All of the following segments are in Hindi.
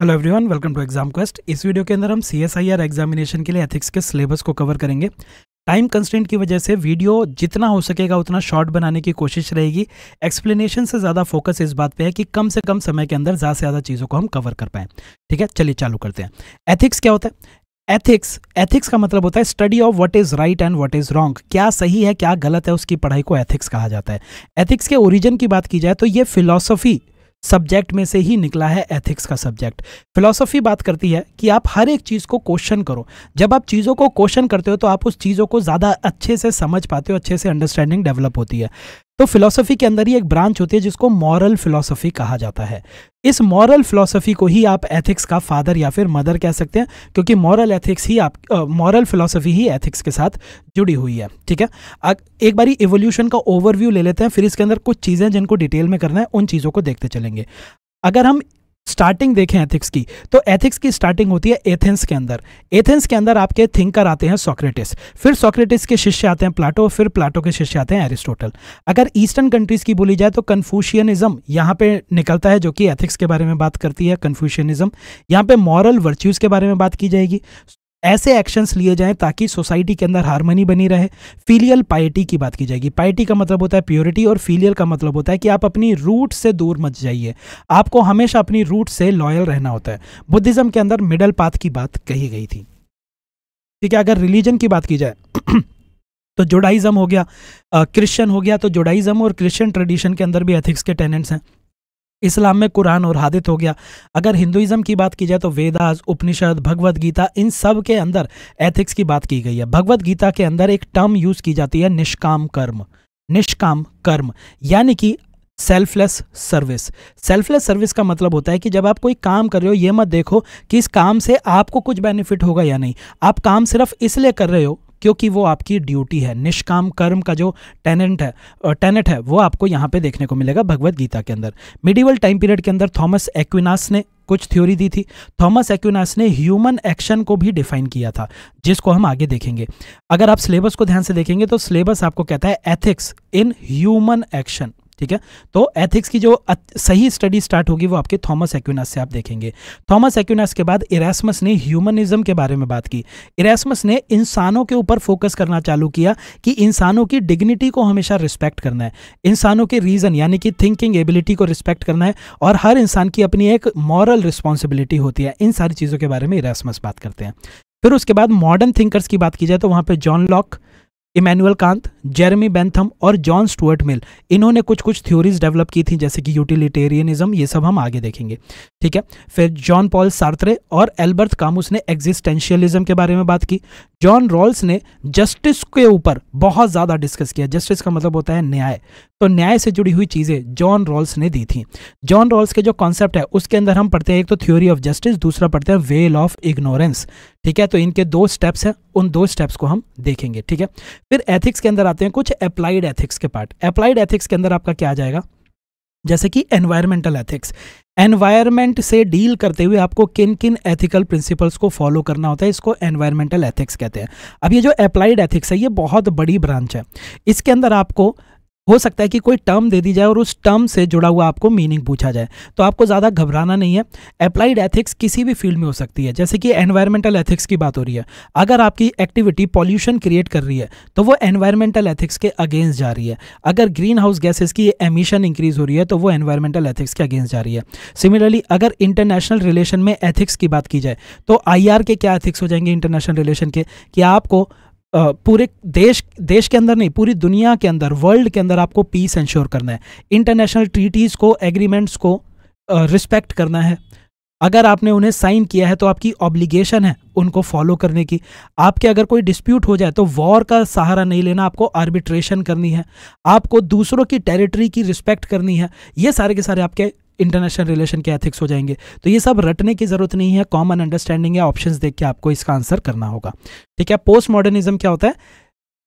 Hello everyone welcome to exam quest इस वीडियो के अंदर हम C S I R examination के लिए एथिक्स के सिलेबस को कवर करेंगे। टाइम कंस्टेंट की वजह से वीडियो जितना हो सकेगा उतना शॉर्ट बनाने की कोशिश रहेगी। एक्सप्लेनेशन से ज़्यादा फोकस इस बात पे है कि कम से कम समय के अंदर ज़्यादा से ज़्यादा चीज़ों को हम कवर कर पाएँ। ठीक है, चलिए चालू करते हैं। एथिक्स क्या होता है? एथिक्स एथिक्स का मतलब होता है study of what is right and what is wrong क्या सही है, क्या गलत है, उसकी पढ़ाई को एथिक्स कहा जाता है। एथिक्स के ओरिजिन की बात की जाए तो ये फिलॉसफी सब्जेक्ट में से ही निकला है एथिक्स का सब्जेक्ट। फिलोसफी बात करती है कि आप हर एक चीज़ को क्वेश्चन करो। जब आप चीज़ों को क्वेश्चन करते हो तो आप उस चीज़ों को ज़्यादा अच्छे से समझ पाते हो, अच्छे से अंडरस्टैंडिंग डेवलप होती है। तो फिलोसफी के अंदर ही एक ब्रांच होती है जिसको मॉरल फिलोसफी कहा जाता है। इस मॉरल फिलोसफी को ही आप एथिक्स का फादर या फिर मदर कह सकते हैं, क्योंकि मॉरल एथिक्स ही आप मॉरल फिलोसफी ही एथिक्स के साथ जुड़ी हुई है, ठीक है? एक बारी इवोल्यूशन का ओवरव्यू ले लेते हैं, फिर इसके अंदर कुछ चीज़ें जिनको डिटेल में करना है, उन चीज़ों को देखते चलेंगे। अगर हम स्टार्टिंग देखें एथिक्स की। तो एथिक्स की स्टार्टिंग होती है एथेंस के अंदर। एथेंस के अंदर आपके थिंकर आते हैं सोक्रेटिस फिर सोक्रेटिस के शिष्य आते हैं प्लाटो फिर प्लाटो के शिष्य आते हैं एरिस्टोटल अगर ईस्टर्न कंट्रीज़ की बोली जाए तो कन्फ्यूशियनिज्म यहाँ पे निकलता है, जो कि एथिक्स के बारे में बात करती है कन्फ्यूशियनिज्म यहाँ पे मॉरल वर्च्यूज़ के बारे में बात की जाएगी। ऐसे एक्शंस लिए जाएँ ताकि सोसाइटी के अंदर हारमोनी बनी रहे। फीलियल पाइटी की बात की जाएगी। पाइटी का मतलब होता है प्योरिटी और फीलियल का मतलब होता है कि आप अपनी रूट से दूर मत जाइए। आपको हमेशा अपनी रूट से लॉयल रहना होता है। बुद्धिज़्म के अंदर मिडल पाथ की बात कही गई थी। ठीक है, अगर रिलीजन की बात की जाए तो जोडाइज़म हो गया क्रिश्चियन हो गया तो जोडाइज़म और क्रिश्चियन ट्रेडिशन के अंदर भी एथिक्स के टेनेंट्स हैं। इस्लाम में कुरान और हादित हो गया। अगर हिंदुइज्म की बात की जाए तो वेदास उपनिषद, भगवद गीता, इन सब के अंदर एथिक्स की बात की गई है। भगवद गीता के अंदर एक टर्म यूज़ की जाती है, निष्काम कर्म। निष्काम कर्म, यानी कि सेल्फलेस सर्विस। सेल्फलेस सर्विस का मतलब होता है कि जब आप कोई काम कर रहे हो, ये मत देखो कि इस काम से आपको कुछ बेनिफिट होगा या नहीं। आप काम सिर्फ़ इसलिए कर रहे हो क्योंकि वो आपकी ड्यूटी है। निष्काम कर्म का जो टेनेंट है टेनेट है, वो आपको यहाँ पे देखने को मिलेगा भगवत गीता के अंदर। मिडिवल टाइम पीरियड के अंदर थॉमस एक्विनास ने कुछ थ्योरी दी थी। थॉमस एक्विनास ने ह्यूमन एक्शन को भी डिफाइन किया था, जिसको हम आगे देखेंगे। अगर आप सिलेबस को ध्यान से देखेंगे तो सिलेबस आपको कहता है एथिक्स इन ह्यूमन एक्शन ठीक है? तो एथिक्स की जो सही स्टडी स्टार्ट होगी वो आपके थॉमस एक्विनास से आप देखेंगे। थॉमस एक्विनास के बाद इरासमस ने ह्यूमनिज्म के बारे में बात की। इरासमस ने इंसानों के ऊपर फोकस करना चालू किया कि इंसानों की डिग्निटी को हमेशा रिस्पेक्ट करना है। इंसानों के रीज़न यानी कि थिंकिंग एबिलिटी को रिस्पेक्ट करना है और हर इंसान की अपनी एक मॉरल रिस्पॉन्सिबिलिटी होती है। इन सारी चीज़ों के बारे में इरासमस बात करते हैं। फिर उसके बाद मॉडर्न थिंकर्स की बात की जाए तो वहाँ पर John Locke Immanuel Kant, Jeremy Bentham और जॉन स्टुअर्ट मिल, इन्होंने कुछ कुछ थ्योरीज डेवलप की थी, जैसे कि यूटिलिटेरियनिज्म, ये सब हम आगे देखेंगे। ठीक है? फिर जॉन पॉल सार्त्रे और एल्बर्ट कामुस ने एग्जिस्टेंशियलिज्म के बारे में बात की। जॉन रॉल्स ने जस्टिस के ऊपर बहुत ज़्यादा डिस्कस किया। जस्टिस का मतलब होता है न्याय। तो न्याय से जुड़ी हुई चीज़ें जॉन रॉल्स ने दी थी। जॉन रॉल्स के जो कॉन्सेप्ट है, उसके अंदर हम पढ़ते हैं, एक तो थ्योरी ऑफ़ जस्टिस, दूसरा पढ़ते हैं वेल ऑफ़ इग्नोरेंस। ठीक है? तो इनके दो स्टेप्स हैं। उन दो स्टेप्स को हम देखेंगे, ठीक है? फिर एथिक्स के अंदर आते हैं कुछ अप्लाइड एथिक्स के पार्ट अप्लाइड एथिक्स के अंदर आपका क्या आ जाएगा? जैसे कि एनवायरमेंटल एथिक्स एनवायरमेंट से डील करते हुए आपको किन किन एथिकल प्रिंसिपल्स को फॉलो करना होता है, इसको एनवायरमेंटल एथिक्स कहते हैं। अब ये जो अप्लाइड एथिक्स है, ये बहुत बड़ी ब्रांच है। इसके अंदर आपको हो सकता है कि कोई टर्म दे दी जाए और उस टर्म से जुड़ा हुआ आपको मीनिंग पूछा जाए। तो आपको ज़्यादा घबराना नहीं है। अप्लाइड एथिक्स किसी भी फ़ील्ड में हो सकती है। जैसे कि एनवायरमेंटल एथिक्स की बात हो रही है। अगर आपकी एक्टिविटी पॉल्यूशन क्रिएट कर रही है तो वो एनवायरमेंटल एथिक्स के अगेंस्ट जा रही है। अगर ग्रीन हाउस गैसेज की एमिशन इंक्रीज हो रही है तो वो एनवायरमेंटल एथिक्स के अगेंस्ट जा रही है। सिमिलरली अगर इंटरनेशनल रिलेशन में एथिक्स की बात की जाए तो आईआर के क्या एथिक्स हो जाएँगे इंटरनेशनल रिलेशन के? कि आपको पूरे देश देश के अंदर नहीं, पूरी दुनिया के अंदर वर्ल्ड के अंदर आपको पीस इंश्योर करना है। इंटरनेशनल ट्रीटीज़ को एग्रीमेंट्स को रिस्पेक्ट करना है। अगर आपने उन्हें साइन किया है तो आपकी ऑब्लिगेशन है उनको फॉलो करने की। आपके अगर कोई डिस्प्यूट हो जाए तो वॉर का सहारा नहीं लेना, आपको आर्बिट्रेशन करनी है। आपको दूसरों की टेरिटरी की रिस्पेक्ट करनी है। ये सारे के सारे आपके इंटरनेशनल रिलेशन के एथिक्स हो जाएँगे। तो ये सब रटने की ज़रूरत नहीं है कॉमन अंडरस्टैंडिंग या ऑप्शंस देख के आपको इसका आंसर करना होगा। ठीक है पोस्ट मॉडर्निज्म क्या होता है?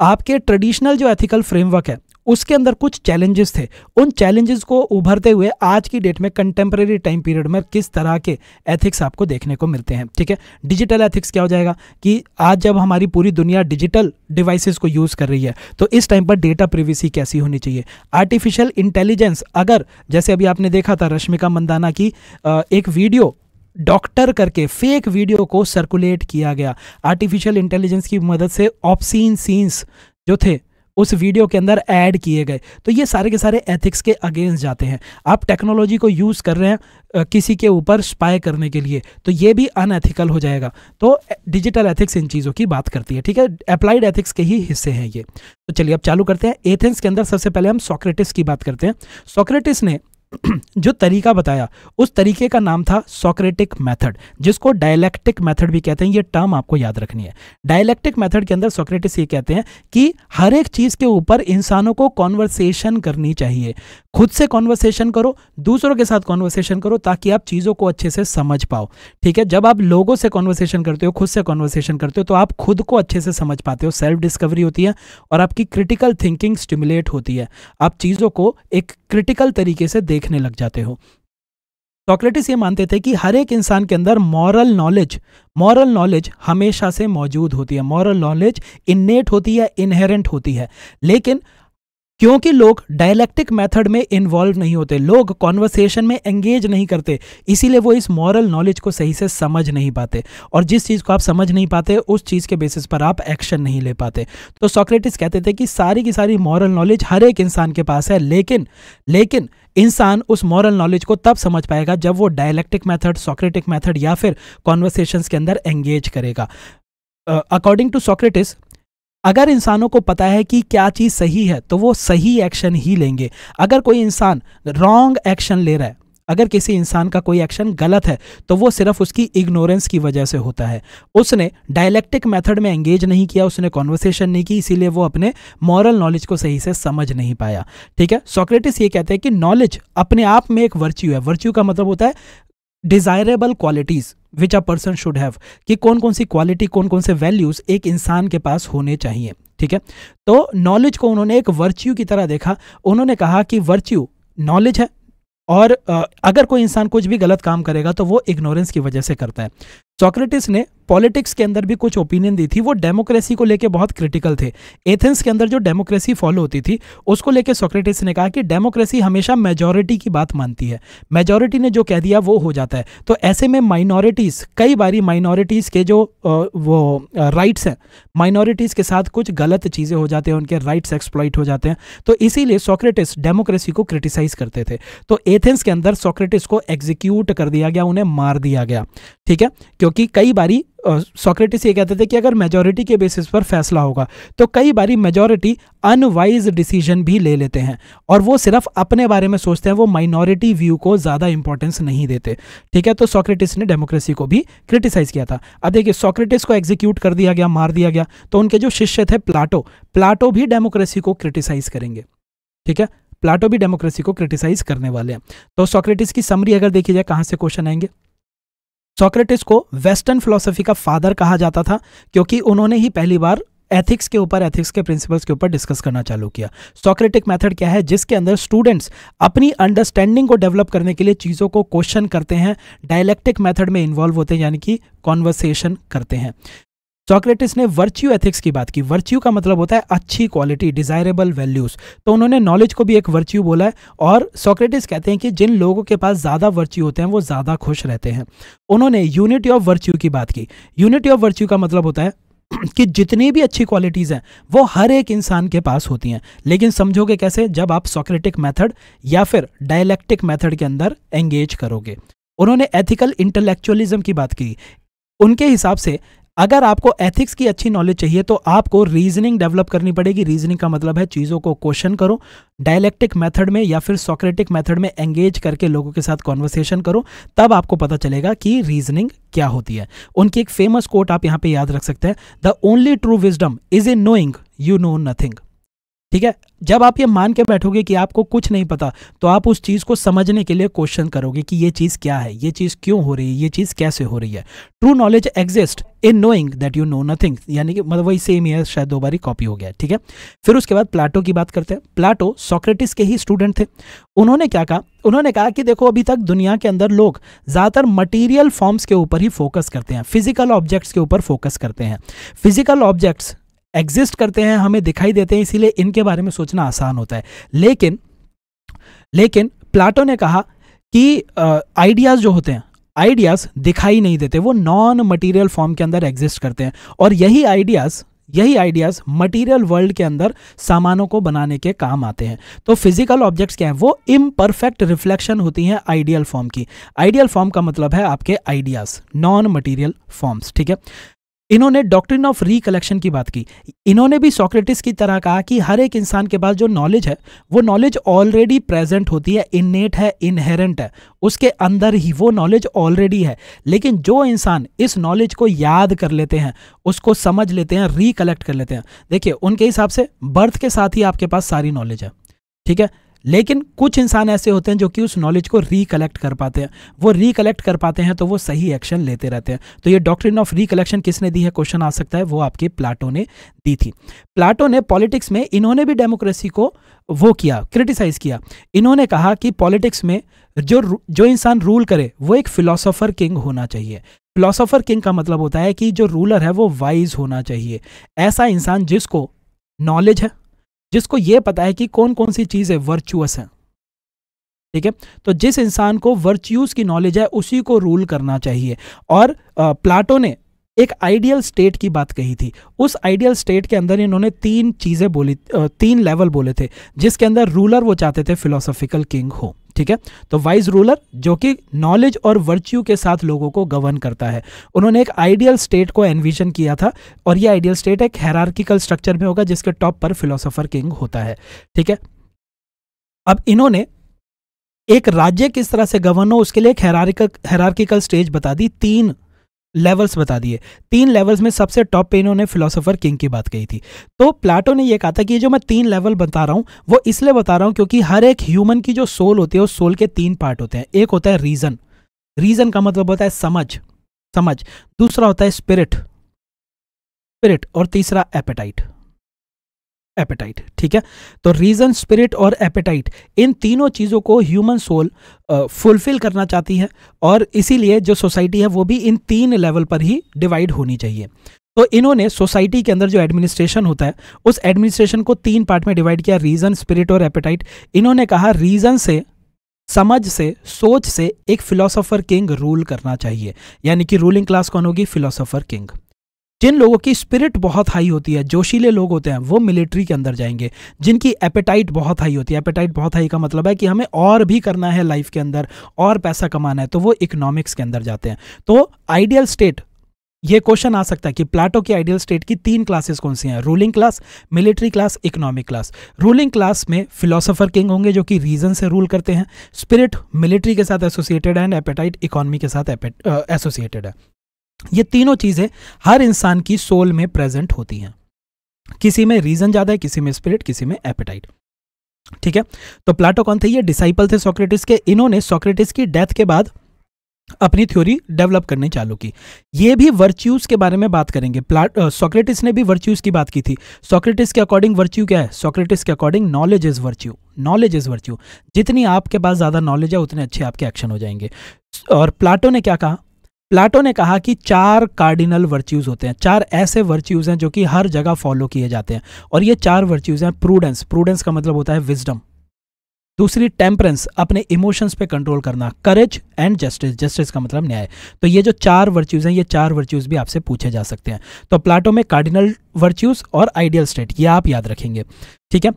आपके ट्रेडिशनल जो एथिकल फ्रेमवर्क है उसके अंदर कुछ चैलेंजेस थे। उन चैलेंजेस को उभरते हुए आज की डेट में कंटेम्प्रेरी टाइम पीरियड में किस तरह के एथिक्स आपको देखने को मिलते हैं, ठीक है? डिजिटल एथिक्स क्या हो जाएगा कि आज जब हमारी पूरी दुनिया डिजिटल डिवाइसेस को यूज़ कर रही है तो इस टाइम पर डेटा प्रिवेसी कैसी होनी चाहिए? आर्टिफिशियल इंटेलिजेंस अगर जैसे अभी आपने देखा था रश्मिका मंदाना की एक वीडियो डॉक्टर करके फेक वीडियो को सर्कुलेट किया गया। आर्टिफिशियल इंटेलिजेंस की मदद से ऑप्सीन सीन्स जो थे उस वीडियो के अंदर ऐड किए गए। तो ये सारे के सारे एथिक्स के अगेंस्ट जाते हैं। आप टेक्नोलॉजी को यूज़ कर रहे हैं किसी के ऊपर स्पाई करने के लिए तो ये भी अनएथिकल हो जाएगा। तो डिजिटल एथिक्स इन चीज़ों की बात करती है, ठीक है? अप्लाइड एथिक्स के ही हिस्से हैं ये। तो चलिए अब चालू करते हैं। एथेंस के अंदर सबसे पहले हम सॉक्रेटिस की बात करते हैं। सॉक्रेटिस ने जो तरीका बताया, उस तरीके का नाम था सोक्रेटिक मेथड जिसको डायलैक्टिक मेथड भी कहते हैं, ये टर्म आपको याद रखनी है। डायलैक्टिक मेथड के अंदर सोक्रेटिस ये कहते हैं कि हर एक चीज़ के ऊपर इंसानों को कॉन्वर्सेशन करनी चाहिए। खुद से कॉन्वर्सेशन करो, दूसरों के साथ कॉन्वर्सेशन करो, ताकि आप चीज़ों को अच्छे से समझ पाओ। ठीक है, जब आप लोगों से कॉन्वर्सेशन करते हो, खुद से कॉन्वर्सेशन करते हो तो आप खुद को अच्छे से समझ पाते हो। सेल्फ डिस्कवरी होती है और आपकी क्रिटिकल थिंकिंग स्टिमुलेट होती है। आप चीज़ों को एक क्रिटिकल तरीके से देखने लग जाते हो। सॉक्रेटिस ये मानते थे कि हर एक इंसान के अंदर मॉरल नॉलेज मॉरल नॉलेज हमेशा से मौजूद होती है। मॉरल नॉलेज इननेट होती है इनहेरेंट होती है। लेकिन क्योंकि लोग डायलैक्टिक मेथड में इन्वॉल्व नहीं होते, लोग कॉन्वर्सेशन में एंगेज नहीं करते, इसीलिए वो इस मॉरल नॉलेज को सही से समझ नहीं पाते। और जिस चीज़ को आप समझ नहीं पाते, उस चीज़ के बेसिस पर आप एक्शन नहीं ले पाते। तो सॉक्रेटिस कहते थे कि सारी की सारी मॉरल नॉलेज हर एक इंसान के पास है, लेकिन लेकिन इंसान उस मॉरल नॉलेज को तब समझ पाएगा जब वो डायलैक्टिक मेथड सॉक्रेटिक मेथड या फिर कॉन्वर्सेशन के अंदर एंगेज करेगा। अकॉर्डिंग टू सॉक्रेटिस अगर इंसानों को पता है कि क्या चीज़ सही है तो वो सही एक्शन ही लेंगे। अगर कोई इंसान रॉन्ग एक्शन ले रहा है, अगर किसी इंसान का कोई एक्शन गलत है तो वो सिर्फ़ उसकी इग्नोरेंस की वजह से होता है। उसने डायलैक्टिक मेथड में एंगेज नहीं किया, उसने कॉन्वर्सेशन नहीं की, इसीलिए वो अपने मॉरल नॉलेज को सही से समझ नहीं पाया। ठीक है? सॉक्रेटिस ये कहते हैं कि नॉलेज अपने आप में एक वर्च्यू है। वर्च्यू का मतलब होता है desirable qualities which a person should have कि कौन कौन सी क्वालिटी कौन कौन से वैल्यूज़ एक इंसान के पास होने चाहिए, ठीक है? तो नॉलेज को उन्होंने एक वर्च्यू की तरह देखा, उन्होंने कहा कि वर्च्यू नॉलेज है और अगर कोई इंसान कुछ भी गलत काम करेगा तो वो इग्नोरेंस की वजह से करता है। सोक्रेटिस ने पॉलिटिक्स के अंदर भी कुछ ओपिनियन दी थी, वो डेमोक्रेसी को लेके बहुत क्रिटिकल थे। एथेंस के अंदर जो डेमोक्रेसी फॉलो होती थी, उसको लेके सोक्रेटिस ने कहा कि डेमोक्रेसी हमेशा मेजोरिटी की बात मानती है। मेजोरिटी ने जो कह दिया, वो हो जाता है। तो ऐसे में माइनॉरिटीज़ कई बारी माइनॉरिटीज़ के जो वो राइट्स हैं माइनॉरिटीज़ के साथ कुछ गलत चीज़ें हो जाती हैं, उनके राइट्स एक्सप्लॉइट हो जाते हैं। तो इसीलिए सोक्रेटिस डेमोक्रेसी को क्रिटिसाइज करते थे। तो एथेंस के अंदर सोक्रेटिस को एग्जीक्यूट कर दिया गया, उन्हें मार दिया गया। ठीक है? क्योंकि कई बारी सोक्रेटिस ये कहते थे कि अगर मेजोरिटी के बेसिस पर फैसला होगा तो कई बारी मेजोरिटी अनवाइज डिसीज़न भी ले लेते हैं और वो सिर्फ़ अपने बारे में सोचते हैं, वो माइनॉरिटी व्यू को ज़्यादा इंपॉर्टेंस नहीं देते। ठीक है? तो सोक्रेटिस ने डेमोक्रेसी को भी क्रिटिसाइज किया था। अब देखिए, सोक्रेटिस को एग्जीक्यूट कर दिया गया, मार दिया गया तो उनके जो शिष्य थे प्लाटो प्लाटो भी डेमोक्रेसी को क्रिटिसाइज करेंगे। ठीक है? प्लाटो भी डेमोक्रेसी को क्रिटिसाइज करने वाले हैं। तो सोक्रेटिस की समरी अगर देखी जाए, कहाँ से क्वेश्चन आएँगे? सोक्रेटिस को वेस्टर्न फिलोसफी का फादर कहा जाता था, क्योंकि उन्होंने ही पहली बार एथिक्स के ऊपर एथिक्स के प्रिंसिपल्स के ऊपर डिस्कस करना चालू किया। सोक्रेटिक मेथड क्या है? जिसके अंदर स्टूडेंट्स अपनी अंडरस्टैंडिंग को डेवलप करने के लिए चीज़ों को क्वेश्चन करते हैं डायलेक्टिक मेथड में इन्वॉल्व होते हैं, यानी कि कॉन्वर्सेशन करते हैं। सोक्रेटिस ने वर्च्यू एथिक्स की बात की। वर्च्यू का मतलब होता है अच्छी क्वालिटी डिजायरेबल वैल्यूज़ तो उन्होंने नॉलेज को भी एक वर्च्यू बोला है और सोक्रेटिस कहते हैं कि जिन लोगों के पास ज़्यादा वर्च्यू होते हैं, वो ज़्यादा खुश रहते हैं। उन्होंने यूनिटी ऑफ़ वर्च्यू की बात की। यूनिटी ऑफ़ वर्च्यू का मतलब होता है कि जितनी भी अच्छी क्वालिटीज़ हैं, वो हर एक इंसान के पास होती हैं। लेकिन समझोगे कैसे? जब आप सोक्रेटिक मेथड या फिर डायलैक्टिक मेथड के अंदर एंगेज करोगे। उन्होंने एथिकल इंटेलेक्चुअलिज्म की बात की। उनके हिसाब से अगर आपको एथिक्स की अच्छी नॉलेज चाहिए तो आपको रीजनिंग डेवलप करनी पड़ेगी। रीजनिंग का मतलब है चीज़ों को क्वेश्चन करो डायलेक्टिक मेथड में या फिर सोक्रेटिक मेथड में एंगेज करके लोगों के साथ कॉन्वर्सेशन करो, तब आपको पता चलेगा कि रीजनिंग क्या होती है। उनकी एक फ़ेमस कोट आप यहाँ पे याद रख सकते हैं the only true wisdom is in knowing you know nothing ठीक है? जब आप ये मान के बैठोगे कि आपको कुछ नहीं पता तो आप उस चीज़ को समझने के लिए क्वेश्चन करोगे कि ये चीज़ क्या है? ये चीज़ क्यों हो रही है? ये चीज़ कैसे हो रही है? True knowledge exist in knowing that you know nothing यानी कि मतलब वही सेम है शायद दो बारी कॉपी हो गया ठीक है? फिर उसके बाद प्लाटो की बात करते हैं। प्लाटो सोक्रेटिस के ही स्टूडेंट थे। उन्होंने क्या कहा? उन्होंने कहा कि देखो, अभी तक दुनिया के अंदर लोग ज़्यादातर मटीरियल फॉर्म्स के ऊपर ही फोकस करते हैं। फ़िज़िकल ऑब्जेक्ट्स के ऊपर फोकस करते हैं। फ़िज़िकल ऑब्जेक्ट्स एग्जिस्ट करते हैं, हमें दिखाई देते हैं, इसीलिए इनके बारे में सोचना आसान होता है। लेकिन लेकिन प्लाटो ने कहा कि आइडियाज़ जो होते हैं, आइडियाज़ दिखाई नहीं देते, वो नॉन मटीरियल फॉर्म के अंदर एग्जिस्ट करते हैं। और यही आइडियाज़ यही आइडियाज़ मटेरियल वर्ल्ड के अंदर सामानों को बनाने के काम आते हैं। तो फ़िज़िकल ऑब्जेक्ट्स क्या हैं? वो इम्परफेक्ट रिफ्लेक्शन होती हैं आइडियल फॉर्म की। आइडियल फॉर्म का मतलब है आपके आइडियाज़ नॉन मटीरियल फॉर्म्स ठीक है? इन्होंने डॉक्ट्रिन ऑफ़ रिकलेक्शन की बात की। इन्होंने भी सॉक्रेटिस की तरह कहा कि हर एक इंसान के पास जो नॉलेज है, वो नॉलेज ऑलरेडी प्रेजेंट होती है इननेट है इनहेरेंट है। उसके अंदर ही वो नॉलेज ऑलरेडी है। लेकिन जो इंसान इस नॉलेज को याद कर लेते हैं, उसको समझ लेते हैं रिकलेक्ट कर लेते हैं, देखिए, उनके हिसाब से बर्थ के साथ ही आपके पास सारी नॉलेज है। ठीक है? लेकिन कुछ इंसान ऐसे होते हैं जो कि उस नॉलेज को रिकलेक्ट कर पाते हैं। वो रिकलेक्ट कर पाते हैं तो वो सही एक्शन लेते रहते हैं। तो ये डॉक्ट्रिन ऑफ़ रिकलेक्शन किसने दी है? क्वेश्चन आ सकता है, वो आपके प्लाटो ने दी थी। प्लाटो ने पॉलिटिक्स में इन्होंने भी डेमोक्रेसी को वो किया क्रिटिसाइज किया। इन्होंने कहा कि पॉलिटिक्स में जो जो इंसान रूल करे, वो एक फिलोसोफर किंग होना चाहिए। फिलोसोफर किंग का मतलब होता है कि जो रूलर है, वो वाइज होना चाहिए। ऐसा इंसान जिसको नॉलेज है जिसको ये पता है कि कौन कौन सी चीज़ है वर्चुअस है। ठीक है? तो जिस इंसान को वर्च्यूज की नॉलेज है, उसी को रूल करना चाहिए। और प्लाटो ने एक आइडियल स्टेट की बात कही थी। उस आइडियल स्टेट के अंदर इन्होंने तीन चीज़ें बोली तीन लेवल बोले थे, जिसके अंदर रूलर वो चाहते थे फिलोसॉफिकल किंग हो, ठीक है? तो वाइज रूलर जो कि नॉलेज और वर्च्यू के साथ लोगों को गवर्न करता है। उन्होंने एक आइडियल स्टेट को एनविजन किया था, और ये आइडियल स्टेट एक हेरार्किकल स्ट्रक्चर में होगा, जिसके टॉप पर फिलोसोफर किंग होता है, ठीक है? अब इन्होंने एक राज्य किस तरह से गवर्न हो, उसके लिए एक हेरार्किकल स्टेज बता दी, तीन लेवल्स बता दिए। तीन लेवल्स में सबसे टॉप पे इन्होंने फिलोसोफर किंग की बात कही थी। तो प्लाटो ने यह कहा था कि ये जो मैं तीन लेवल बता रहा हूँ, वो इसलिए बता रहा हूँ क्योंकि हर एक ह्यूमन की जो सोल होती है, उस सोल के तीन पार्ट होते हैं। एक होता है रीजन रीजन का मतलब होता है समझ। समझ। दूसरा होता है स्पिरिट स्पिरिट और तीसरा एपेटाइट एपेटाइट ठीक है? तो रीजन स्पिरिट और एपेटाइट इन तीनों चीज़ों को ह्यूमन सोल फुलफिल करना चाहती है और इसीलिए जो सोसाइटी है वो भी इन तीन लेवल पर ही डिवाइड होनी चाहिए। तो इन्होंने सोसाइटी के अंदर जो एडमिनिस्ट्रेशन होता है, उस एडमिनिस्ट्रेशन को तीन पार्ट में डिवाइड किया रीजन स्पिरिट और एपेटाइट इन्होंने कहा रीजन से, समझ से, सोच से एक फिलोसोफर किंग रूल करना चाहिए। यानी कि रूलिंग क्लास कौन होगी? फिलोसोफर किंग जिन लोगों की स्पिरिट बहुत हाई होती है, जोशीले लोग होते हैं, वो मिलिट्री के अंदर जाएँगे। जिनकी एपेटाइट बहुत हाई होती है एपेटाइट बहुत हाई का मतलब है कि हमें और भी करना है लाइफ के अंदर, और पैसा कमाना है तो वो इकोनॉमिक्स के अंदर जाते हैं। तो आइडियल स्टेट ये क्वेश्चन आ सकता है कि प्लाटो की आइडियल स्टेट की तीन क्लासेस कौन सी हैं? Ruling class military class economic class ruling class में फिलोसोफर किंग होंगे जो कि रीजन से रूल करते हैं। स्पिरिट मिलिट्री के साथ एसोसिएटेड है एंड एपेटाइट इकोनॉमी के साथ एसोसिएटेड है। ये तीनों चीज़ें हर इंसान की सोल में प्रेजेंट होती हैं। किसी में रीजन ज़्यादा है, किसी में स्पिरिट, किसी में एपेटाइट। ठीक है? तो प्लाटो कौन थे? ये डिसाइपल थे सोक्रेटिस के। इन्होंने सोक्रेटिस की डेथ के बाद अपनी थ्योरी डेवलप करनी चालू की। ये भी वर्च्यूज के बारे में बात करेंगे। प्लाट सोक्रेटिस ने भी वर्च्यूज की बात की थी। सोक्रेटिस के अकॉर्डिंग वर्च्यू क्या है? सोक्रेटिस के according knowledge is virtue. Knowledge is virtue. जितनी आपके पास ज़्यादा नॉलेज है, उतने अच्छे आपके एक्शन हो जाएँगे। और प्लाटो ने क्या कहा? प्लाटो ने कहा कि चार कार्डिनल वर्च्यूज़ होते हैं, चार ऐसे वर्च्यूज़ हैं जो कि हर जगह फॉलो किए जाते हैं, और ये चार वर्च्यूज़ हैं प्रूडेंस। प्रूडेंस का मतलब होता है विजडम। दूसरी, टेम्परेंस, अपने इमोशंस पे कंट्रोल करना, करेज एंड जस्टिस। जस्टिस का मतलब न्याय। तो ये जो चार वर्च्यूज़ हैं, ये चार वर्च्यूज़ भी आपसे पूछे जा सकते हैं। तो प्लाटो में कार्डिनल वर्च्यूज़ और आइडियल स्टेट, ये आप याद रखेंगे। ठीक है?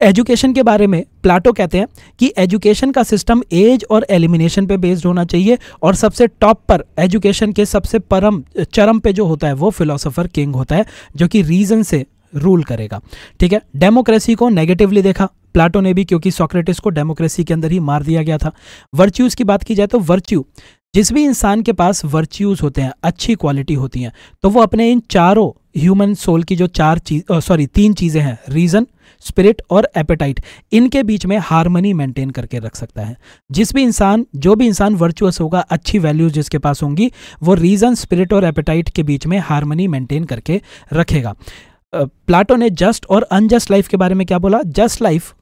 एजुकेशन के बारे में प्लाटो कहते हैं कि एजुकेशन का सिस्टम एज और एलिमिनेशन पे बेस्ड होना चाहिए और सबसे टॉप पर एजुकेशन के सबसे परम, चरम पे जो होता है वो फिलोसोफर किंग होता है, जो कि रीजन से रूल करेगा। ठीक है? डेमोक्रेसी को नेगेटिवली देखा। प्लाटो ने भी, क्योंकि सोक्रेटिस को डेमोक्रेसी के अंदर ही मार दिया गया था। वर्च्यूज की बात की जाए तो वर्च्यू जिस भी इंसान के पास वर्च्यूज होते हैं, अच्छी क्वालिटी होती हैं तो वो अपने इन चारों ह्यूमन सोल की जो चार चीज़ सॉरी तीन चीज़ें हैं रीज़न स्पिरिट और एपेटाइट इनके बीच में हारमनी मेंटेन करके रख सकता है। जिस भी इंसान, जो भी इंसान वर्चुअस होगा, अच्छी वैल्यूज़ जिसके पास होंगी, वो रीजन स्पिरिट और एपेटाइट के बीच में हारमनी मेंटेन करके रखेगा। प्लाटो ने जस्ट और अनजस्ट लाइफ के बारे में क्या बोला? जस्ट लाइफ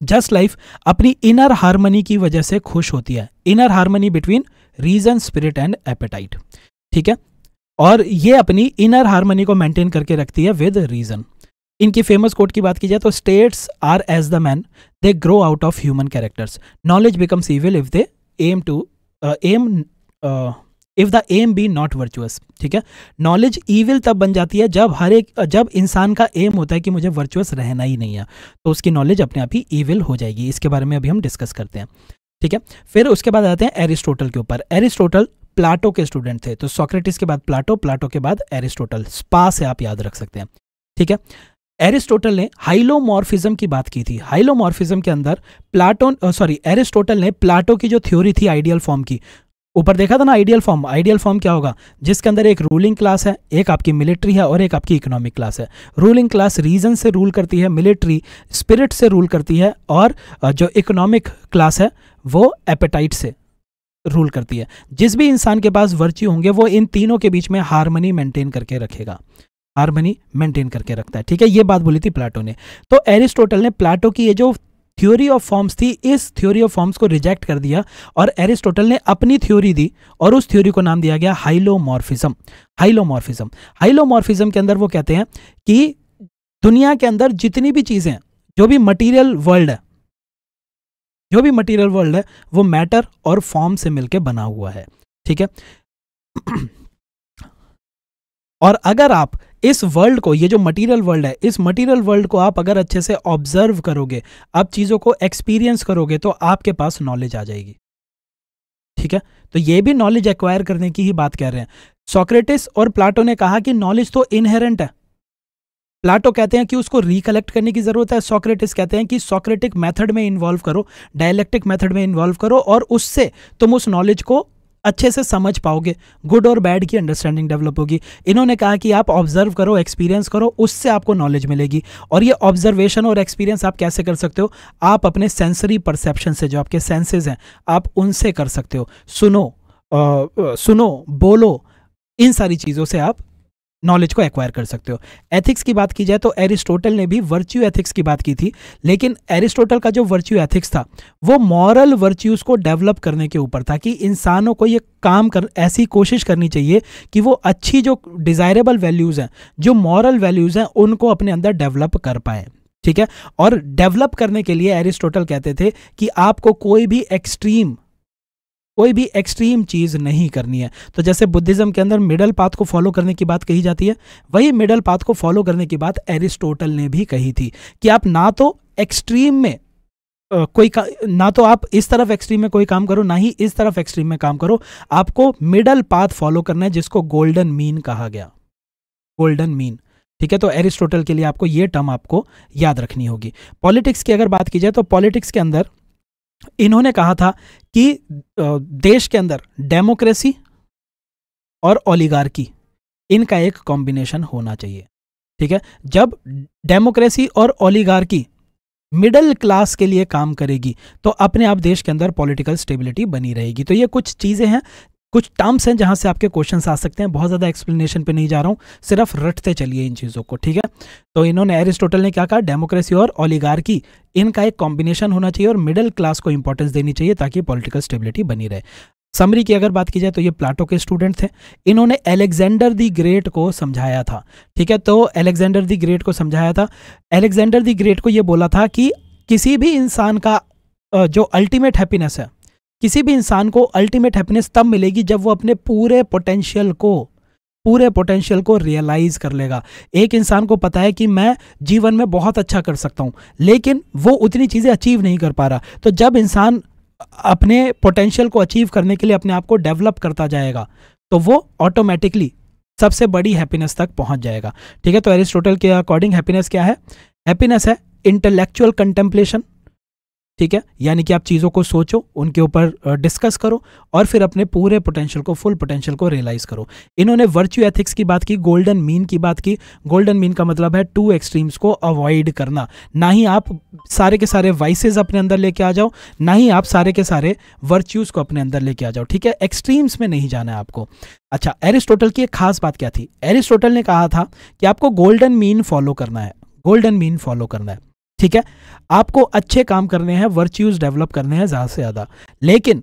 जस्ट लाइफ अपनी इनर हारमनी की वजह से खुश होती है। Inner harmony between reason spirit and appetite ठीक है? और ये अपनी इनर हारमोनी को मेंटेन करके रखती है विद रीजन इनकी फ़ेमस कोट की बात की जाए तो states are as the man they grow out of human characters knowledge becomes evil if they aim to aim if the aim be not virtuous ठीक है? नॉलेज ईविल तब बन जाती है जब हर एक, जब इंसान का एम होता है कि मुझे वर्चुअस रहना ही नहीं है। तो उसकी नॉलेज अपने आप ही ईविल हो जाएगी। इसके बारे में अभी हम डिस्कस करते हैं। ठीक है? फिर उसके बाद आते हैं एरिस्टोटल के ऊपर। एरिस्टोटल प्लाटो के स्टूडेंट थे तो सॉक्रेटिस के बाद प्लाटो प्लाटो के बाद एरिस्टोटल। स्पा से आप याद रख सकते हैं। ठीक है? एरिस्टोटल ने हाइलोमॉर्फिज्म की बात की थी। हाइलोमॉर्फिज्म के अंदर प्लाटो सॉरी, एरिस्टोटल ने प्लाटो की जो थ्योरी थी आइडियल फॉर्म की, ऊपर देखा था ना आइडियल फॉर्म? आइडियल फॉर्म क्या होगा? जिसके अंदर एक रूलिंग क्लास है, एक आपकी मिलिट्री है और एक आपकी इकोनॉमिक क्लास है। रूलिंग क्लास रीजन से रूल करती है, मिलिट्री स्पिरिट से रूल करती है और जो इकोनॉमिक क्लास है, वो एपेटाइट से। रूल करती है। जिस भी इंसान के पास वर्च्यू होंगे, वो इन तीनों के बीच में हारमनी मेंटेन करके रखेगा। हारमनी मेंटेन करके रखता है। ठीक है, ये बात बोली थी प्लाटो ने। तो एरिस्टोटल ने प्लाटो की ये जो थ्योरी ऑफ़ फॉर्म्स थी, इस थ्योरी ऑफ़ फॉर्म्स को रिजेक्ट कर दिया और एरिस्टोटल ने अपनी थ्योरी दी और उस थ्योरी को नाम दिया गया हाइलोमॉर्फिज्म हाइलोमॉर्फिज्म हाइलोमॉर्फिज्म के अंदर वो कहते हैं कि दुनिया के अंदर जितनी भी चीज़ें जो भी मटीरियल वर्ल्ड है जो भी मटीरियल वर्ल्ड है, वो मैटर और फॉर्म से मिलकर बना हुआ है, ठीक है? और अगर आप इस वर्ल्ड को, ये जो मटेरियल वर्ल्ड है, इस मटेरियल वर्ल्ड को आप अगर अच्छे से ऑब्ज़र्व करोगे, आप चीज़ों को एक्सपीरियंस करोगे तो आपके पास नॉलेज आ जाएगी, ठीक है? तो ये भी नॉलेज एक्वायर करने की ही बात कर रहे हैं। सोक्रेटिस और प्लाटो ने कहा कि नॉलेज तो इनहेरेंट है। प्लाटो कहते हैं कि उसको रिकलेक्ट करने की ज़रूरत है। सोक्रेटिस कहते हैं कि सोक्रेटिक मेथड में इन्वॉल्व करो डायलेक्टिक मेथड में इन्वॉल्व करो और उससे तुम उस नॉलेज को अच्छे से समझ पाओगे गुड और बैड की अंडरस्टैंडिंग डेवलप होगी। इन्होंने कहा कि आप ऑब्ज़र्व करो एक्सपीरियंस करो उससे आपको नॉलेज मिलेगी। और ये ऑब्जर्वेशन और एक्सपीरियंस आप कैसे कर सकते हो? आप अपने सेंसरी परसेप्शन से जो आपके सेंसेज हैं आप उनसे कर सकते हो। सुनो आ, सुनो बोलो इन सारी चीज़ों से आप नॉलेज को एक्वायर कर सकते हो। एथिक्स की बात की जाए तो एरिस्टोटल ने भी वर्च्यू एथिक्स की बात की थी, लेकिन एरिस्टोटल का जो वर्च्यू एथिक्स था, वो मॉरल वर्च्यूज को डेवलप करने के ऊपर था कि इंसानों को ये काम कर, ऐसी कोशिश करनी चाहिए कि वो अच्छी जो डिज़ायरेबल वैल्यूज़ हैं, जो मॉरल वैल्यूज़ हैं, उनको अपने अंदर डेवलप कर पाए। ठीक है? और डेवलप करने के लिए एरिस्टोटल कहते थे कि आपको कोई भी एक्सट्रीम कोई भी एक्सट्रीम चीज़ नहीं करनी है। तो जैसे बुद्धिज़्म के अंदर मिडल पाथ को फॉलो करने की बात कही जाती है वही मिडल पाथ को फॉलो करने की बात एरिस्टोटल ने भी कही थी कि आप ना तो एक्सट्रीम में Uh, कोई ना तो आप इस तरफ़ एक्सट्रीम में कोई काम करो ना ही इस तरफ़ एक्सट्रीम में काम करो। आपको मिडल पाथ फॉलो करना है जिसको गोल्डन मीन कहा गया। गोल्डन मीन ठीक है? तो एरिस्टोटल के लिए आपको ये टर्म आपको याद रखनी होगी। पॉलिटिक्स की अगर बात की जाए तो पॉलिटिक्स के अंदर इन्होंने कहा था कि देश के अंदर डेमोक्रेसी और ओलिगार्की, इनका एक कॉम्बिनेशन होना चाहिए। ठीक है? जब डेमोक्रेसी और ओलिगार्की मिडिल क्लास के लिए काम करेगी तो अपने आप देश के अंदर पॉलिटिकल स्टेबिलिटी बनी रहेगी। तो ये कुछ चीज़ें हैं कुछ टर्म्स हैं जहाँ से आपके क्वेश्चंस आ सकते हैं, बहुत ज़्यादा एक्सप्लेनेशन पे नहीं जा रहा हूँ, सिर्फ़ रटते चलिए इन चीज़ों को, ठीक है? तो इन्होंने एरिस्टोटल ने क्या कहा? डेमोक्रेसी और की इनका एक कॉम्बिनेशन होना चाहिए और मिडिल क्लास को इंपॉर्टेंस देनी चाहिए ताकि पॉलिटिकल स्टेबिलिटी बनी रहे। समरी की अगर बात की जाए तो ये प्लाटो के स्टूडेंट थे। इन्होंने एलेक्जेंडर दी ग्रेट को समझाया था, ठीक है? तो एलेक्जेंडर दी ग्रेट को समझाया था। एलेक्जेंडर दी ग्रेट को ये बोला था कि किसी भी इंसान का जो अल्टीमेट हैप्पीनेस है किसी भी इंसान को अल्टीमेट हैप्पीनेस तब मिलेगी जब वो अपने पूरे पोटेंशियल को, पूरे पोटेंशियल को रियलाइज़ कर लेगा। एक इंसान को पता है कि मैं जीवन में बहुत अच्छा कर सकता हूँ, लेकिन वो उतनी चीज़ें अचीव नहीं कर पा रहा। तो जब इंसान अपने पोटेंशियल को अचीव करने के लिए अपने आप को डेवलप करता जाएगा तो वो ऑटोमेटिकली सबसे बड़ी हैप्पीनेस तक पहुँच जाएगा। ठीक है तो एरिस्टोटल के अकॉर्डिंग हैप्पीनेस क्या है? हैप्पीनेस है इंटेलेक्चुअल कंटेम्पलेशन ठीक है? यानी कि आप चीज़ों को सोचो, उनके ऊपर डिस्कस करो और फिर अपने पूरे पोटेंशियल को फुल पोटेंशियल को रियलाइज़ करो। इन्होंने वर्च्यू एथिक्स की बात की गोल्डन मीन की बात की। गोल्डन मीन का मतलब है टू एक्सट्रीम्स को अवॉइड करना। ना ही आप सारे के सारे वाइसेज अपने अंदर लेके आ जाओ, ना ही आप सारे के सारे वर्च्यूज़ को अपने अंदर लेके आ जाओ, ठीक है? एक्सट्रीम्स में नहीं जाना है आपको। अच्छा एरिस्टोटल की एक खास बात क्या थी? एरिस्टोटल ने कहा था कि आपको गोल्डन मीन फॉलो करना है। गोल्डन मीन फॉलो करना है। ठीक है? आपको अच्छे काम करने हैं वर्च्यूज डेवलप करने हैं ज़्यादा से ज़्यादा। लेकिन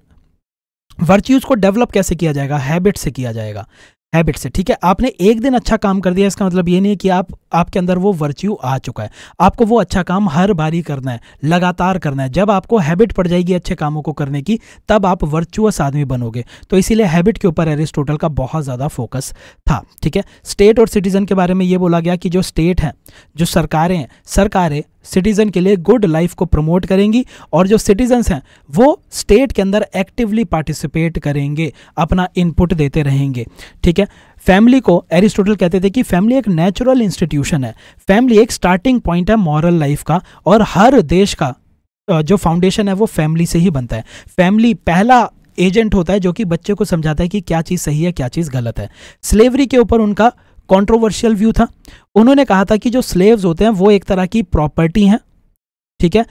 वर्च्यूज को डेवलप कैसे किया जाएगा? हैबिट से किया जाएगा। हैबिट से, ठीक है? आपने एक दिन अच्छा काम कर दिया, इसका मतलब ये नहीं है कि आप, आपके अंदर वो वर्च्यू आ चुका है। आपको वो अच्छा काम हर बारी करना है, लगातार करना है। जब आपको हैबिट पड़ जाएगी अच्छे कामों को करने की, तब आप वर्चुअस आदमी बनोगे। तो इसीलिए हैबिट के ऊपर एरिस्टोटल का बहुत ज़्यादा फोकस था, ठीक है? स्टेट और सिटीज़न के बारे में ये बोला गया कि जो स्टेट हैं, जो सरकारें हैं, सरकारें सिटीज़न के लिए गुड लाइफ को प्रमोट करेंगी और जो सिटीजन्स हैं, वो स्टेट के अंदर एक्टिवली पार्टिसिपेट करेंगे, अपना इनपुट देते रहेंगे। ठीक है? फैमिली को एरिस्टोटल कहते थे कि फैमिली एक नेचुरल इंस्टीट्यूशन है। फैमिली एक स्टार्टिंग पॉइंट है मॉरल लाइफ का और हर देश का जो फाउंडेशन है वो फैमिली से ही बनता है। फैमिली पहला एजेंट होता है जो कि बच्चे को समझाता है कि क्या चीज़ सही है, क्या चीज़ गलत है। स्लेवरी के ऊपर उनका कंट्रोवर्शियल व्यू था। उन्होंने कहा था कि जो स्लेव्स होते हैं वो एक तरह की प्रॉपर्टी हैं। ठीक है?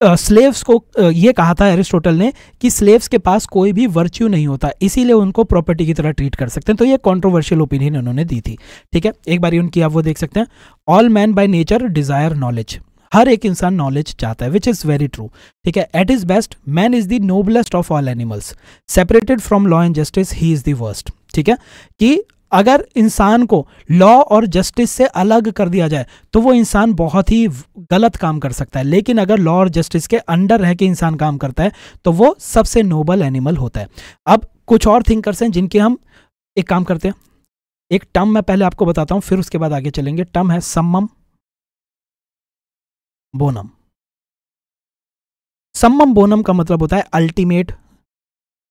स्लेव्स uh, को uh, ये कहा था एरिस्टोटल ने कि स्लेव्स के पास कोई भी वर्च्यू नहीं होता इसीलिए उनको प्रॉपर्टी की तरह ट्रीट कर सकते हैं। तो ये कॉन्ट्रोवर्शियल ओपिनियन उन्होंने दी थी। ठीक है? एक बार उनकी आप वो देख सकते हैं। All man by nature desire knowledge हर एक इंसान नॉलेज चाहता है विच इज़ वेरी ट्रू ठीक है? At is best man is the noblest of all animals separated from law and justice he is the worst ठीक है? कि अगर इंसान को लॉ और जस्टिस से अलग कर दिया जाए तो वो इंसान बहुत ही गलत काम कर सकता है। लेकिन अगर लॉ और जस्टिस के अंडर रह के इंसान काम करता है तो वो सबसे नोबल एनिमल होता है। अब कुछ और थिंकर्स हैं जिनके हम एक काम करते हैं। एक टर्म मैं पहले आपको बताता हूँ, फिर उसके बाद आगे चलेंगे। टर्म है सम्मम, बोनम। सम्मम, बोनम का मतलब होता है ultimate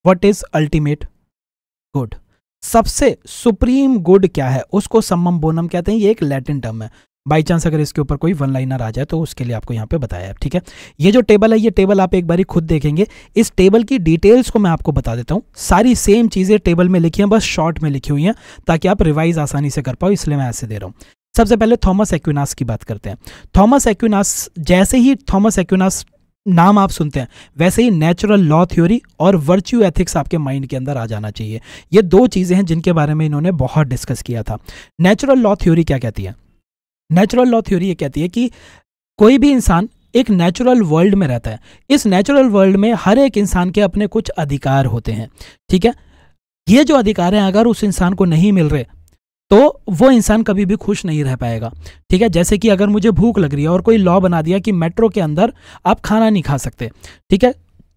what is ultimate good सबसे सुप्रीम गुड क्या है? उसको सम्मम बोनम कहते हैं, ये एक लैटिन टर्म है। बाई चांस अगर इसके ऊपर कोई वन लाइनर आ जाए तो उसके लिए आपको यहाँ पे बताया है, ठीक है? ये जो टेबल है, ये टेबल आप एक बारी खुद देखेंगे। इस टेबल की डिटेल्स को मैं आपको बता देता हूँ। सारी सेम चीज़ें टेबल में लिखी हैं, बस शॉर्ट में लिखी हुई हैं, ताकि आप रिवाइज आसानी से कर पाओ, इसलिए मैं ऐसे दे रहा हूँ। सबसे पहले थॉमस एक्विनास की बात करते हैं। थॉमस एक्विनास जैसे ही थॉमस एक्विनास नाम आप सुनते हैं। वैसे ही नेचुरल लॉ थ्योरी और वर्च्यू एथिक्स आपके माइंड के अंदर आ जाना चाहिए। ये दो चीज़ें हैं जिनके बारे में इन्होंने बहुत डिस्कस किया था। नेचुरल लॉ थ्योरी क्या कहती है? नेचुरल लॉ थ्योरी ये कहती है कि कोई भी इंसान एक नेचुरल वर्ल्ड में रहता है। इस नेचुरल वर्ल्ड में हर एक इंसान के अपने कुछ अधिकार होते हैं। ठीक है? ये जो अधिकार हैं, अगर उस इंसान को नहीं मिल रहे तो वो इंसान कभी भी खुश नहीं रह पाएगा। ठीक है? जैसे कि अगर मुझे भूख लग रही है और कोई लॉ बना दिया कि मेट्रो के अंदर आप खाना नहीं खा सकते। ठीक है?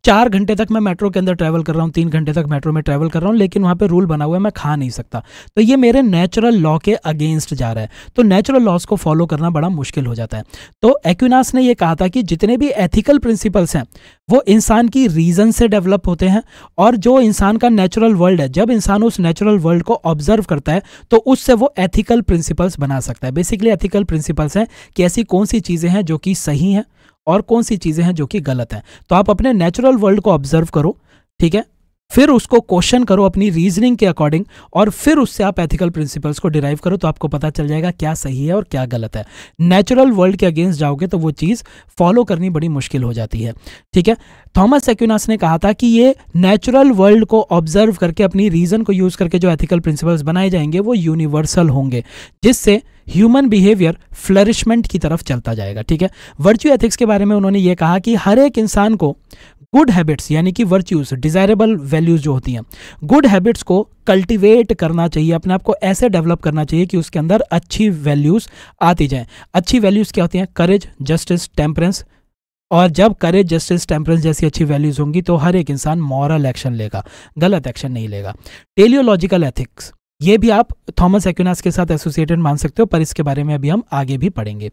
चार घंटे तक मैं मेट्रो के अंदर ट्रैवल कर रहा हूँ, तीन घंटे तक मेट्रो में ट्रैवल कर रहा हूँ, लेकिन वहाँ पे रूल बना हुआ है, मैं खा नहीं सकता। तो ये मेरे नेचुरल लॉ के अगेंस्ट जा रहा है। तो नेचुरल लॉज को फॉलो करना बड़ा मुश्किल हो जाता है। तो एक्यूनास ने ये कहा था कि जितने भी एथिकल प्रिंसिपल्स हैं, वो इंसान की रीज़न से डेवलप होते हैं और जो इंसान का नेचुरल वर्ल्ड है, जब इंसान उस नेचुरल वर्ल्ड को ऑब्ज़र्व करता है तो उससे वो एथिकल प्रिंसिपल्स बना सकता है। बेसिकली एथिकल प्रिंसिपल्स हैं कि ऐसी कौन सी चीज़ें हैं जो कि सही हैं और कौन सी चीज़ें हैं जो कि गलत हैं? तो आप अपने नेचुरल वर्ल्ड को ऑब्ज़र्व करो, ठीक है? फिर उसको क्वेश्चन करो अपनी रीजनिंग के अकॉर्डिंग और फिर उससे आप एथिकल प्रिंसिपल्स को डिराइव करो तो आपको पता चल जाएगा क्या सही है और क्या गलत है। नेचुरल वर्ल्ड के अगेंस्ट जाओगे तो वो चीज़ फॉलो करनी बड़ी मुश्किल हो जाती है। ठीक है? थॉमस एक्यूनास ने कहा था कि ये नेचुरल वर्ल्ड को ऑब्ज़र्व करके अपनी रीजन को यूज़ करके जो एथिकल प्रिंसिपल्स बनाए जाएँगे वो यूनिवर्सल होंगे, जिससे ह्यूमन बिहेवियर फ्लरिशमेंट की तरफ़ चलता जाएगा। ठीक है? वर्च्यू एथिक्स के बारे में उन्होंने ये कहा कि हर एक इंसान को गुड हैबिट्स यानी कि वर्च्यूज डिजायरेबल वैल्यूज़ जो होती हैं। गुड हैबिट्स को कल्टीवेट करना चाहिए, अपने आप को ऐसे डेवलप करना चाहिए कि उसके अंदर अच्छी वैल्यूज़ आती जाएँ। अच्छी वैल्यूज़ क्या होती हैं? करेज जस्टिस टेम्परेंस और जब करेज जस्टिस टेम्परेंस जैसी अच्छी वैल्यूज़ होंगी तो हर एक इंसान मॉरल एक्शन लेगा, गलत एक्शन नहीं लेगा। टेलियोलॉजिकल एथिक्स ये भी आप थॉमस एक्यूनास के साथ एसोसिएटेड मान सकते हो, पर इसके बारे में अभी हम आगे भी पढ़ेंगे।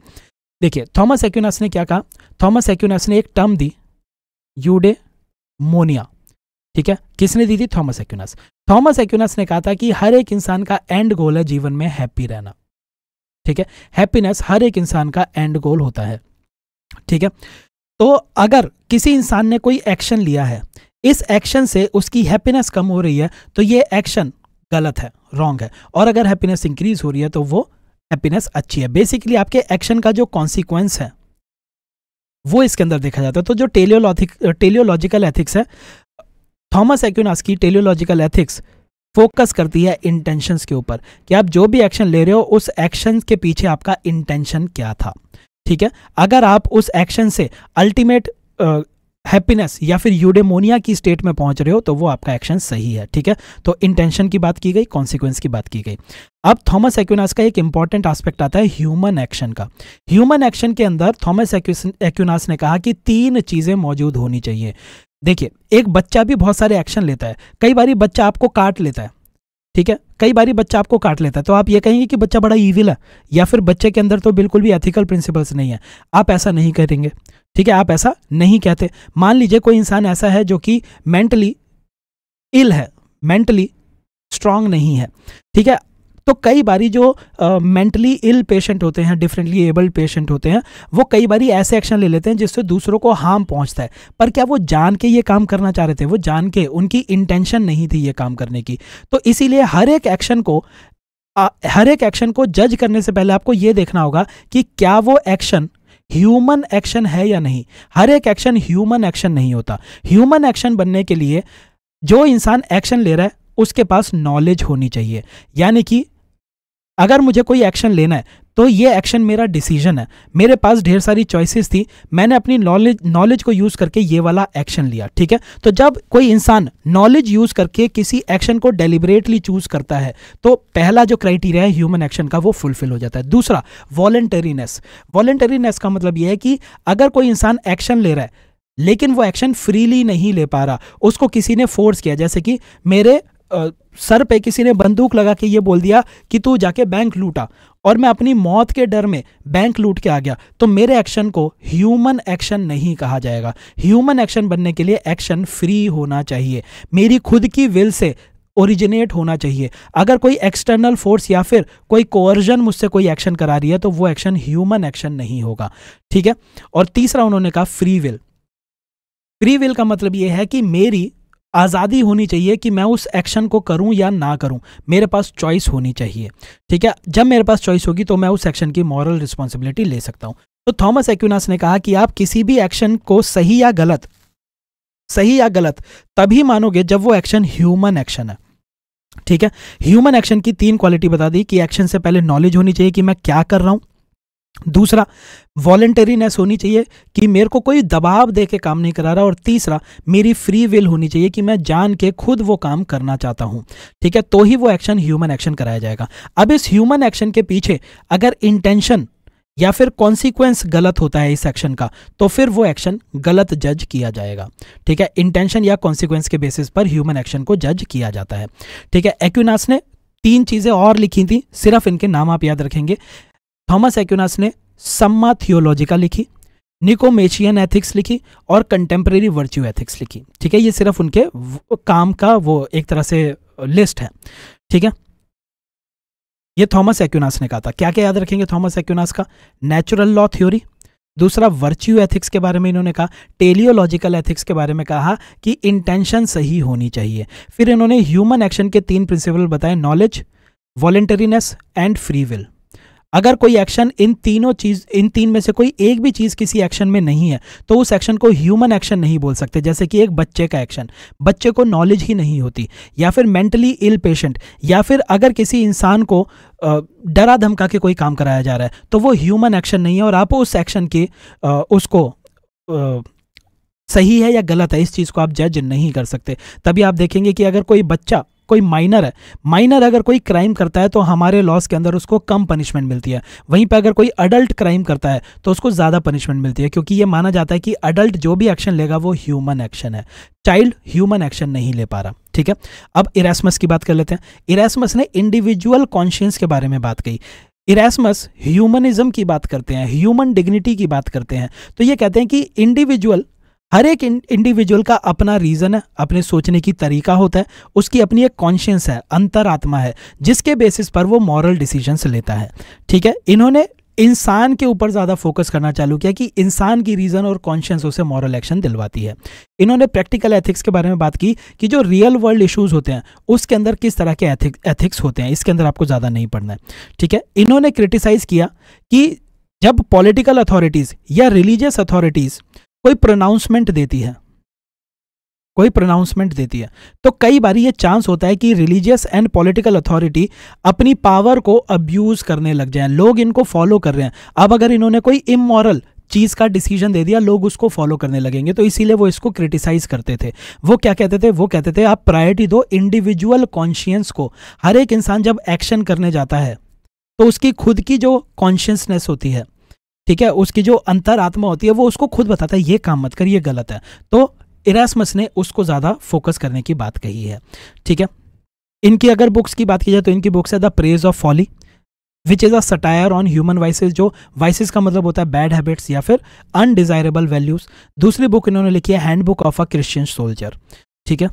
देखिए, थॉमस एक्यूनास ने क्या कहा? थॉमस एक्यूनास ने एक टर्म दी यूडे मोनिया। ठीक है? किसने दी थी? थॉमस एक्यूनस थॉमस एक्यूनस ने कहा था कि हर एक इंसान का एंड गोल है जीवन में, हैप्पी रहना। ठीक है? हैप्पीनेस हर एक इंसान का एंड गोल होता है। ठीक है? तो अगर किसी इंसान ने कोई एक्शन लिया है, इस एक्शन से उसकी हैप्पीनेस कम हो रही है तो ये एक्शन गलत है, रॉन्ग है। और अगर हैप्पीनेस इंक्रीज हो रही है तो वो हैप्पीनेस अच्छी है। बेसिकली आपके एक्शन का जो कॉन्सिक्वेंस है वो इसके अंदर देखा जाता है। तो जो टेलियोलॉजिक टेलियोलॉजिकल एथिक्स है, थॉमस एक्यूनास की टेलियोलॉजिकल एथिक्स फोकस करती है इंटेंशंस के ऊपर कि आप जो भी एक्शन ले रहे हो, उस एक्शन के पीछे आपका इंटेंशन क्या था। ठीक है? अगर आप उस एक्शन से अल्टीमेट हैप्पीनेस या फिर यूडेमोनिया की स्टेट में पहुँच रहे हो तो वो आपका एक्शन सही है, ठीक है? तो इंटेंशन की बात की गई, कॉन्सिक्वेंस की बात की गई। अब थॉमस एक्यूनास का एक इंपॉर्टेंट एस्पेक्ट आता है ह्यूमन एक्शन का। ह्यूमन एक्शन के अंदर थॉमस एक्यूनास ने कहा कि तीन चीज़ें मौजूद होनी चाहिए। देखिए, एक बच्चा भी बहुत सारे एक्शन लेता है। कई बार बच्चा आपको काट लेता है, ठीक है? कई बार बच्चा आपको काट लेता है तो आप ये कहेंगे कि बच्चा बड़ा ईविल है, या फिर बच्चे के अंदर तो बिल्कुल भी एथिकल प्रिंसिपल्स नहीं है। आप ऐसा नहीं करेंगे। ठीक है आप ऐसा नहीं कहते। मान लीजिए कोई इंसान ऐसा है जो कि मेंटली इल है मेंटली स्ट्रांग नहीं है ठीक है? तो कई बारी जो मेंटली इल पेशेंट होते हैं डिफरेंटली एबल्ड पेशेंट होते हैं वो कई बारी ऐसे एक्शन ले लेते हैं जिससे दूसरों को हार्म पहुँचता है। पर क्या वो जान के ये काम करना चाह रहे थे? वो जान के उनकी इंटेंशन नहीं थी ये काम करने की। तो इसीलिए हर एक एक्शन को आ, हर एक एक्शन को जज करने से पहले आपको ये देखना होगा कि क्या वो एक्शन ह्यूमन एक्शन है या नहीं? हर एक एक्शन ह्यूमन एक्शन नहीं होता। ह्यूमन एक्शन बनने के लिए जो इंसान एक्शन ले रहा है, उसके पास नॉलेज होनी चाहिए। यानी कि अगर मुझे कोई एक्शन लेना है तो ये एक्शन मेरा डिसीज़न है। मेरे पास ढेर सारी चॉइसेस थी। मैंने अपनी नॉलेज नॉलेज को यूज़ करके ये वाला एक्शन लिया ठीक है? तो जब कोई इंसान नॉलेज यूज़ करके किसी एक्शन को डेलिबरेटली चूज़ करता है तो पहला जो क्राइटेरिया है ह्यूमन एक्शन का वो फुलफिल हो जाता है। दूसरा वॉलेंटरीनेस वॉलेंटरीनेस का मतलब ये है कि अगर कोई इंसान एक्शन ले रहा है लेकिन वो एक्शन फ्रीली नहीं ले पा रहा उसको किसी ने फोर्स किया जैसे कि मेरे आ, सर पे किसी ने बंदूक लगा के ये बोल दिया कि तू जाके बैंक लूटा। और मैं अपनी मौत के डर में बैंक लूट के आ गया। तो मेरे एक्शन को ह्यूमन एक्शन नहीं कहा जाएगा। ह्यूमन एक्शन बनने के लिए एक्शन फ्री होना चाहिए। मेरी खुद की विल से ओरिजिनेट होना चाहिए। अगर कोई एक्सटर्नल फोर्स या फिर कोई कोअर्जन मुझसे कोई एक्शन करा रही है तो वो एक्शन ह्यूमन एक्शन नहीं होगा। ठीक है? और तीसरा उन्होंने कहा फ्री विल फ्री विल का मतलब ये है कि मेरी आज़ादी होनी चाहिए कि मैं उस एक्शन को करूँ या ना करूँ। मेरे पास चॉइस होनी चाहिए, ठीक है? जब मेरे पास चॉइस होगी तो मैं उस एक्शन की मॉरल रिस्पॉन्सिबिलिटी ले सकता हूँ। तो थॉमस एक्यूनास ने कहा कि आप किसी भी एक्शन को सही या गलत, सही या गलत, तभी मानोगे जब वो एक्शन ह्यूमन एक्शन है, ठीक है? ह्यूमन एक्शन की तीन क्वालिटी बता दी कि एक्शन से पहले नॉलेज होनी चाहिए कि मैं क्या कर रहा हूँ। दूसरा वॉलेंटरीनेस होनी चाहिए कि मेरे को कोई दबाव दे के काम नहीं करा रहा और तीसरा, मेरी फ्री विल होनी चाहिए कि मैं जान के खुद वो काम करना चाहता हूँ। ठीक है? तो ही वो एक्शन ह्यूमन एक्शन कराया जाएगा। अब इस ह्यूमन एक्शन के पीछे अगर इंटेंशन या फिर कॉन्सिक्वेंस गलत होता है इस एक्शन का तो फिर वो एक्शन गलत जज किया जाएगा। ठीक है? इंटेंशन या कॉन्सिक्वेंस के बेसिस पर ह्यूमन एक्शन को जज किया जाता है। ठीक है? एक्यूनास ने तीन चीज़ें और लिखी थी, सिर्फ़ इनके नाम आप याद रखेंगे। थॉमस एक्यूनास ने सम्मा थियोलॉजिका लिखी, निकोमेशियन एथिक्स लिखी और कंटेम्प्रेरी वर्च्यू एथिक्स लिखी। ठीक है, ये सिर्फ़ उनके काम का वो एक तरह से लिस्ट है। ठीक है? ये थॉमस एक्यूनास ने कहा था। क्या क्या याद रखेंगे थॉमस एक्यूनास का? Natural law theory. दूसरा, वर्च्यू एथिक्स के बारे में इन्होंने कहा। टेलियोलॉजिकल एथिक्स के बारे में कहा कि इंटेंशन सही होनी चाहिए। फिर इन्होंने ह्यूमन एक्शन के तीन प्रिंसिपल बताए, knowledge, voluntariness and free will. अगर कोई एक्शन इन तीनों चीज़, इन तीन में से कोई एक भी चीज़ किसी एक्शन में नहीं है तो उस एक्शन को ह्यूमन एक्शन नहीं बोल सकते, जैसे कि एक बच्चे का एक्शन बच्चे को नॉलेज ही नहीं होती, या फिर मेंटली इल पेशेंट या फिर अगर किसी इंसान को डरा धमका के कोई काम कराया जा रहा है तो वो ह्यूमन एक्शन नहीं है और आप उस एक्शन के उसको सही है या गलत है, इस चीज़ को आप जज नहीं कर सकते। तभी आप देखेंगे कि अगर कोई बच्चा कोई माइनर है। माइनर अगर कोई क्राइम करता है तो हमारे लॉस के अंदर उसको कम पनिशमेंट मिलती है। वहीं पर अगर कोई अडल्ट क्राइम करता है तो उसको ज़्यादा पनिशमेंट मिलती है, क्योंकि ये माना जाता है कि अडल्ट जो भी एक्शन लेगा, वो ह्यूमन एक्शन है। चाइल्ड ह्यूमन एक्शन नहीं ले पा रहा। ठीक है? अब इरेस्मस की बात कर लेते हैं। इरेस्मस ने इंडिविजुअल कॉन्शियंस के बारे में बात कही। इरेस्मस ह्यूमनिज्म की बात करते हैं ह्यूमन डिग्निटी की बात करते हैं। तो ये कहते हैं कि इंडिविजुअल हर एक इंडिविजुअल का अपना रीज़न है, अपने सोचने की तरीका होता है, उसकी अपनी एक कॉन्शियंस है, अंतरात्मा है, जिसके बेसिस पर वो मॉरल डिसीजंस लेता है। ठीक है? इन्होंने इंसान के ऊपर ज़्यादा फोकस करना चालू किया कि इंसान की रीज़न और कॉन्शियंस उसे मॉरल एक्शन दिलवाती है। इन्होंने प्रैक्टिकल एथिक्स के बारे में बात की कि जो रियल वर्ल्ड इश्यूज़ होते हैं, उसके अंदर किस तरह के एथिक एथिक्स होते हैं, इसके अंदर आपको ज़्यादा नहीं पढ़ना है। ठीक है? इन्होंने क्रिटिसाइज किया कि जब पॉलिटिकल अथॉरिटीज़ या रिलीजियस अथॉरिटीज़ कोई प्रोनाउंसमेंट देती है। कोई प्रोनाउंसमेंट देती है। तो कई बार ये चांस होता है कि रिलीजियस एंड पॉलिटिकल अथॉरिटी अपनी पावर को अब्यूज करने लग जाए। लोग इनको फॉलो कर रहे हैं। अब अगर इन्होंने कोई इमोरल चीज़ का डिसीज़न दे दिया, लोग उसको फॉलो करने लगेंगे। तो इसीलिए वो इसको क्रिटिसाइज करते थे। वो क्या कहते थे? वो कहते थे, आप प्रायोरिटी दो इंडिविजुअल कॉन्शियंस को। हर एक इंसान जब एक्शन करने जाता है तो उसकी खुद की जो कॉन्शियसनेस होती है ठीक है, उसकी जो अंतर आत्मा होती है, वो उसको खुद बताता है, ये काम मत कर, ये गलत है। तो इरासमस ने उसको ज़्यादा फोकस करने की बात कही है, ठीक है? इनकी अगर बुक्स की बात की जाए तो इनकी बुक्स है the praise of folly which is a satire on human vices जो वाइसेस का मतलब होता है बैड हैबिट्स या फिर अनडिजायरेबल वैल्यूज़ दूसरी बुक इन्होंने लिखी है handbook of a Christian soldier ठीक है?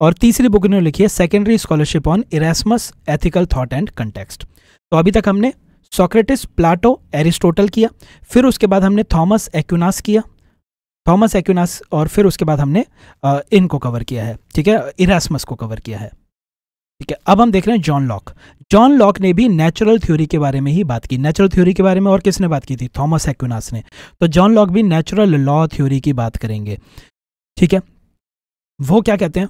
और तीसरी बुक इन्होंने लिखी है secondary scholarship on Erasmus ethical thought and context तो अभी तक हमने सोक्रेटिस, प्लाटो, एरिस्टोटल किया, फिर उसके बाद हमने थॉमस एक्यूनास किया। थॉमस एक्यूनास और फिर उसके बाद हमने इनको कवर किया है, ठीक है? इरासमस को कवर किया है, ठीक है? अब हम देख रहे हैं जॉन लॉक। जॉन लॉक ने भी नेचुरल थ्योरी के बारे में ही बात की। नेचुरल थ्योरी के बारे में और किसने बात की थी? थॉमस एक्विनास ने। तो जॉन लॉक भी नेचुरल लॉ थ्योरी की बात करेंगे, ठीक है? वो क्या कहते हैं?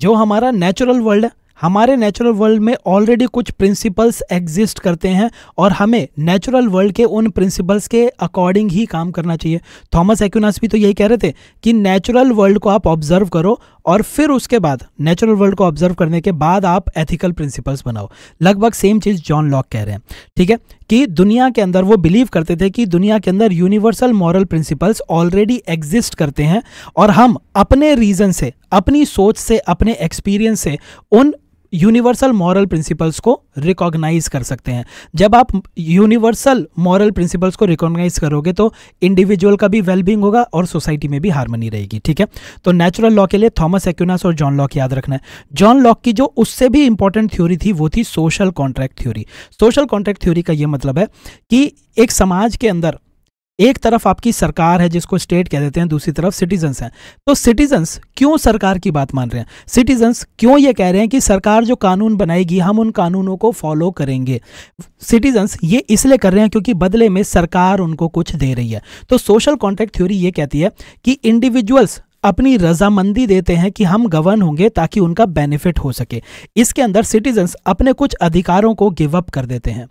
जो हमारा नेचुरल वर्ल्ड है हमारे नेचुरल वर्ल्ड में ऑलरेडी कुछ प्रिंसिपल्स एग्जिस्ट करते हैं और हमें नेचुरल वर्ल्ड के उन प्रिंसिपल्स के अकॉर्डिंग ही काम करना चाहिए। थॉमस एक्यूनास भी तो यही कह रहे थे कि नेचुरल वर्ल्ड को आप ऑब्ज़र्व करो और फिर उसके बाद नेचुरल वर्ल्ड को ऑब्ज़र्व करने के बाद आप एथिकल प्रिंसिपल्स बनाओ। लगभग सेम चीज़ जॉन लॉक कह रहे हैं, ठीक है? कि दुनिया के अंदर वो बिलीव करते थे कि दुनिया के अंदर universal moral principles already exist करते हैं और हम अपने रीजन से, अपनी सोच से, अपने एक्सपीरियंस से उन यूनिवर्सल मॉरल प्रिंसिपल्स को रिकॉग्नाइज कर सकते हैं। जब आप यूनिवर्सल मॉरल प्रिंसिपल्स को रिकॉग्नाइज करोगे तो इंडिविजुअल का भी वेलबींग होगा और सोसाइटी में भी हारमोनी रहेगी, ठीक है? तो नेचुरल लॉ के लिए थॉमस एक्यूनास और जॉन लॉक याद रखना है। जॉन लॉक की जो उससे भी इंपॉर्टेंट थ्योरी थी वो थी social contract theory social contract theory का ये मतलब है कि एक समाज के अंदर एक तरफ़ आपकी सरकार है जिसको स्टेट कह देते हैं, दूसरी तरफ़ सिटीजन्स हैं। तो सिटीजन्स क्यों सरकार की बात मान रहे हैं? सिटीजन्स क्यों ये कह रहे हैं कि सरकार जो कानून बनाएगी, हम उन कानूनों को फॉलो करेंगे। सिटीजन्स ये इसलिए कर रहे हैं क्योंकि बदले में सरकार उनको कुछ दे रही है। तो सोशल कॉन्ट्रैक्ट थ्योरी ये कहती है कि इंडिविजुअल्स अपनी रजामंदी देते हैं कि हम गवर्न होंगे ताकि उनका बेनिफिट हो सके। इसके अंदर सिटीजन्स अपने कुछ अधिकारों को गिव अप कर देते हैं।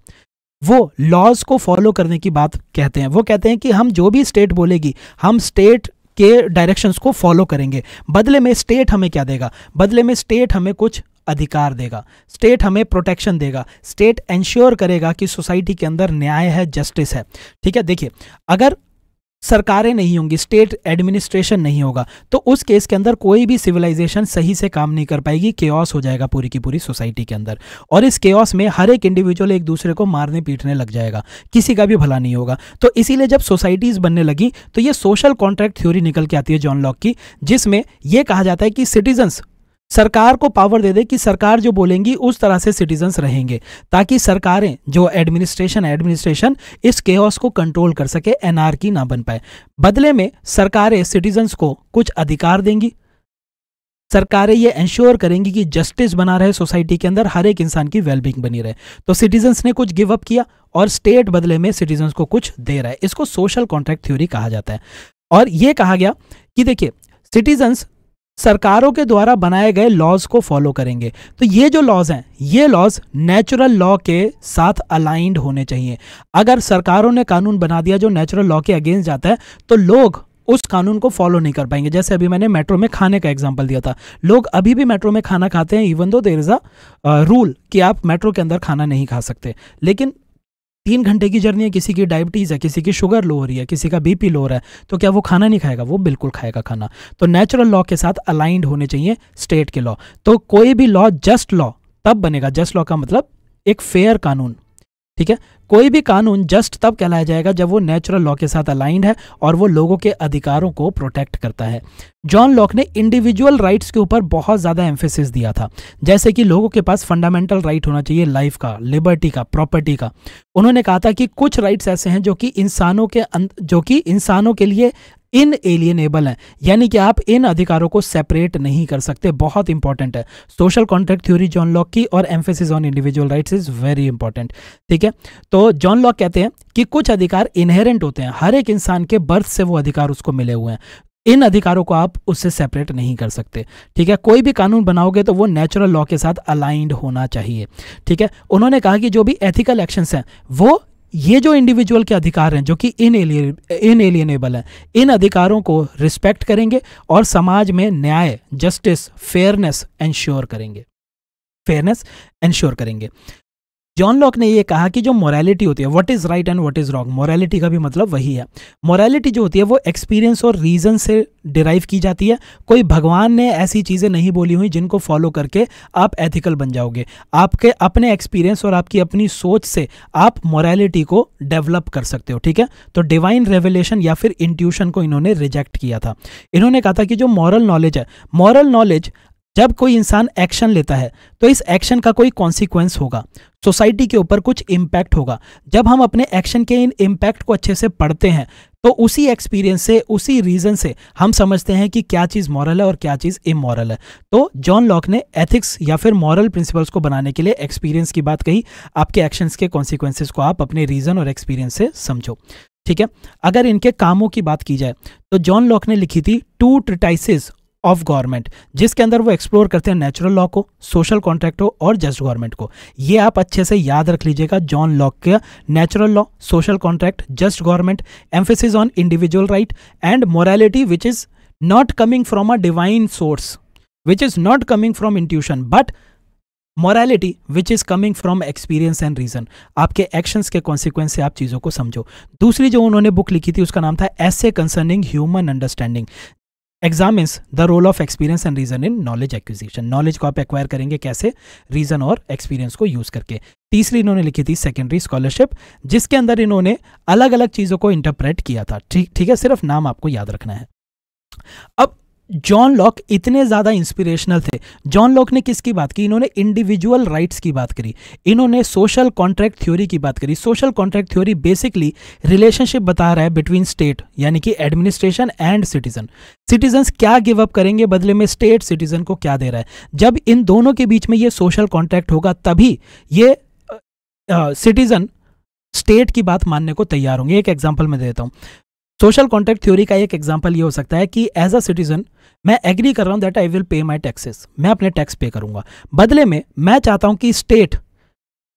वो लॉज को फॉलो करने की बात कहते हैं। वो कहते हैं कि हम जो भी स्टेट बोलेगी, हम स्टेट के डायरेक्शंस को फॉलो करेंगे। बदले में स्टेट हमें क्या देगा? बदले में स्टेट हमें कुछ अधिकार देगा। स्टेट हमें प्रोटेक्शन देगा। स्टेट इंश्योर करेगा कि सोसाइटी के अंदर न्याय है जस्टिस है। ठीक है, देखिए, अगर सरकारें नहीं होंगी स्टेट एडमिनिस्ट्रेशन नहीं होगा तो उस केस के अंदर कोई भी सिविलाइजेशन सही से काम नहीं कर पाएगी केओस हो जाएगा पूरी की पूरी सोसाइटी के अंदर। और इस केओस में हर एक इंडिविजुअल एक दूसरे को मारने पीटने लग जाएगा, किसी का भी भला नहीं होगा। तो इसीलिए जब सोसाइटीज़ बनने लगी तो ये सोशल कॉन्ट्रैक्ट थ्योरी निकल के आती है जॉन लॉक की, जिसमें यह कहा जाता है कि सिटीजन्स सरकार को पावर दे दे कि सरकार जो बोलेंगी उस तरह से सिटीजन्स रहेंगे, ताकि सरकारें जो एडमिनिस्ट्रेशन एडमिनिस्ट्रेशन इस केओस को कंट्रोल कर सके एनआरकी ना बन पाए। बदले में सरकारें सिटीजन्स को कुछ अधिकार देंगी। सरकारें ये इंश्योर करेंगी कि जस्टिस बना रहे सोसाइटी के अंदर, हर एक इंसान की वेलबींग बनी रहे। तो सिटीजन्स ने कुछ गिव अप किया और स्टेट बदले में सिटीजन्स को कुछ दे रहा है। इसको सोशल कॉन्ट्रैक्ट थ्योरी कहा जाता है। और ये कहा गया कि देखिए सिटीजन्स सरकारों के द्वारा बनाए गए लॉज को फॉलो करेंगे। तो ये जो लॉज हैं, ये लॉज नेचुरल लॉ के साथ अलाइंड होने चाहिए। अगर सरकारों ने कानून बना दिया जो नेचुरल लॉ के अगेंस्ट जाता है तो लोग उस कानून को फॉलो नहीं कर पाएँगे। जैसे अभी मैंने मेट्रो में खाने का एग्जांपल दिया था। लोग अभी भी मेट्रो में खाना खाते हैं even though there is a rule कि आप मेट्रो के अंदर खाना नहीं खा सकते। लेकिन तीन घंटे की जर्नी है, किसी की डायबिटीज़ है, किसी की शुगर लो हो रही है, किसी का बीपी लो हो रहा है तो क्या वो खाना नहीं खाएगा? वो बिल्कुल खाएगा खाना। तो नेचुरल लॉ के साथ अलाइंड होने चाहिए स्टेट के लॉ तो कोई भी लॉ जस्ट लॉ तब बनेगा। जस्ट लॉ का मतलब एक फेयर कानून। ठीक है? कोई भी कानून जस्ट तब कहलाया जाएगा जब वो नेचुरल लॉ के साथ अलाइंड है और वो लोगों के अधिकारों को प्रोटेक्ट करता है। जॉन लॉक ने इंडिविजुअल राइट्स के ऊपर बहुत ज़्यादा एम्फेसिस दिया था। जैसे कि लोगों के पास फंडामेंटल राइट होना चाहिए लाइफ का लिबर्टी का प्रॉपर्टी का। उन्होंने कहा था कि कुछ राइट्स ऐसे हैं जो कि इंसानों के जो कि इंसानों के लिए इन एलियनेबल हैं। यानी कि आप इन अधिकारों को सेपरेट नहीं कर सकते। बहुत इंपॉर्टेंट है। Social contract theory John Locke की और emphasis on individual rights is very important ठीक है? तो जॉन लॉक कहते हैं कि कुछ अधिकार इनहेरेंट होते हैं। हर एक इंसान के बर्थ से वो अधिकार उसको मिले हुए हैं। इन अधिकारों को आप उससे सेपरेट नहीं कर सकते। ठीक है? कोई भी कानून बनाओगे तो वो नेचुरल लॉ के साथ अलाइंड होना चाहिए। ठीक है? उन्होंने कहा कि जो भी एथिकल एक्शंस हैं, वो ये जो इंडिविजुअल के अधिकार हैं, जो कि इन एलियनेबल हैं, इन अधिकारों को रिस्पेक्ट करेंगे और समाज में न्याय जस्टिस फेयरनेस एंश्योर करेंगे। फेयरनेस एंश्योर करेंगे। जॉन लॉक ने ये कहा कि जो मोरालिटी होती है what is right and what is wrong morality का भी मतलब वही है। मोरालिटी जो होती है, वो एक्सपीरियंस और रीजन से डिराइव की जाती है। कोई भगवान ने ऐसी चीज़ें नहीं बोली हुई जिनको फॉलो करके आप एथिकल बन जाओगे। आपके अपने एक्सपीरियंस और आपकी अपनी सोच से आप मोरालिटी को डेवलप कर सकते हो, ठीक है? तो डिवाइन रेवलेशन या फिर इंट्यूशन को इन्होंने रिजेक्ट किया था। इन्होंने कहा था कि जो मॉरल नॉलेज है मॉरल नॉलेज जब कोई इंसान एक्शन लेता है तो इस एक्शन का कोई कॉन्सिक्वेंस होगा। सोसाइटी के ऊपर कुछ इम्पैक्ट होगा। जब हम अपने एक्शन के इन इम्पैक्ट को अच्छे से पढ़ते हैं तो उसी एक्सपीरियंस से, उसी रीजन से हम समझते हैं कि क्या चीज़ मॉरल है और क्या चीज़ इमोरल है। तो जॉन लॉक ने एथिक्स या फिर मॉरल प्रिंसिपल्स को बनाने के लिए एक्सपीरियंस की बात कही। आपके एक्शंस के कॉन्सिक्वेंसेस को आप अपने रीजन और एक्सपीरियंस से समझो। ठीक है? अगर इनके कामों की बात की जाए तो जॉन लॉक ने लिखी थी टू ट्रिटाइसिस ऑफ़ गवर्नमेंट जिसके अंदर वो एक्सप्लोर करते हैं नेचुरल लॉ को सोशल कॉन्ट्रैक्ट को और जस्ट गवर्नमेंट को। ये आप अच्छे से याद रख लीजिएगा जॉन लॉक के natural law social contract just government emphasis on individual right and morality which is not coming from a divine source which is not coming from intuition but morality which is coming from experience and reason आपके एक्शंस के कॉन्सिक्वेंस से आप चीज़ों को समझो। दूसरी जो उन्होंने बुक लिखी थी, उसका नाम था ऐसे concerning human understanding examines the role of experience and reason in knowledge acquisition knowledge को आप एक्वायर करेंगे कैसे? रीजन और एक्सपीरियंस को यूज़ करके। तीसरी इन्होंने लिखी थी सेकेंडरी स्कॉलरशिप जिसके अंदर इन्होंने अलग अलग चीज़ों को इंटरप्रेट किया था। ठीक ठीक है? सिर्फ़ नाम आपको याद रखना है। अब जॉन लॉक इतने ज़्यादा इंस्पिरेशनल थे। जॉन लॉक ने किसकी बात की? इन्होंने इंडिविजुअल राइट्स की बात करी। इन्होंने सोशल कॉन्ट्रैक्ट थ्योरी की बात करी। Social contract theory basically relationship बता रहा है बिटवीन स्टेट यानी कि एडमिनिस्ट्रेशन एंड सिटीजन सिटीजन्स क्या गिव अप करेंगे बदले में स्टेट सिटीजन को क्या दे रहा है? जब इन दोनों के बीच में ये सोशल कॉन्ट्रैक्ट होगा तभी ये सिटीजन uh, स्टेट की बात मानने को तैयार होंगे। एक एग्ज़ाम्पल मैं देता हूँ। सोशल कॉन्ट्रैक्ट थ्योरी का एक एग्ज़ाम्पल ये हो सकता है कि एज अ सिटीजन मैं एग्री कर रहा हूँ that I will pay my taxes मैं अपने टैक्स पे करूँगा। बदले में, मैं चाहता हूँ कि स्टेट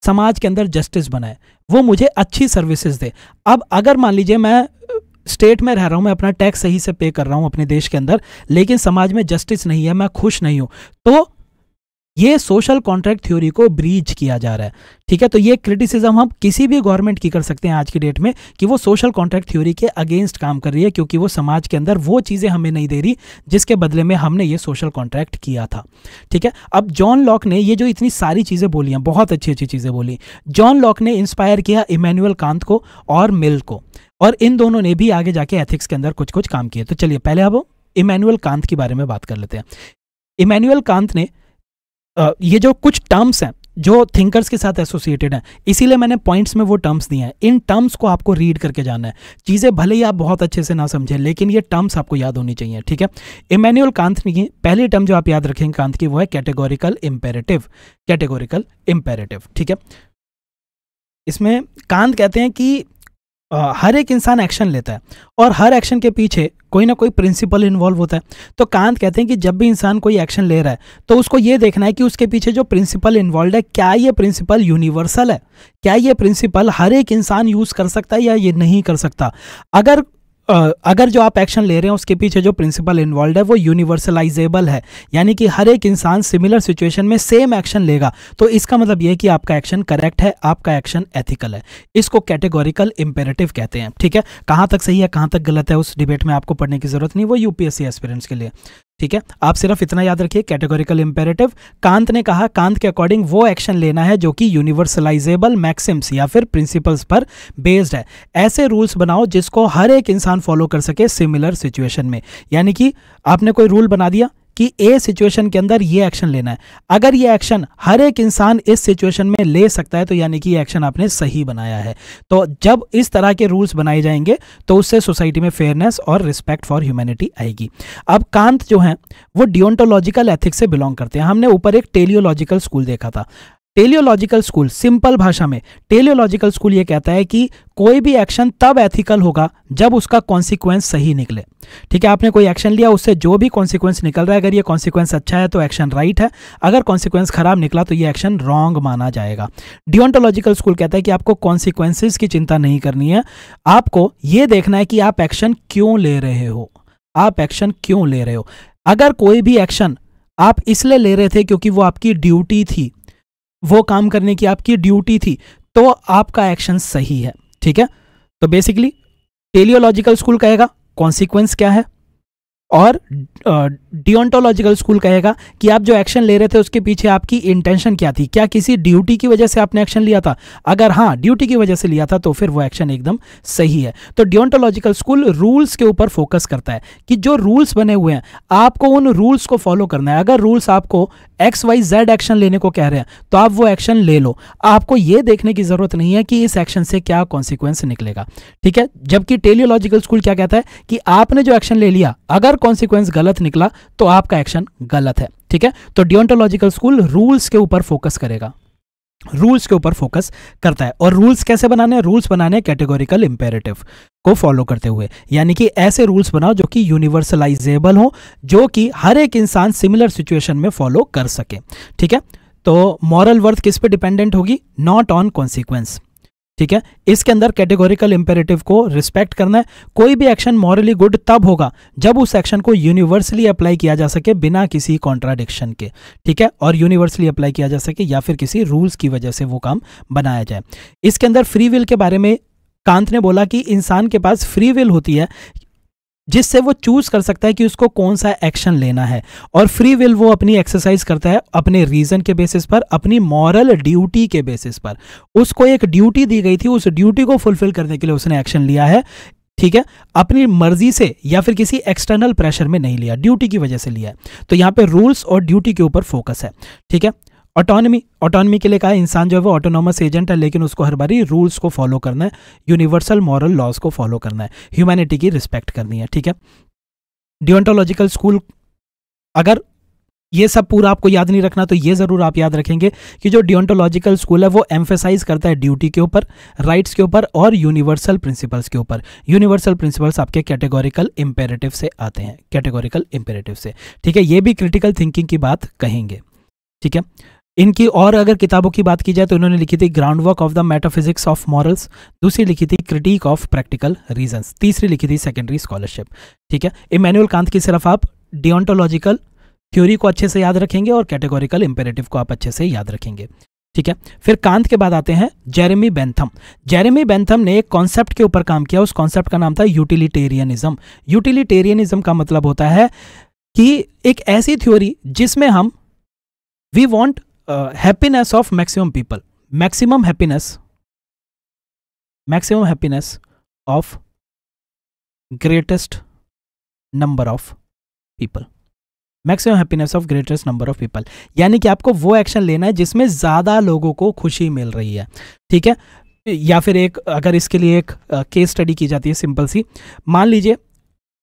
समाज के अंदर जस्टिस बनाए। वो मुझे अच्छी सर्विसेज़ दे। अब अगर मान लीजिए मैं स्टेट में रह रहा हूँ, मैं अपना टैक्स सही से पे कर रहा हूँ अपने देश के अंदर, लेकिन समाज में जस्टिस नहीं है, मैं खुश नहीं हूँ तो ये सोशल कॉन्ट्रैक्ट थ्योरी को ब्रीच किया जा रहा है। ठीक है तो ये क्रिटिसिज्म हम किसी भी गवर्नमेंट की कर सकते हैं आज की डेट में कि वो सोशल कॉन्ट्रैक्ट थ्योरी के अगेंस्ट काम कर रही है, क्योंकि वो समाज के अंदर वो चीज़ें हमें नहीं दे रही जिसके बदले में हमने ये सोशल कॉन्ट्रैक्ट किया था। ठीक है, अब जॉन लॉक ने ये जो इतनी सारी चीज़ें बोली हैं, बहुत अच्छी अच्छी चीज़ें बोली जॉन लॉक ने इंस्पायर किया इमैनुअल कांत को और मिल को, और इन दोनों ने भी आगे जाके एथिक्स के अंदर कुछ कुछ काम किए। तो चलिए, पहले अब इमैनुअल कांत के बारे में बात कर लेते हैं। इमैनुअल कांत ने ये जो कुछ टर्म्स हैं, जो थिंकर्स के साथ एसोसिएटेड हैं, इसीलिए मैंने पॉइंट्स में वो टर्म्स दिए हैं। इन टर्म्स को आपको रीड करके जाना है। चीज़ें भले ही आप बहुत अच्छे से ना समझें, लेकिन ये टर्म्स आपको याद होनी चाहिए, ठीक है? इमैनुअल कांत की, पहली टर्म जो आप याद रखेंगे कांत की, वो है कैटेगोरिकल इम्पेरेटिव कैटेगोरिकल इम्पेरेटिव ठीक है? इसमें कांत कहते हैं कि हर एक इंसान एक्शन लेता है, और हर एक्शन के पीछे कोई ना कोई प्रिंसिपल इन्वॉल्व होता है। तो कांत कहते हैं कि जब भी इंसान कोई एक्शन ले रहा है तो उसको ये देखना है कि उसके पीछे जो प्रिंसिपल इन्वॉल्व है, क्या ये प्रिंसिपल यूनिवर्सल है? क्या ये प्रिंसिपल हर एक इंसान यूज़ कर सकता है या ये नहीं कर सकता? अगर अगर जो आप एक्शन ले रहे हैं, उसके पीछे जो प्रिंसिपल इन्वॉल्व है, वो यूनिवर्सलाइजेबल है। यानी कि हर एक इंसान सिमिलर सिचुएशन में सेम एक्शन लेगा। तो इसका मतलब ये है कि आपका एक्शन करेक्ट है, आपका एक्शन एथिकल है। इसको कैटेगोरिकल इंपेरेटिव कहते हैं, ठीक है? कहाँ तक सही है, कहाँ तक गलत है, उस डिबेट में आपको पढ़ने की ज़रूरत नहीं, वो यूपीएससी एक्सपीरियंस के लिए। ठीक है? आप सिर्फ़ इतना याद रखिए कैटेगोरिकल इंपेरेटिव कांत ने कहा, कांत के अकॉर्डिंग वो एक्शन लेना है जो कि यूनिवर्सलाइजेबल मैक्सिम्स या फिर प्रिंसिपल्स पर बेस्ड है। ऐसे रूल्स बनाओ जिसको हर एक इंसान फॉलो कर सके सिमिलर सिचुएशन में। यानी कि आपने कोई रूल बना दिया कि ए सिचुएशन के अंदर ये एक्शन लेना है। अगर ये एक्शन हर एक इंसान इस सिचुएशन में ले सकता है तो यानी कि एक्शन आपने सही बनाया है। तो जब इस तरह के रूल्स बनाए जाएँगे तो उससे सोसाइटी में फेयरनेस और रिस्पेक्ट फॉर ह्यूमैनिटी आएगी। अब कांत जो है, वो डिओन्टोलॉजिकल एथिक्स से बिलोंग करते हैं। हमने ऊपर एक टेलियोलॉजिकल स्कूल देखा था। टेलियोलॉजिकल स्कूल सिंपल भाषा में। टेलियोलॉजिकल स्कूल ये कहता है कि कोई भी एक्शन तब एथिकल होगा जब उसका कॉन्सिक्वेंस सही निकले। ठीक है, आपने कोई एक्शन लिया, उससे जो भी कॉन्सिक्वेंस निकल रहा है, अगर ये कॉन्सिक्वेंस अच्छा है तो एक्शन राइट है। अगर कॉन्सिक्वेंस खराब निकला तो ये एक्शन रॉन्ग माना जाएगा। डिओंटोलॉजिकल स्कूल कहता है कि आपको कॉन्सिक्वेंसेज की चिंता नहीं करनी है। आपको ये देखना है कि आप एक्शन क्यों ले रहे हो। आप एक्शन क्यों ले रहे हो। अगर कोई भी एक्शन आप इसलिए ले रहे थे क्योंकि वो आपकी ड्यूटी थी वो काम करने की आपकी ड्यूटी थी तो आपका एक्शन सही है, ठीक है? तो बेसिकली टेलियोलॉजिकल स्कूल कहेगा कॉन्सिक्वेंस क्या है? और डिओंटोलॉजिकल स्कूल कहेगा कि आप जो एक्शन ले रहे थे, उसके पीछे आपकी इंटेंशन क्या थी? क्या किसी ड्यूटी की वजह से आपने एक्शन लिया था? अगर हाँ ड्यूटी की वजह से लिया था तो फिर वो एक्शन एकदम सही है। तो डिओंटोलॉजिकल स्कूल रूल्स के ऊपर फोकस करता है कि जो रूल्स बने हुए हैं, आपको उन रूल्स को फॉलो करना है। अगर रूल्स आपको एक्स वाई जेड एक्शन लेने को कह रहे हैं तो आप वो एक्शन ले लो। आपको ये देखने की ज़रूरत नहीं है कि इस एक्शन से क्या कॉन्सिक्वेंस निकलेगा। ठीक है? जबकि टेलियोलॉजिकल स्कूल क्या कहता है कि आपने जो एक्शन ले लिया, अगर कॉन्सिक्वेंस गलत निकला तो आपका एक्शन गलत है, ठीक है? तो डिओंटोलॉजिकल स्कूल रूल्स के ऊपर फोकस करेगा। रूल्स के ऊपर फोकस करता है। और रूल्स कैसे बनाने हैं? रूल्स बनाने कैटेगोरिकल इंपेरेटिव को फॉलो करते हुए। यानी कि ऐसे रूल्स बनाओ जो कि यूनिवर्सलाइजेबल हो, जो कि हर एक इंसान सिमिलर सिचुएशन में फॉलो कर सके, ठीक है? तो मॉरल वर्थ किस पे डिपेंडेंट होगी? नॉट ऑन कॉन्सिक्वेंस ठीक है? इसके अंदर कैटेगोरिकल इंपेरेटिव को रिस्पेक्ट करना है। कोई भी एक्शन मॉरली गुड तब होगा जब उस एक्शन को यूनिवर्सली अप्लाई किया जा सके बिना किसी कॉन्ट्राडिक्शन के। ठीक है? और यूनिवर्सली अप्लाई किया जा सके या फिर किसी रूल्स की वजह से वो काम बनाया जाए। इसके अंदर फ्री विल के बारे में कांत ने बोला कि इंसान के पास फ्री विल होती है जिससे वो चूज़ कर सकता है कि उसको कौन सा एक्शन लेना है। और फ्री विल वो अपनी एक्सरसाइज करता है अपने रीजन के बेसिस पर, अपनी मॉरल ड्यूटी के बेसिस पर। उसको एक ड्यूटी दी गई थी, उस ड्यूटी को फुलफिल करने के लिए उसने एक्शन लिया है। ठीक है? अपनी मर्ज़ी से या फिर किसी एक्सटर्नल प्रेशर में नहीं लिया ड्यूटी की वजह से लिया है। तो यहाँ पे रूल्स और ड्यूटी के ऊपर फोकस है। ठीक है? ऑटोनमी ऑटोनमी के लिए कहा, इंसान जो है वो ऑटोनोमस एजेंट है, लेकिन उसको हर बारी रूल्स को फॉलो करना है यूनिवर्सल मॉरल लॉज को फॉलो करना है ह्यूमैनिटी की रिस्पेक्ट करनी है, ठीक है? डिओंटोलॉजिकल स्कूल अगर ये सब पूरा आपको याद नहीं रखना तो ये ज़रूर आप याद रखेंगे कि जो डिओंटोलॉजिकल स्कूल है, वो एम्फेसाइज करता है ड्यूटी के ऊपर राइट्स के ऊपर और यूनिवर्सल प्रिंसिपल्स के ऊपर। यूनिवर्सल प्रिंसिपल्स आपके कैटेगोरिकल इंपेरेटिव से आते हैं कैटेगोरिकल इंपेरेटिव से, ठीक है? ये भी क्रिटिकल थिंकिंग की बात कहेंगे, ठीक है? इनकी और अगर किताबों की बात की जाए तो इन्होंने लिखी थी groundwork of the metaphysics of morals दूसरी लिखी थी क्रिटिक ऑफ़ प्रैक्टिकल रीजंस तीसरी लिखी थी सेकेंडरी स्कॉलरशिप ठीक है? इमैनुअल कांत की सिर्फ़ आप डिओंटोलॉजिकल थ्योरी को अच्छे से याद रखेंगे और कैटेगोरिकल इंपेरेटिव को आप अच्छे से याद रखेंगे। ठीक है? फिर कांत के बाद आते हैं जेरेमी बेंथम जेरेमी बेंथम ने एक कॉन्सेप्ट के ऊपर काम किया, उस कॉन्सेप्ट का नाम था यूटिलिटेरियनिज्म यूटिलिटेरियनिज्म का मतलब होता है कि एक ऐसी थ्योरी जिसमें हम we want happiness of maximum people maximum happiness maximum happiness of greatest number of people maximum happiness of greatest number of people यानी कि आपको वो एक्शन लेना है जिसमें ज़्यादा लोगों को खुशी मिल रही है। ठीक है? या फिर एक, अगर इसके लिए एक केस स्टडी की जाती है सिंपल सी। मान लीजिए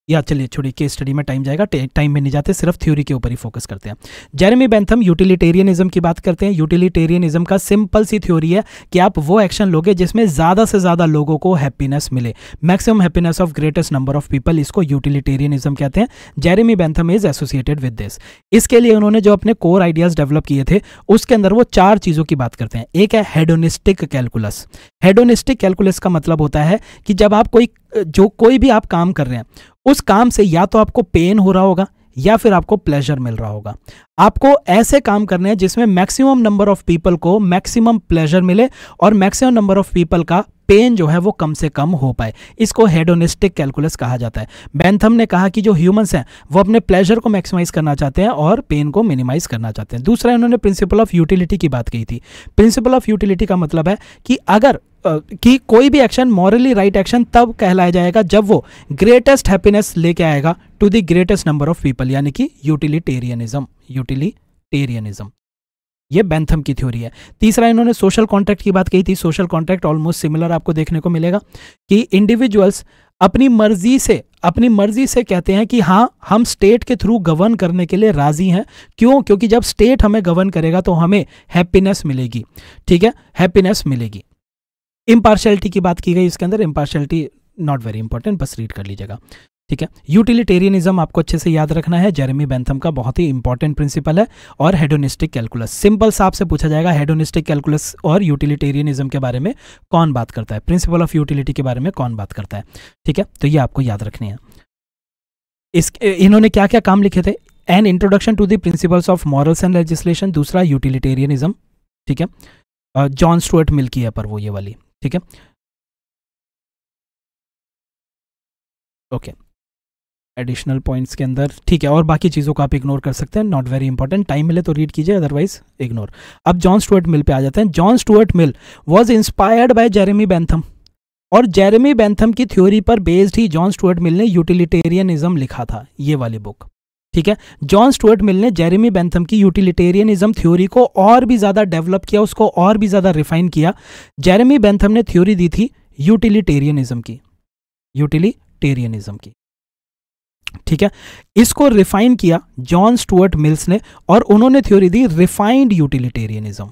या चलिए, छोड़िए केस स्टडी में टाइम जाएगा टाइम में नहीं जाते, सिर्फ़ थ्योरी के ऊपर ही फोकस करते हैं। जेरेमी बेंथम यूटिलिटेरियनिज्म की बात करते हैं। यूटिलिटेरियनिज्म का सिंपल सी थ्योरी है कि आप वो एक्शन लोगे जिसमें ज़्यादा से ज़्यादा लोगों को हैप्पीनेस मिले। Maximum happiness of greatest number of people इसको यूटिलिटेरियनिज्म कहते हैं। Jeremy Bentham is associated with this इसके लिए उन्होंने जो अपने कोर आइडियाज़ डेवलप किए थे, उसके अंदर वो चार चीज़ों की बात करते हैं। एक है हेडोनिस्टिक कैलकुलस हेडोनिस्टिक कैलकुलस का मतलब होता है कि जब आप कोई, जो कोई भी आप काम कर रहे हैं, उस काम से या तो आपको पेन हो रहा होगा या फिर आपको प्लेजर मिल रहा होगा। आपको ऐसे काम करने हैं जिसमें मैक्सिमम नंबर ऑफ़ पीपल को मैक्सिमम प्लेजर मिले और मैक्सिमम नंबर ऑफ़ पीपल का पेन जो है वो कम से कम हो पाए। इसको हेडोनिस्टिक कैलकुलस कहा जाता है। बेंथम ने कहा कि जो ह्यूमंस हैं, वो अपने प्लेजर को मैक्सिमाइज करना चाहते हैं और पेन को मिनिमाइज करना चाहते हैं। दूसरा इन्होंने प्रिंसिपल ऑफ़ यूटिलिटी की बात कही थी। प्रिंसिपल ऑफ़ यूटिलिटी का मतलब है कि अगर कि कोई भी एक्शन मॉरली राइट एक्शन तब कहलाया जाएगा जब वो ग्रेटेस्ट हैप्पीनेस लेके आएगा to the greatest number of people यानी कि यूटिलिटेरियनिज्म यूटिलिटेरियनिज्म ये बेंथम की थ्योरी है। तीसरा इन्होंने सोशल कॉन्ट्रैक्ट की बात कही थी। सोशल कॉन्ट्रैक्ट ऑलमोस्ट सिमिलर आपको देखने को मिलेगा कि इंडिविजुअल्स अपनी मर्ज़ी से, अपनी मर्ज़ी से कहते हैं कि हाँ हम स्टेट के थ्रू गवर्न करने के लिए राज़ी हैं। क्यों? क्योंकि जब स्टेट हमें गवर्न करेगा तो हमें हैप्पीनेस मिलेगी। ठीक है? हैप्पीनेस मिलेगी। इम्पार्शलिटी की बात की गई। इसके अंदर इम्पार्शलिटी नॉट वेरी इंपॉर्टेंट बस रीड कर लीजिएगा। ठीक है? यूटिलिटेरियनिज्म आपको अच्छे से याद रखना है। जेरेमी बेंथम का बहुत ही इंपॉर्टेंट प्रिंसिपल है और हेडोनिस्टिक कैलकुलस सिंपल सा आपसे पूछा जाएगा हेडोनिस्टिक कैलकुलस और यूटिलिटेरियनिज्म के बारे में कौन बात करता है? प्रिंसिपल ऑफ़ यूटिलिटी के बारे में कौन बात करता है? ठीक है? तो ये आपको याद रखनी है। इस, इन्होंने क्या क्या काम लिखे थे? An introduction to the principles of morals and legislation दूसरा यूटिलिटेरियनिज्म ठीक है? जॉन स्टुअर्ट मिल की है पर वो ये वाली, ठीक है? ओके एडिशनल पॉइंट्स के अंदर। ठीक है, और बाकी चीज़ों को आप इग्नोर कर सकते हैं नॉट वेरी इंपॉर्टेंट टाइम मिले तो रीड कीजिए अदरवाइज़ इग्नोर अब जॉन स्टुअर्ट मिल पे आ जाते हैं। John Stuart Mill was inspired by Jeremy Bentham और जेरेमी बैंथम की थ्योरी पर बेस्ड ही जॉन स्टुअर्ट मिल ने यूटिलिटेरियनिज्म लिखा था, ये वाली बुक ठीक है जॉन स्टुअर्ट मिल ने जेरेमी बैंथम की यूटिलिटेरियनिज्म थ्योरी को और भी ज़्यादा डेवलप किया, उसको और भी ज़्यादा रिफाइन किया। जेरेमी बैंथम ने थ्योरी दी थी यूटिलिटेरियनिज्म की यूटिलिटेरियनिज्म की। ठीक है? इसको रिफाइन किया जॉन स्टुअर्ट मिल्स ने और उन्होंने थ्योरी दी रिफाइंड यूटिलिटेरियनिज्म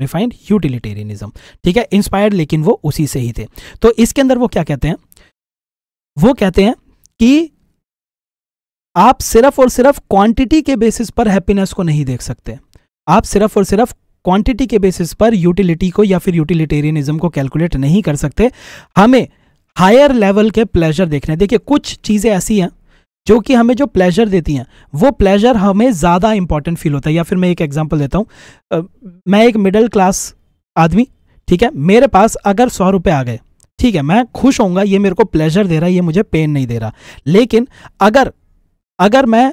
रिफाइंड यूटिलिटेरियनिज्म ठीक है? इंस्पायर्ड लेकिन वो उसी से ही थे। तो इसके अंदर वो क्या कहते हैं? वो कहते हैं कि आप सिर्फ़ और सिर्फ़ क्वांटिटी के बेसिस पर हैप्पीनेस को नहीं देख सकते। आप सिर्फ़ और सिर्फ़ क्वांटिटी के बेसिस पर यूटिलिटी को या फिर यूटिलिटेरियनिज्म को कैलकुलेट नहीं कर सकते। हमें हायर लेवल के प्लेजर देखने देखिए, कुछ चीज़ें ऐसी हैं जो कि हमें जो प्लेजर देती हैं, वो प्लेजर हमें ज़्यादा इंपॉर्टेंट फील होता है। या फिर मैं एक एग्जांपल देता हूँ। मैं एक मिडिल क्लास आदमी, ठीक है? मेरे पास अगर सौ रुपये आ गए, ठीक है? मैं खुश होऊँगा, ये मेरे को प्लेजर दे रहा है, ये मुझे पेन नहीं दे रहा। लेकिन अगर अगर मैं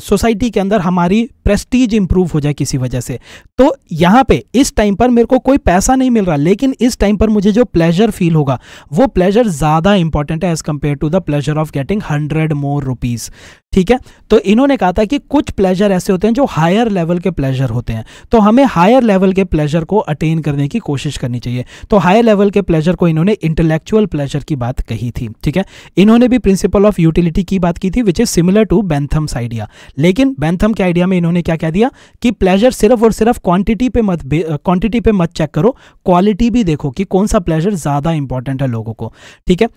सोसाइटी के अंदर हमारी प्रेस्टीज इंप्रूव हो जाए किसी वजह से। तो यहाँ पे इस टाइम पर मेरे को कोई पैसा नहीं मिल रहा, लेकिन इस टाइम पर मुझे जो प्लेजर फील होगा, वो प्लेजर ज़्यादा इंपॉर्टेंट है as compared to the pleasure of getting hundred more rupees ठीक है? तो इन्होंने कहा था कि कुछ प्लेजर ऐसे होते हैं जो हायर लेवल के प्लेजर होते हैं। तो हमें हायर लेवल के प्लेजर को अटेन करने की कोशिश करनी चाहिए। तो हायर लेवल के प्लेजर को इन्होंने इंटेलेक्चुअल प्लेजर की बात कही थी। ठीक है? इन्होंने भी प्रिंसिपल ऑफ़ यूटिलिटी की बात की थी which is similar to Bentham's idea लेकिन बैंथम के आइडिया में इन्होंने क्या कह दिया कि प्लेजर सिर्फ़ और सिर्फ़ क्वांटिटी पे मत क्वांटिटी पे मत चेक करो क्वालिटी भी देखो कि कौन सा प्लेजर ज़्यादा इंपॉर्टेंट है लोगों को, ठीक है?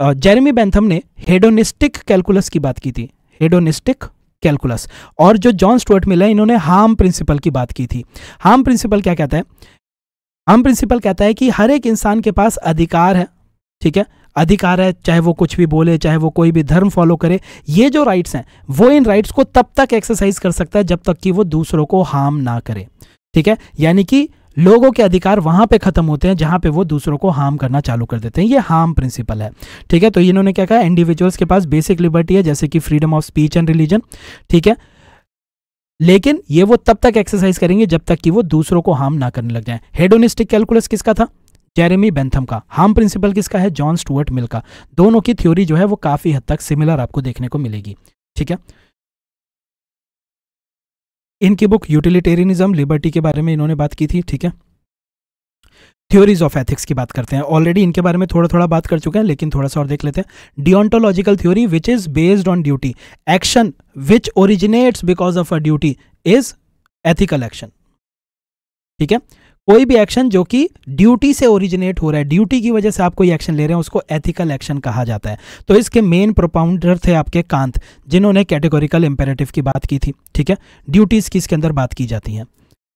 जेरेमी बैंथम ने हेडोनिस्टिक कैलकुलस की बात की थी हेडोनिस्टिक कैलकुलस और जो जॉन स्टुअर्ट मिल है, इन्होंने हार्म प्रिंसिपल की बात की थी। हार्म प्रिंसिपल क्या कहता है? हार्म प्रिंसिपल कहता है कि हर एक इंसान के पास अधिकार है, ठीक है? अधिकार है, चाहे वो कुछ भी बोले, चाहे वो कोई भी धर्म फॉलो करे, ये जो राइट्स हैं, वो इन राइट्स को तब तक एक्सरसाइज कर सकता है जब तक कि वो दूसरों को हार्म ना करे। ठीक है? यानी कि लोगों के अधिकार वहाँ पे खत्म होते हैं, जहाँ पे वो दूसरों को हार्म करना चालू कर देते हैं। ये हार्म प्रिंसिपल है। ठीक है? तो इन्होंने क्या कहा? इंडिविजुअल्स के पास बेसिक लिबर्टी है, जैसे कि freedom of speech and religion ठीक है? लेकिन ये वो तब तक एक्सरसाइज करेंगे जब तक कि वो दूसरों को हार्म ना करने लग जाए। हेडोनिस्टिक कैलकुलस किसका था? जेरेमी बेंथम का। हार्म प्रिंसिपल किसका है? जॉन स्टुअर्ट मिल का। दोनों की थ्योरी जो है वो काफ़ी हद तक सिमिलर आपको देखने को मिलेगी। ठीक है? इनकी बुक यूटिलिटेरियनिज्म लिबर्टी के बारे में इन्होंने बात की थी, ठीक है? थ्योरीज ऑफ़ एथिक्स की बात करते हैं। ऑलरेडी इनके बारे में थोड़ा थोड़ा बात कर चुके हैं, लेकिन थोड़ा सा और देख लेते हैं। Deontological theory which is based on duty action which originates because of a duty is ethical action ठीक है? कोई भी एक्शन जो कि ड्यूटी से ओरिजिनेट हो रहा है ड्यूटी की वजह से आप कोई एक्शन ले रहे हैं, उसको एथिकल एक्शन कहा जाता है। तो इसके मेन प्रोपाउंडर थे आपके कांत, जिन्होंने कैटेगोरिकल इंपेरेटिव की बात की थी, ठीक है? ड्यूटीज़ की इसके अंदर बात की जाती हैं?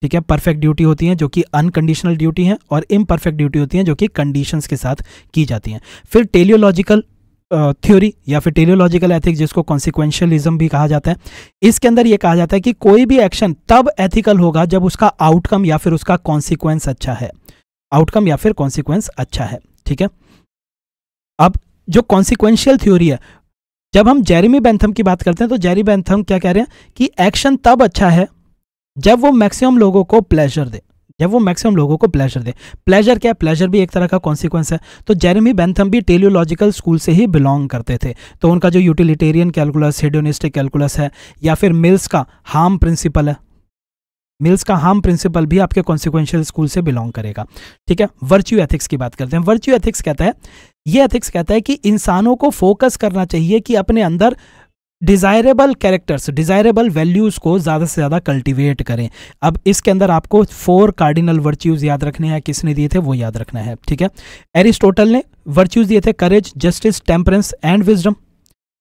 ठीक है परफेक्ट ड्यूटी होती है जो कि अनकंडीशनल ड्यूटी है और इम्परफेक्ट ड्यूटी होती है जो कि कंडीशंस के साथ की जाती हैं। फिर टेलियोलॉजिकल थ्योरी या फिर टेलियोलॉजिकल एथिक्स जिसको कॉन्सिक्वेंशियलिज्म भी कहा जाता है, इसके अंदर ये कहा जाता है कि कोई भी एक्शन तब एथिकल होगा जब उसका आउटकम या फिर उसका कॉन्सिक्वेंस अच्छा है। आउटकम या फिर कॉन्सिक्वेंस अच्छा है, ठीक है? अब जो कॉन्सिक्वेंशियल थ्योरी है, जब हम जेरीमी बैंथम की बात करते हैं तो जेरी बैंथम क्या कह रहे हैं कि एक्शन तब अच्छा है जब वो मैक्सिमम लोगों को प्लेजर दे। जब वो मैक्सिमम लोगों को प्लेजर दे। प्लेजर क्या प्लेजर भी एक तरह का कॉन्सिक्वेंस है। तो जेरेमी बेंथम भी टेलियोलॉजिकल स्कूल से ही बिलोंग करते थे। तो उनका जो यूटिलिटेरियन कैलकुलस हेडोनिस्टिक कैलकुलस है, या फिर मिल्स का हार्म प्रिंसिपल है। मिल्स का हार्म प्रिंसिपल भी आपके कॉन्सिक्वेंशियल स्कूल से बिलोंग करेगा। ठीक है? वर्च्यू एथिक्स की बात करते हैं। वर्च्यू एथिक्स कहता है, ये एथिक्स कहता है कि इंसानों को फोकस करना चाहिए कि अपने अंदर डिज़ायरेबल कैरेक्टर्स डिज़ायरेबल वैल्यूज़ को ज़्यादा से ज़्यादा कल्टिवेट करें। अब इसके अंदर आपको फोर कार्डिनल वर्च्यूज़ याद रखने हैं, किसने दिए थे वो याद रखना है, ठीक है? एरिस्टोटल ने वर्च्यूज़ दिए थे courage justice temperance and wisdom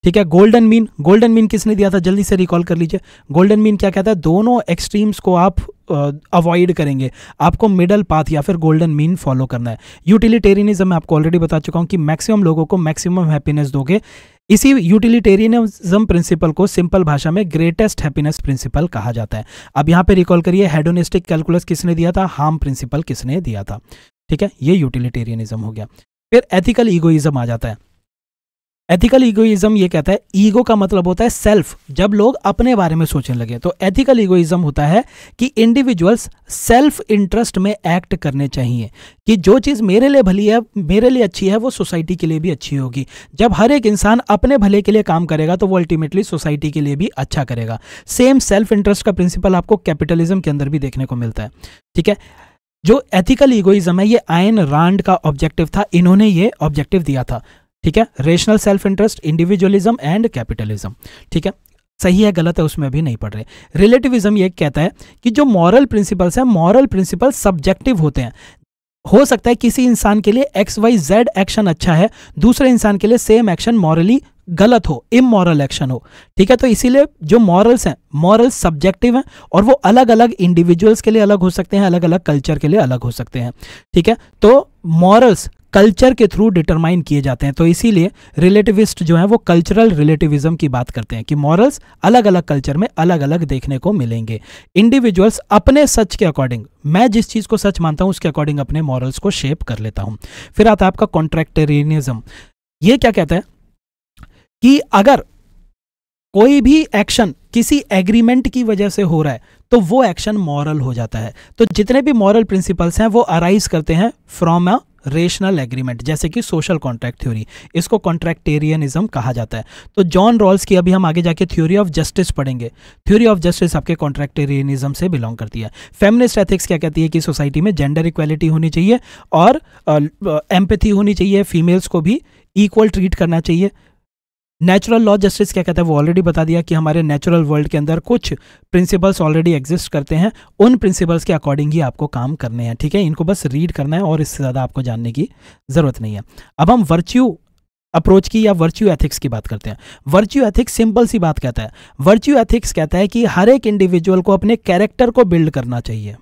ठीक है गोल्डन मीन गोल्डन मीन किसने दिया था? जल्दी से रिकॉल कर लीजिए। गोल्डन मीन क्या कहता है? दोनों एक्सट्रीम्स को आप अवॉइड करेंगे। आपको मिडल पाथ या फिर गोल्डन मीन फॉलो करना है। यूटिलिटेरियनिज्म मैं आपको ऑलरेडी बता चुका हूँ कि मैक्सिमम लोगों को मैक्सिमम हैप्पीनेस दोगे। इसी यूटिलिटेरियनिज्म प्रिंसिपल को सिंपल भाषा में ग्रेटेस्ट हैप्पीनेस प्रिंसिपल कहा जाता है। अब यहाँ पे रिकॉल करिए हेडोनिस्टिक कैलकुलस किसने दिया था? हार्म प्रिंसिपल किसने दिया था? ठीक है, ये यूटिलिटेरियनिज्म हो गया। फिर एथिकल ईगोइज्म आ जाता है। एथिकल ईगोइज्म ये कहता है ईगो का मतलब होता है सेल्फ जब लोग अपने बारे में सोचने लगे। तो एथिकल ईगोइज्म होता है कि इंडिविजुअल्स सेल्फ इंटरेस्ट में एक्ट करने चाहिए, कि जो चीज़ मेरे लिए भली है, मेरे लिए अच्छी है, वो सोसाइटी के लिए भी अच्छी होगी। जब हर एक इंसान अपने भले के लिए काम करेगा तो वो अल्टीमेटली सोसाइटी के लिए भी अच्छा करेगा। सेम सेल्फ इंटरेस्ट का प्रिंसिपल आपको कैपिटलिज्म के अंदर भी देखने को मिलता है। ठीक है? जो एथिकल ईगोइज्म है, ये आयन रांड का ऑब्जेक्टिव था। इन्होंने ये ऑब्जेक्टिव दिया था। ठीक है? Rational self interest individualism and capitalism ठीक है? सही है, गलत है, उसमें भी नहीं पढ़ रहे। रिलेटिविज्म ये कहता है कि जो मॉरल प्रिंसिपल्स हैं मॉरल प्रिंसिपल सब्जेक्टिव होते हैं। हो सकता है किसी इंसान के लिए एक्स वाई जेड एक्शन अच्छा है, दूसरे इंसान के लिए सेम एक्शन मॉरली गलत हो इमोरल एक्शन हो। ठीक है? तो इसीलिए जो मॉरल्स हैं मॉरल्स सब्जेक्टिव हैं और वो अलग अलग इंडिविजुअल्स के लिए अलग हो सकते हैं अलग अलग कल्चर के लिए अलग हो सकते हैं। ठीक है? तो मॉरल्स कल्चर के थ्रू डिटरमाइन किए जाते हैं। तो इसीलिए रिलेटिविस्ट जो है वो कल्चरल रिलेटिविज्म की बात करते हैं कि मॉरल्स अलग अलग कल्चर में अलग अलग देखने को मिलेंगे। इंडिविजुअल्स अपने सच के अकॉर्डिंग, मैं जिस चीज़ को सच मानता हूँ, उसके अकॉर्डिंग अपने मॉरल्स को शेप कर लेता हूँ। फिर आता है आपका कॉन्ट्रैक्टेरियनिज्म। ये क्या कहता है? कि अगर कोई भी एक्शन किसी एग्रीमेंट की वजह से हो रहा है तो वो एक्शन मॉरल हो जाता है। तो जितने भी मॉरल प्रिंसिपल्स हैं, वो अराइज करते हैं फ्रॉम अ रेशनल एग्रीमेंट जैसे कि सोशल कॉन्ट्रैक्ट थ्योरी इसको कॉन्ट्रैक्टेरियनिज्म कहा जाता है। तो जॉन रॉल्स की अभी हम आगे जाके थ्योरी ऑफ़ जस्टिस पढ़ेंगे। थ्योरी ऑफ़ जस्टिस आपके कॉन्ट्रैक्टेरियनिज्म से बिलोंग करती है। फेमिनिस्ट एथिक्स क्या कहती है कि सोसाइटी में जेंडर इक्वेलिटी होनी चाहिए और एम्पथी होनी चाहिए फीमेल्स को भी इक्वल ट्रीट करना चाहिए। नेचुरल लॉ जस्टिस क्या कहता है? वो ऑलरेडी बता दिया कि हमारे नेचुरल वर्ल्ड के अंदर कुछ प्रिंसिपल्स ऑलरेडी एग्जिस्ट करते हैं। उन प्रिंसिपल्स के अकॉर्डिंग ही आपको काम करने हैं, ठीक है? इनको बस रीड करना है और इससे ज़्यादा आपको जानने की ज़रूरत नहीं है। अब हम वर्च्यू अप्रोच की या वर्च्यू एथिक्स की बात करते हैं। वर्च्यू एथिक्स सिंपल सी बात कहता है। वर्च्यू एथिक्स कहता है कि हर एक इंडिविजुअल को अपने कैरेक्टर को बिल्ड करना चाहिए।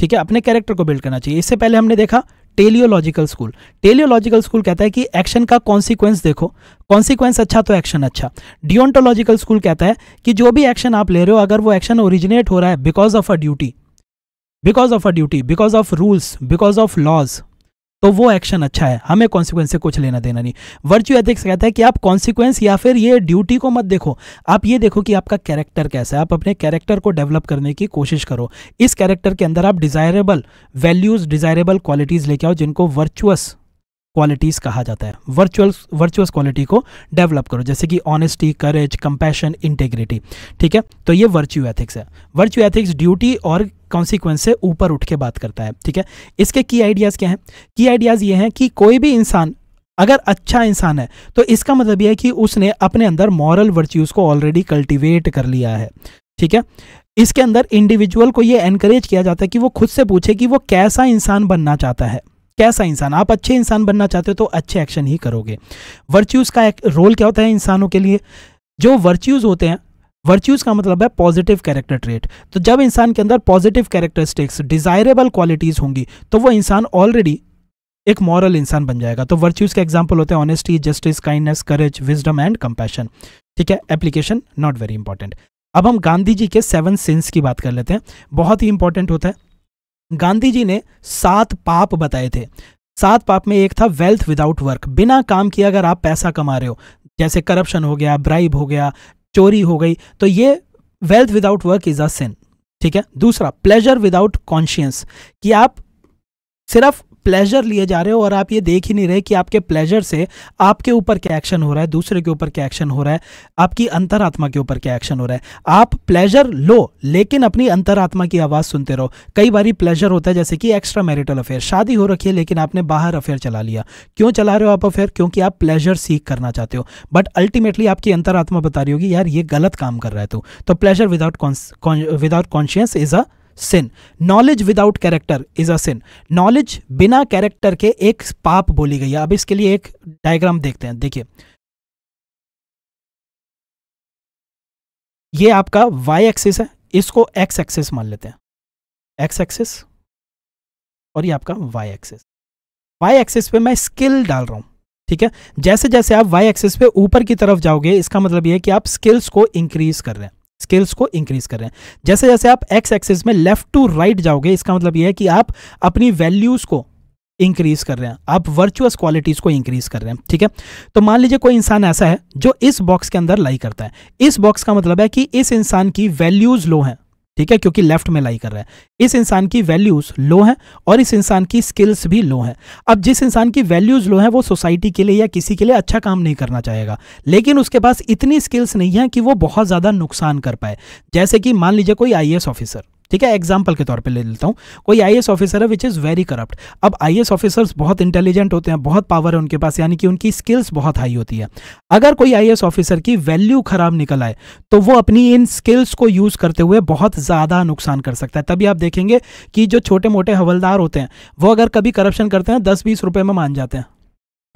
ठीक है? अपने कैरेक्टर को बिल्ड करना चाहिए। इससे पहले हमने देखा टेलियोलॉजिकल स्कूल टेलियोलॉजिकल स्कूल कहता है कि एक्शन का कॉन्सिक्वेंस देखो। कॉन्सिक्वेंस अच्छा तो एक्शन अच्छा। डिओंटोलॉजिकल स्कूल कहता है कि जो भी एक्शन आप ले रहे हो, अगर वो एक्शन ओरिजिनेट हो रहा है because of a duty because of a duty because of rules because of laws तो वो एक्शन अच्छा है। हमें कॉन्सिक्वेंस से कुछ लेना देना नहीं। वर्च्यू एथिक्स कहता है कि आप कॉन्सिक्वेंस या फिर ये ड्यूटी को मत देखो। आप ये देखो कि आपका कैरेक्टर कैसा है। आप अपने कैरेक्टर को डेवलप करने की कोशिश करो। इस कैरेक्टर के अंदर आप डिजायरेबल वैल्यूज़ डिजायरेबल क्वालिटीज लेके आओ जिनको वर्चुअस क्वालिटीज़ कहा जाता है। वर्चुअल वर्चुअस क्वालिटी को डेवलप करो। जैसे कि ऑनेस्टी करेज कंपैशन इंटेग्रिटी ठीक है? तो ये वर्च्यू एथिक्स है। वर्च्यू एथिक्स ड्यूटी और कॉन्सिक्वेंस से ऊपर उठ के बात करता है, ठीक है? इसके की आइडियाज़ क्या हैं? की आइडियाज़ ये हैं कि कोई भी इंसान, अगर अच्छा इंसान है तो इसका मतलब यह है कि उसने अपने अंदर मॉरल वर्च्यूज़ को ऑलरेडी कल्टिवेट कर लिया है, ठीक है? इसके अंदर इंडिविजुअल को ये एनकरेज किया जाता है कि वो खुद से पूछे कि वो कैसा इंसान बनना चाहता है। कैसा इंसान? आप अच्छे इंसान बनना चाहते हो तो अच्छे एक्शन ही करोगे। वर्च्यूज़ का एक रोल क्या होता है इंसानों के लिए? जो वर्च्यूज़ होते हैं वर्च्यूज़ का मतलब है पॉजिटिव कैरेक्टर ट्रेट तो जब इंसान के अंदर पॉजिटिव कैरेक्टरिस्टिक्स डिजायरेबल क्वालिटीज़ होंगी तो वो इंसान ऑलरेडी एक मॉरल इंसान बन जाएगा। तो वर्च्यूज़ के एग्ज़ाम्पल होते हैं honesty justice kindness courage wisdom and compassion ठीक है? एप्लीकेशन नॉट वेरी इंपॉर्टेंट अब हम गांधी जी के सेवन सिंस की बात कर लेते हैं। बहुत ही इंपॉर्टेंट होता है। गांधी जी ने सात पाप बताए थे। सात पाप में एक था वेल्थ विदाउट वर्क बिना काम किए अगर आप पैसा कमा रहे हो, जैसे करप्शन हो गया ब्राइब हो गया चोरी हो गई तो ये wealth without work is a sin ठीक है? दूसरा प्लेजर विदाउट कॉन्शियंस कि आप सिर्फ़ प्लेजर लिए जा रहे हो और आप ये देख ही नहीं रहे कि आपके प्लेजर से आपके ऊपर क्या एक्शन हो रहा है, दूसरे के ऊपर क्या एक्शन हो रहा है, आपकी अंतरात्मा के ऊपर क्या एक्शन हो रहा है। आप प्लेजर लो, लेकिन अपनी अंतरात्मा की आवाज़ सुनते रहो। कई बार प्लेजर होता है जैसे कि एक्स्ट्रा मैरिटल अफेयर शादी हो रखी है, लेकिन आपने बाहर अफेयर चला लिया। क्यों चला रहे हो आप अफेयर क्योंकि आप प्लेजर सीख करना चाहते हो। बट अल्टीमेटली आपकी अंतरात्मा बता रही होगी, यार, ये गलत काम कर रहा है तू। तो pleasure without without conscious is a sin knowledge without character is a sin knowledge बिना कैरेक्टर के एक पाप बोली गई है। अब इसके लिए एक डायग्राम देखते हैं। देखिए। ये आपका वाई एक्सिस है। इसको एक्स एक्सिस मान लेते हैं। एक्स एक्सिस और ये आपका वाई एक्सिस वाई एक्सिस पे मैं स्किल डाल रहा हूँ। ठीक है? जैसे जैसे आप वाई एक्सिस पे ऊपर की तरफ़ जाओगे, इसका मतलब ये है कि आप स्किल्स को इंक्रीज कर रहे हैं। स्किल्स को इंक्रीज कर रहे हैं। जैसे जैसे आप एक्स एक्सिस में लेफ़्ट टू राइट जाओगे, इसका मतलब यह है कि आप अपनी वैल्यूज़ को इंक्रीज कर रहे हैं, आप वर्चुअस क्वालिटीज को इंक्रीज कर रहे हैं, ठीक है? तो मान लीजिए कोई इंसान ऐसा है जो इस बॉक्स के अंदर लाई करता है। इस बॉक्स का मतलब है कि इस इंसान की वैल्यूज़ लो हैं। ठीक है? क्योंकि लेफ़्ट में लाई कर रहा है। इस इंसान की वैल्यूज़ लो हैं और इस इंसान की स्किल्स भी लो हैं। अब जिस इंसान की वैल्यूज़ लो हैं, वो सोसाइटी के लिए या किसी के लिए अच्छा काम नहीं करना चाहेगा। लेकिन उसके पास इतनी स्किल्स नहीं है कि वो बहुत ज़्यादा नुकसान कर पाए। जैसे कि मान लीजिए कोई आईएएस ऑफिसर ठीक है एग्ज़ाम्पल के तौर पर ले लेता हूँ। कोई आई ऑफिसर है विच इज़ वेरी करप्ट अब आई ऑफिसर्स बहुत इंटेलिजेंट होते हैं, बहुत पावर है उनके पास, यानी कि उनकी स्किल्स बहुत हाई होती है। अगर कोई आई ऑफिसर की वैल्यू खराब निकल आए तो वो अपनी इन स्किल्स को यूज़ करते हुए बहुत ज़्यादा नुकसान कर सकता है। तभी आप देखेंगे कि जो छोटे मोटे हवलदार होते हैं, वो अगर कभी करप्शन करते हैं, दस बीस रुपये में मान जाते हैं।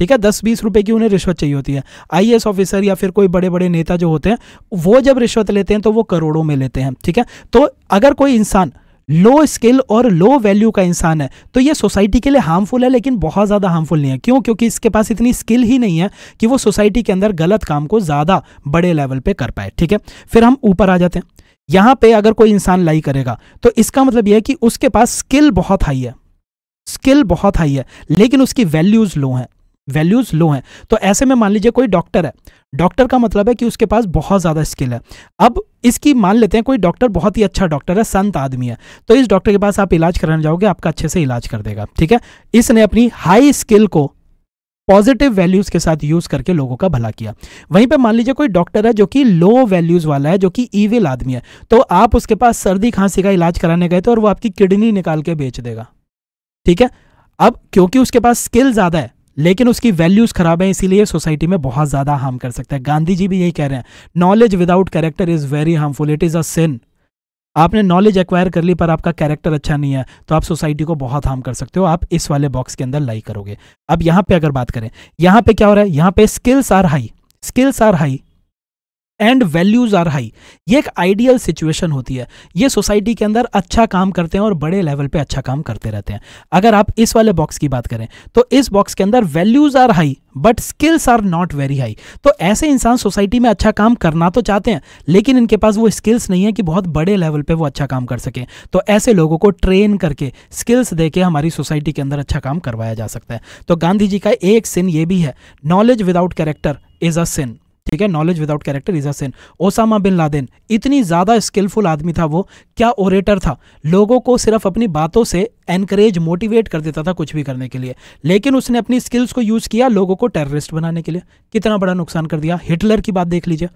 ठीक है, दस बीस रुपए की उन्हें रिश्वत चाहिए होती है। आई ऑफिसर या फिर कोई बड़े बड़े नेता जो होते हैं, वो जब रिश्वत लेते हैं तो वो करोड़ों में लेते हैं, ठीक है? तो अगर कोई इंसान लो स्किल और लो वैल्यू का इंसान है तो ये सोसाइटी के लिए हार्मफुल है, लेकिन बहुत ज़्यादा हार्मफुल नहीं है। क्यों? क्योंकि इसके पास इतनी स्किल ही नहीं है कि वो सोसाइटी के अंदर गलत काम को ज़्यादा बड़े लेवल पे कर पाए, ठीक है? फिर हम ऊपर आ जाते हैं। यहाँ पे अगर कोई इंसान लाई करेगा तो इसका मतलब यह है कि उसके पास स्किल बहुत हाई है। स्किल बहुत हाई है, लेकिन उसकी वैल्यूज़ लो हैं। वैल्यूज़ लो हैं। तो ऐसे में मान लीजिए कोई डॉक्टर है, डॉक्टर का मतलब है कि उसके पास बहुत ज़्यादा स्किल है। अब इसकी मान लेते हैं कोई डॉक्टर बहुत ही अच्छा डॉक्टर है, संत आदमी है। तो इस डॉक्टर के पास आप इलाज कराने जाओगे, आपका अच्छे से इलाज कर देगा, ठीक है? इसने अपनी हाई स्किल को पॉजिटिव वैल्यूज़ के साथ यूज़ करके लोगों का भला किया। वहीं पे मान लीजिए कोई डॉक्टर है जो कि लो वैल्यूज़ वाला है, जो कि ईविल आदमी है तो आप उसके पास सर्दी खांसी का इलाज कराने गए थे और वो आपकी किडनी निकाल के बेच देगा, ठीक है? अब क्योंकि उसके पास स्किल ज़्यादा है लेकिन उसकी वैल्यूज़ खराब है, इसीलिए सोसाइटी में बहुत ज़्यादा हार्म कर सकता है। गांधी जी भी यही कह रहे हैं knowledge without character is very harmful it is a sin आपने नॉलेज एक्वायर कर ली, पर आपका कैरेक्टर अच्छा नहीं है तो आप सोसाइटी को बहुत हार्म कर सकते हो। आप इस वाले बॉक्स के अंदर लाई करोगे। अब यहाँ पे अगर बात करें, यहाँ पे क्या हो रहा है? यहाँ पे skills are high skills are high and values are high ये एक आइडियल सिचुएशन होती है। ये सोसाइटी के अंदर अच्छा काम करते हैं और बड़े लेवल पे अच्छा काम करते रहते हैं। अगर आप इस वाले बॉक्स की बात करें तो इस बॉक्स के अंदर values are high but skills are not very high तो ऐसे इंसान सोसाइटी में अच्छा काम करना तो चाहते हैं, लेकिन इनके पास वो स्किल्स नहीं है कि बहुत बड़े लेवल पे वो अच्छा काम कर सकें। तो ऐसे लोगों को ट्रेन करके स्किल्स दे के हमारी सोसाइटी के अंदर अच्छा काम करवाया जा सकता है। तो गांधी जी का एक सिन ये भी है knowledge without character is a sin ठीक है knowledge without character is a sin Osama bin Laden, इतनी ज़्यादा स्किलफुल आदमी था वो, क्या ओरेटर था? लोगों को सिर्फ़ अपनी बातों से एनकरेज मोटिवेट कर देता था कुछ भी करने के लिए। लेकिन उसने अपनी स्किल्स को यूज़ किया लोगों को टेररिस्ट बनाने के लिए। कितना बड़ा नुकसान कर दिया। हिटलर की बात देख लीजिए।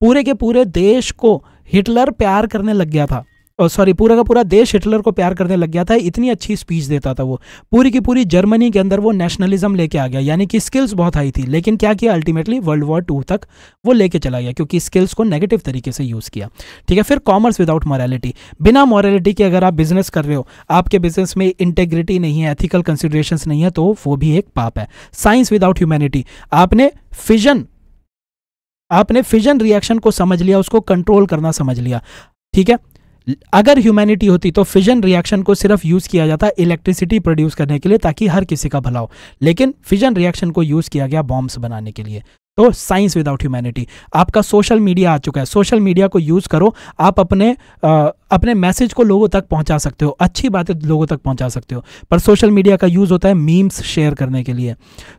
पूरे के पूरे देश को हिटलर प्यार करने लग गया था। सॉरी पूरा का पूरा देश हिटलर को प्यार करने लग गया था, इतनी अच्छी स्पीच देता था वो। पूरी की पूरी जर्मनी के अंदर वो नेशनलिज्म लेके आ गया, यानी कि स्किल्स बहुत हाई थी, लेकिन क्या किया अल्टीमेटली वर्ल्ड वॉर टू तक वो लेके चला गया, क्योंकि स्किल्स को नेगेटिव तरीके से यूज़ किया। ठीक है, फिर कॉमर्स विदाउट मॉरलिटी बिना मॉरलिटी के अगर आप बिज़नेस कर रहे हो, आपके बिज़नेस में इंटेग्रिटी नहीं है एथिकल कंसिडरेशन नहीं है तो वो भी एक पाप है। साइंस विदाउट ह्यूमैनिटी आपने फिजन आपने फिजन रिएक्शन को समझ लिया, उसको कंट्रोल करना समझ लिया। ठीक है? अगर ह्यूमैनिटी होती तो फिजन रिएक्शन को सिर्फ़ यूज़ किया जाता इलेक्ट्रिसिटी प्रोड्यूस करने के लिए ताकि हर किसी का भला हो। लेकिन फिजन रिएक्शन को यूज़ किया गया बॉम्ब्स बनाने के लिए। तो साइंस विदाउट ह्यूमैनिटी आपका सोशल मीडिया आ चुका है। सोशल मीडिया को यूज़ करो। आप अपने आ, अपने मैसेज को लोगों तक पहुँचा सकते हो। अच्छी बातें लोगों तक पहुँचा सकते हो। पर सोशल मीडिया का यूज़ होता है मीम्स शेयर करने के लिए।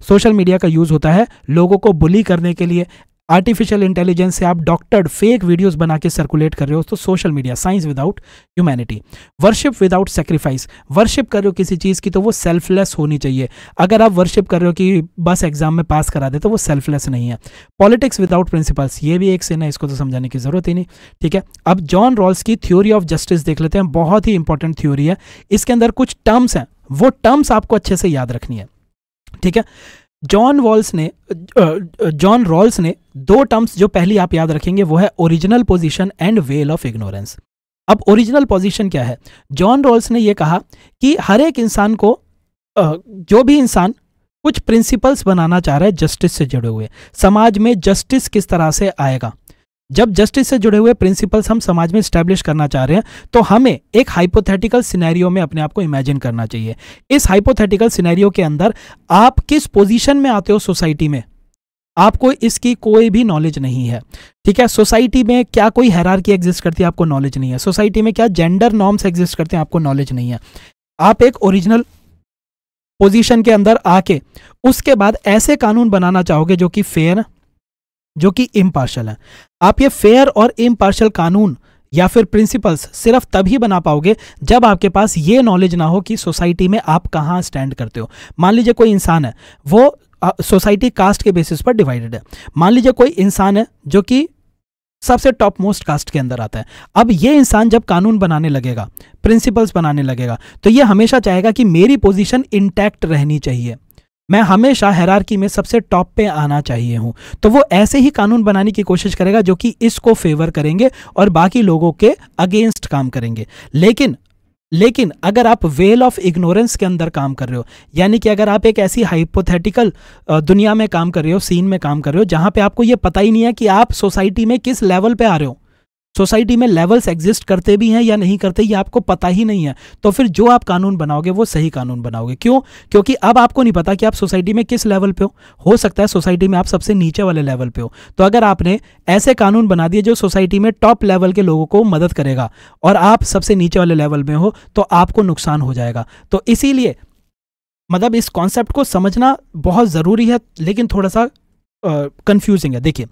सोशल मीडिया का यूज़ होता है लोगों को बुली करने के लिए। आर्टिफिशियल इंटेलिजेंस से आप डॉक्टर्ड फेक वीडियोस बना के सर्कुलेट कर रहे हो तो social media science without humanity worship without sacrifice worship कर रहे हो किसी चीज़ की तो वो सेल्फलेस होनी चाहिए। अगर आप वर्शिप कर रहे हो कि बस एग्ज़ाम में पास करा दे तो वो सेल्फलेस नहीं है। पॉलिटिक्स विदाउट प्रिंसिपल्स ये भी एक सीन है, इसको तो समझाने की ज़रूरत ही नहीं। ठीक है? अब जॉन रॉल्स की थ्योरी ऑफ़ जस्टिस देख लेते हैं। बहुत ही इंपॉर्टेंट थ्योरी है। इसके अंदर कुछ टर्म्स हैं। वो टर्म्स आपको अच्छे से याद रखनी है। ठीक है? जॉन वॉल्स ने जॉन रॉल्स ने दो टर्म्स जो पहली आप याद रखेंगे, वो है original position and veil of ignorance. अब ओरिजिनल पोजीशन क्या है? जॉन रॉल्स ने ये कहा कि हर एक इंसान को जो भी इंसान कुछ प्रिंसिपल्स बनाना चाह रहा है, जस्टिस से जुड़े हुए। समाज में जस्टिस किस तरह से आएगा? जब जस्टिस से जुड़े हुए प्रिंसिपल्स हम समाज में स्टैब्लिश करना चाह रहे हैं तो हमें एक हाइपोथेटिकल सिनेरियो में अपने आप को इमेजिन करना चाहिए। इस हाइपोथेटिकल सिनेरियो के अंदर आप किस पोजीशन में आते हो सोसाइटी में? आपको इसकी कोई भी नॉलेज नहीं है। ठीक है सोसाइटी में क्या कोई हैरारकी एग्जिस्ट करती है, आपको नॉलेज नहीं है। सोसाइटी में क्या जेंडर नॉर्म्स एग्जिस्ट करते हैं, आपको नॉलेज नहीं है। आप एक ओरिजिनल पोजीशन के अंदर आके उसके बाद ऐसे कानून बनाना चाहोगे जो कि फेयर जो कि इम्पार्शल है। आप ये फेयर और इम्पार्शल कानून या फिर प्रिंसिपल्स सिर्फ़ तभी बना पाओगे जब आपके पास ये नॉलेज ना हो कि सोसाइटी में आप कहाँ स्टैंड करते हो। मान लीजिए कोई इंसान है, वो सोसाइटी कास्ट के बेसिस पर डिवाइडेड है। मान लीजिए कोई इंसान है जो कि सबसे टॉप मोस्ट कास्ट के अंदर आता है। अब ये इंसान जब कानून बनाने लगेगा प्रिंसिपल्स बनाने लगेगा तो ये हमेशा चाहेगा कि मेरी पोजीशन इंटैक्ट रहनी चाहिए। मैं हमेशा हैरारकी में सबसे टॉप पे आना चाहिए हूँ। तो वो ऐसे ही कानून बनाने की कोशिश करेगा जो कि इसको फेवर करेंगे और बाकी लोगों के अगेंस्ट काम करेंगे। लेकिन लेकिन अगर आप वेल ऑफ़ इग्नोरेंस के अंदर काम कर रहे हो, यानी कि अगर आप एक ऐसी हाइपोथेटिकल दुनिया में काम कर रहे हो सीन में काम कर रहे हो, जहाँ पे आपको ये पता ही नहीं है कि आप सोसाइटी में किस लेवल पे आ रहे हो। सोसाइटी में लेवल्स एग्जिस्ट करते भी हैं या नहीं करते, ये आपको पता ही नहीं है। तो फिर जो आप कानून बनाओगे, वो सही कानून बनाओगे। क्यों? क्योंकि अब आपको नहीं पता कि आप सोसाइटी में किस लेवल पे हो। हो सकता है सोसाइटी में आप सबसे नीचे वाले लेवल पे हो। तो अगर आपने ऐसे कानून बना दिए जो सोसाइटी में टॉप लेवल के लोगों को मदद करेगा और आप सबसे नीचे वाले लेवल में हो तो आपको नुकसान हो जाएगा। तो इसीलिए मतलब इस कॉन्सेप्ट को समझना बहुत ज़रूरी है, लेकिन थोड़ा सा कंफ्यूजिंग है। देखिए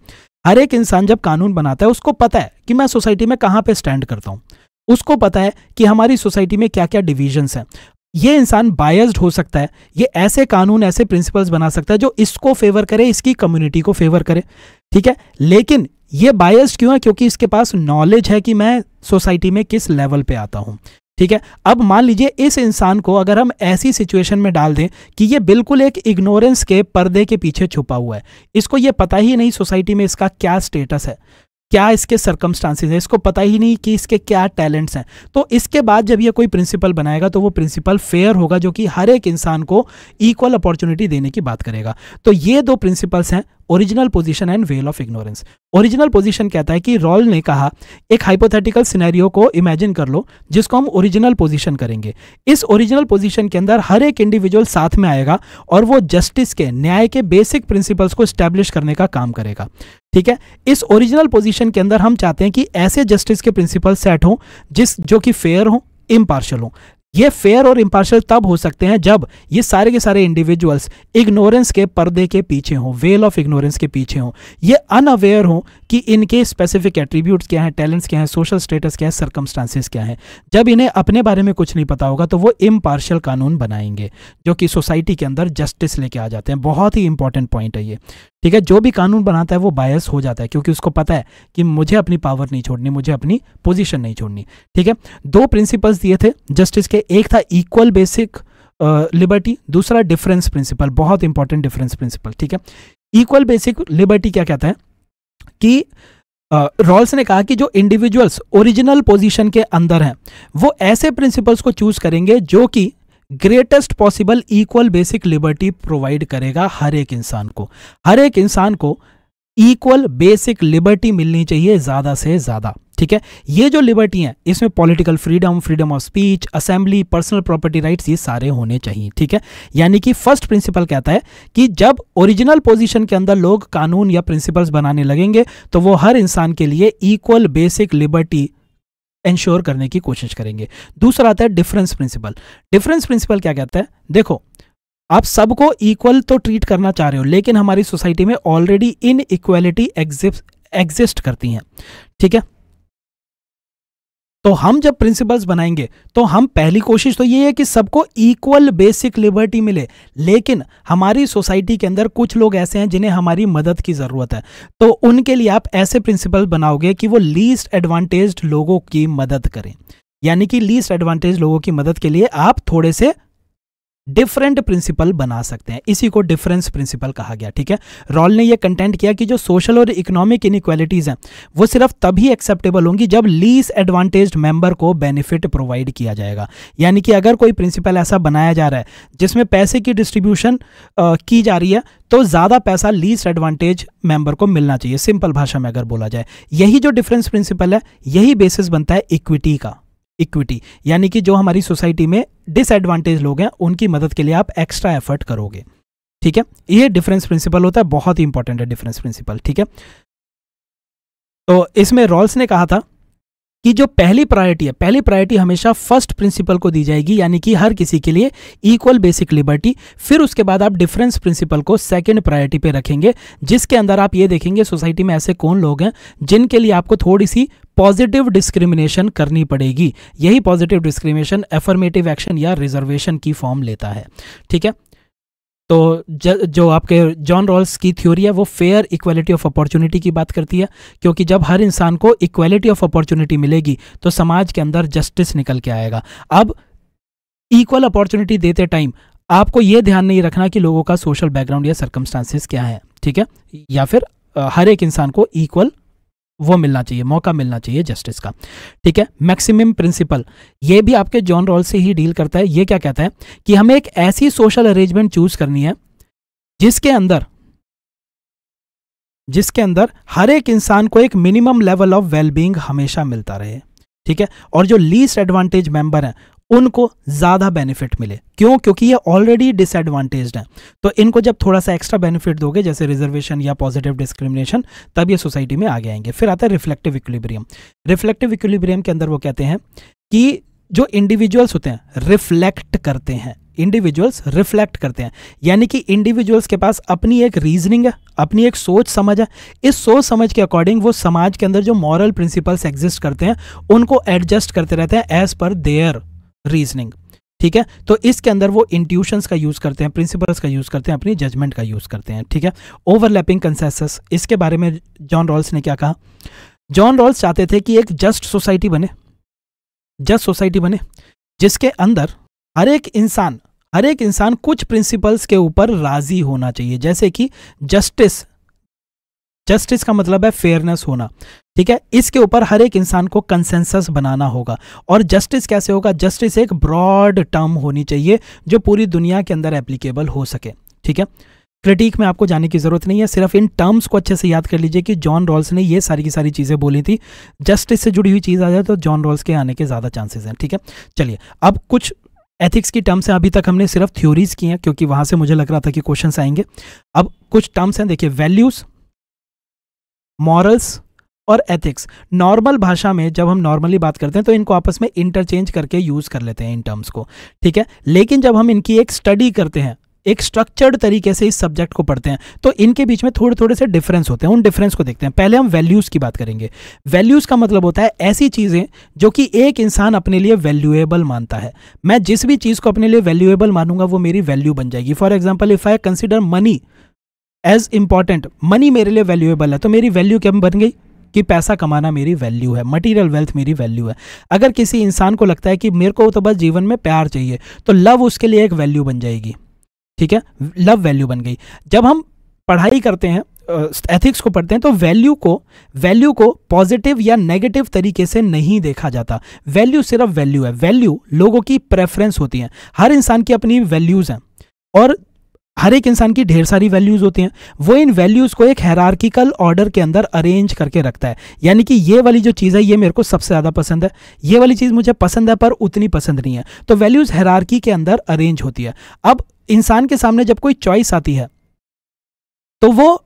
हर एक इंसान जब कानून बनाता है, उसको पता है कि मैं सोसाइटी में कहाँ पे स्टैंड करता हूँ। उसको पता है कि हमारी सोसाइटी में क्या क्या डिविजन्स हैं। ये इंसान बायस्ड हो सकता है, ये ऐसे कानून, ऐसे प्रिंसिपल्स बना सकता है जो इसको फेवर करे, इसकी कम्युनिटी को फेवर करे, ठीक है? लेकिन ये बायस्ड क्यों है? क्योंकि इसके पास नॉलेज है कि मैं सोसाइटी में किस लेवल पे आता हूँ। ठीक है? अब मान लीजिए इस इंसान को अगर हम ऐसी सिचुएशन में डाल दें कि ये बिल्कुल एक इग्नोरेंस के पर्दे के पीछे छुपा हुआ है। इसको ये पता ही नहीं सोसाइटी में इसका क्या स्टेटस है, क्या इसके सरकमस्टांसिस है, इसको पता ही नहीं कि इसके क्या टैलेंट्स हैं। तो इसके बाद जब ये कोई प्रिंसिपल बनाएगा तो वो प्रिंसिपल फेयर होगा जो कि हर एक इंसान को इक्वल अपॉर्चुनिटी देने की बात करेगा। तो ये दो प्रिंसिपल्स हैं original position and veil of ignorance original position कहता है कि रॉल ने कहा, एक हाइपोथेटिकल सिनेरियो को इमेजिन कर लो, जिसको हम ओरिजिनल पोजीशन करेंगे। इस ओरिजिनल पोजीशन के अंदर हर एक इंडिविजुअल साथ में आएगा और वो जस्टिस के, न्याय के बेसिक प्रिंसिपल्स को स्टैब्लिश करने का काम करेगा। ठीक है? इस ओरिजिनल पोजीशन के अंदर हम चाहते हैं कि ऐसे जस्टिस के प्रिंसिपल सेट हों, जिस, जो कि फेयर हो इम्पार्शल हो। ये फेयर और इम्पार्शल तब हो सकते हैं जब ये सारे के सारे इंडिविजुअल्स इग्नोरेंस के पर्दे के पीछे हों वेल ऑफ़ इग्नोरेंस के पीछे हों। ये अनअवेयर हों कि इनके स्पेसिफिक एट्रीब्यूट्स क्या हैं टैलेंट्स क्या हैं सोशल स्टेटस क्या है सर्कमस्टांसिस क्या है। जब इन्हें अपने बारे में कुछ नहीं पता होगा तो वो इम्पार्शल कानून बनाएँगे जो कि सोसाइटी के अंदर जस्टिस लेके आ जाते हैं। बहुत ही इंपॉर्टेंट पॉइंट है ये। ठीक है जो भी कानून बनाता है वो बायस हो जाता है क्योंकि उसको पता है कि मुझे अपनी पावर नहीं छोड़नी मुझे अपनी पोजीशन नहीं छोड़नी। ठीक है दो प्रिंसिपल्स दिए थे जस्टिस के। एक था इक्वल बेसिक लिबर्टी uh, दूसरा डिफरेंस प्रिंसिपल बहुत इंपॉर्टेंट डिफरेंस प्रिंसिपल ठीक है इक्वल बेसिक लिबर्टी क्या कहता है? कि रॉल्स ने कहा कि जो इंडिविजुअल्स ओरिजिनल पोजीशन के अंदर हैं, वो ऐसे प्रिंसिपल्स को चूज़ करेंगे जो कि greatest possible equal basic liberty provide करेगा हर एक इंसान को। हर एक इंसान को इक्वल बेसिक लिबर्टी मिलनी चाहिए ज़्यादा से ज़्यादा, ठीक है? ये जो लिबर्टी है, इसमें political freedom freedom of speech assembly personal property rights ये सारे होने चाहिए, ठीक है? यानी कि फ़र्स्ट प्रिंसिपल कहता है कि जब ओरिजिनल पोजीशन के अंदर लोग कानून या प्रिंसिपल्स बनाने लगेंगे तो वो हर इंसान के लिए इक्वल बेसिक लिबर्टी इंश्योर करने की कोशिश करेंगे। दूसरा आता है डिफरेंस प्रिंसिपल डिफरेंस प्रिंसिपल क्या कहता है? देखो आप सबको इक्वल तो ट्रीट करना चाह रहे हो, लेकिन हमारी सोसाइटी में ऑलरेडी इन इक्वेलिटी एग्जिस्ट करती हैं। ठीक है? तो हम जब प्रिंसिपल्स बनाएँगे तो हम पहली कोशिश तो ये है कि सबको इक्वल बेसिक लिबर्टी मिले। लेकिन हमारी सोसाइटी के अंदर कुछ लोग ऐसे हैं जिन्हें हमारी मदद की ज़रूरत है। तो उनके लिए आप ऐसे प्रिंसिपल बनाओगे कि वो लीस्ट एडवांटेज लोगों की मदद करें। यानी कि लीस्ट एडवांटेज लोगों की मदद के लिए आप थोड़े से डिफरेंट प्रिंसिपल बना सकते हैं। इसी को डिफरेंस प्रिंसिपल कहा गया, ठीक है? रॉल ने यह कंटेंट किया कि जो सोशल और इकोनॉमिक इनक्वालिटीज हैं, वो सिर्फ़ तभी एक्सेप्टेबल होंगी जब लीस एडवांटेज मेंबर को बेनिफिट प्रोवाइड किया जाएगा। यानी कि अगर कोई प्रिंसिपल ऐसा बनाया जा रहा है, जिसमें पैसे की डिस्ट्रीब्यूशन की जा रही है तो ज़्यादा पैसा लीज एडवांटेज मेंबर को मिलना चाहिए। सिंपल भाषा में अगर बोला जाए, यही जो डिफरेंस प्रिंसिपल है, यही बेसिस बनता है इक्विटी का। इक्विटी यानी कि जो हमारी सोसाइटी में डिसएडवांटेज लोग हैं, उनकी मदद के लिए आप एक्स्ट्रा एफर्ट करोगे। ठीक है? ये डिफरेंस प्रिंसिपल होता है, बहुत ही इंपॉर्टेंट है डिफरेंस प्रिंसिपल ठीक है? तो इसमें रॉल्स ने कहा था कि जो पहली प्रायोरिटी है, पहली प्रायोरिटी हमेशा फ़र्स्ट प्रिंसिपल को दी जाएगी, यानी कि हर किसी के लिए इक्वल बेसिक लिबर्टी फिर उसके बाद आप डिफरेंस प्रिंसिपल को सेकंड प्रायोरिटी पे रखेंगे, जिसके अंदर आप ये देखेंगे सोसाइटी में ऐसे कौन लोग हैं, जिनके लिए आपको थोड़ी सी पॉजिटिव डिस्क्रिमिनेशन करनी पड़ेगी। यही पॉजिटिव डिस्क्रिमिनेशन एफर्मेटिव एक्शन या रिजर्वेशन की फॉर्म लेता है। ठीक है? तो जो आपके जॉन रॉल्स की थ्योरी है, वो फेयर इक्वलिटी ऑफ़ अपॉर्चुनिटी की बात करती है, क्योंकि जब हर इंसान को इक्वलिटी ऑफ़ अपॉर्चुनिटी मिलेगी तो समाज के अंदर जस्टिस निकल के आएगा। अब इक्वल अपॉर्चुनिटी देते टाइम आपको ये ध्यान नहीं रखना कि लोगों का सोशल बैकग्राउंड या सर्कमस्टांसिस क्या है, ठीक है? या फिर हर एक इंसान को इक्वल वो मिलना चाहिए, मौका मिलना चाहिए जस्टिस का। ठीक है? मैक्सिमम प्रिंसिपल ये भी आपके जॉन रॉल से ही डील करता है। ये क्या कहता है? कि हमें एक ऐसी सोशल अरेंजमेंट चूज़ करनी है, जिसके अंदर जिसके अंदर हर एक इंसान को एक मिनिमम लेवल ऑफ़ वेलबींग हमेशा मिलता रहे। ठीक है? और जो लीस्ट एडवांटेज मेंबर हैं उनको ज़्यादा बेनिफिट मिले। क्यों? क्योंकि ये ऑलरेडी डिसएडवांटेज हैं। तो इनको जब थोड़ा सा एक्स्ट्रा बेनिफिट दोगे, जैसे रिजर्वेशन या पॉजिटिव डिस्क्रिमिनेशन तब ये सोसाइटी में आगे आएँगे। फिर आता है रिफ्लेक्टिव इक्विलिब्रियम रिफ्लेक्टिव इक्विलिब्रियम के अंदर वो कहते हैं कि जो इंडिविजुअल्स होते हैं रिफ्लेक्ट करते हैं। इंडिविजुअल्स रिफ्लेक्ट करते हैं। यानी कि इंडिविजुअल्स के पास अपनी एक रीजनिंग है, अपनी एक सोच समझ है। इस सोच समझ के अकॉर्डिंग वो समाज के अंदर जो मॉरल प्रिंसिपल्स एग्जिस्ट करते हैं, उनको एडजस्ट करते रहते हैं एज पर देयर रीजनिंग ठीक है? तो इसके अंदर वो इंट्यूशंस का यूज़ करते हैं प्रिंसिपल्स का यूज़ करते हैं, अपनी जजमेंट का यूज़ करते हैं, ठीक है? ओवरलैपिंग कंसेंसस इसके बारे में जॉन रॉल्स ने क्या कहा? जॉन रॉल्स चाहते थे कि एक जस्ट सोसाइटी बने जस्ट सोसाइटी बने, जिसके अंदर हर एक इंसान, हर एक इंसान कुछ प्रिंसिपल्स के ऊपर राज़ी होना चाहिए। जैसे कि जस्टिस जस्टिस का मतलब है फेयरनेस होना। ठीक है? इसके ऊपर हर एक इंसान को कंसेंसस बनाना होगा। और जस्टिस कैसे होगा? जस्टिस एक ब्रॉड टर्म होनी चाहिए, जो पूरी दुनिया के अंदर एप्लीकेबल हो सके। ठीक है? क्रिटिक में आपको जाने की ज़रूरत नहीं है। सिर्फ़ इन टर्म्स को अच्छे से याद कर लीजिए कि जॉन रॉल्स ने ये सारी की सारी चीज़ें बोली थी। जस्टिस से जुड़ी हुई चीज़ आ जाए तो जॉन रॉल्स के आने के ज़्यादा चांसेस हैं। ठीक है? चलिए, अब कुछ एथिक्स की टर्म्स हैं। अभी तक हमने सिर्फ़ थ्योरीज की हैं, क्योंकि वहाँ से मुझे लग रहा था कि क्वेश्चन आएँगे। अब कुछ टर्म्स हैं। देखिए वैल्यूज़ मॉरल्स और एथिक्स नॉर्मल भाषा में जब हम नॉर्मली बात करते हैं तो इनको आपस में इंटरचेंज करके यूज़ कर लेते हैं इन टर्म्स को. ठीक है? लेकिन जब हम इनकी एक स्टडी करते हैं, एक स्ट्रक्चर्ड तरीके से इस सब्जेक्ट को पढ़ते हैं तो इनके बीच में थोड़े थोड़े से डिफरेंस होते हैं. उन डिफरेंस को देखते हैं. पहले हम वैल्यूज़ की बात करेंगे. वैल्यूज़ का मतलब होता है ऐसी चीज़ें जो कि एक इंसान अपने लिए वैल्यूएबल मानता है. मैं जिस भी चीज़ को अपने लिए वैल्यूएबल मानूँगा, वो मेरी वैल्यू बन जाएगी. For example if I consider money as important money मेरे लिए वैल्यूएबल है। तो मेरी वैल्यू क्या बन गई? कि पैसा कमाना मेरी वैल्यू है मटेरियल वेल्थ मेरी वैल्यू है। अगर किसी इंसान को लगता है कि मेरे को तो बस जीवन में प्यार चाहिए तो लव उसके लिए एक वैल्यू बन जाएगी। ठीक है? लव वैल्यू बन गई। जब हम पढ़ाई करते हैं एथिक्स को पढ़ते हैं तो वैल्यू को वैल्यू को पॉजिटिव या नेगेटिव तरीके से नहीं देखा जाता। वैल्यू सिर्फ़ वैल्यू है। वैल्यू लोगों की प्रेफरेंस होती है। हर इंसान की अपनी वैल्यूज़ हैं। और हर एक इंसान की ढेर सारी वैल्यूज़ होती हैं। वो इन वैल्यूज़ को एक हैरार्किकल ऑर्डर के अंदर अरेंज करके रखता है। यानी कि ये वाली जो चीज़ है, ये मेरे को सबसे ज़्यादा पसंद है। ये वाली चीज़ मुझे पसंद है पर उतनी पसंद नहीं है। तो वैल्यूज़ हैरार्की के अंदर अरेंज होती है। अब इंसान के सामने जब कोई चॉइस आती है तो वो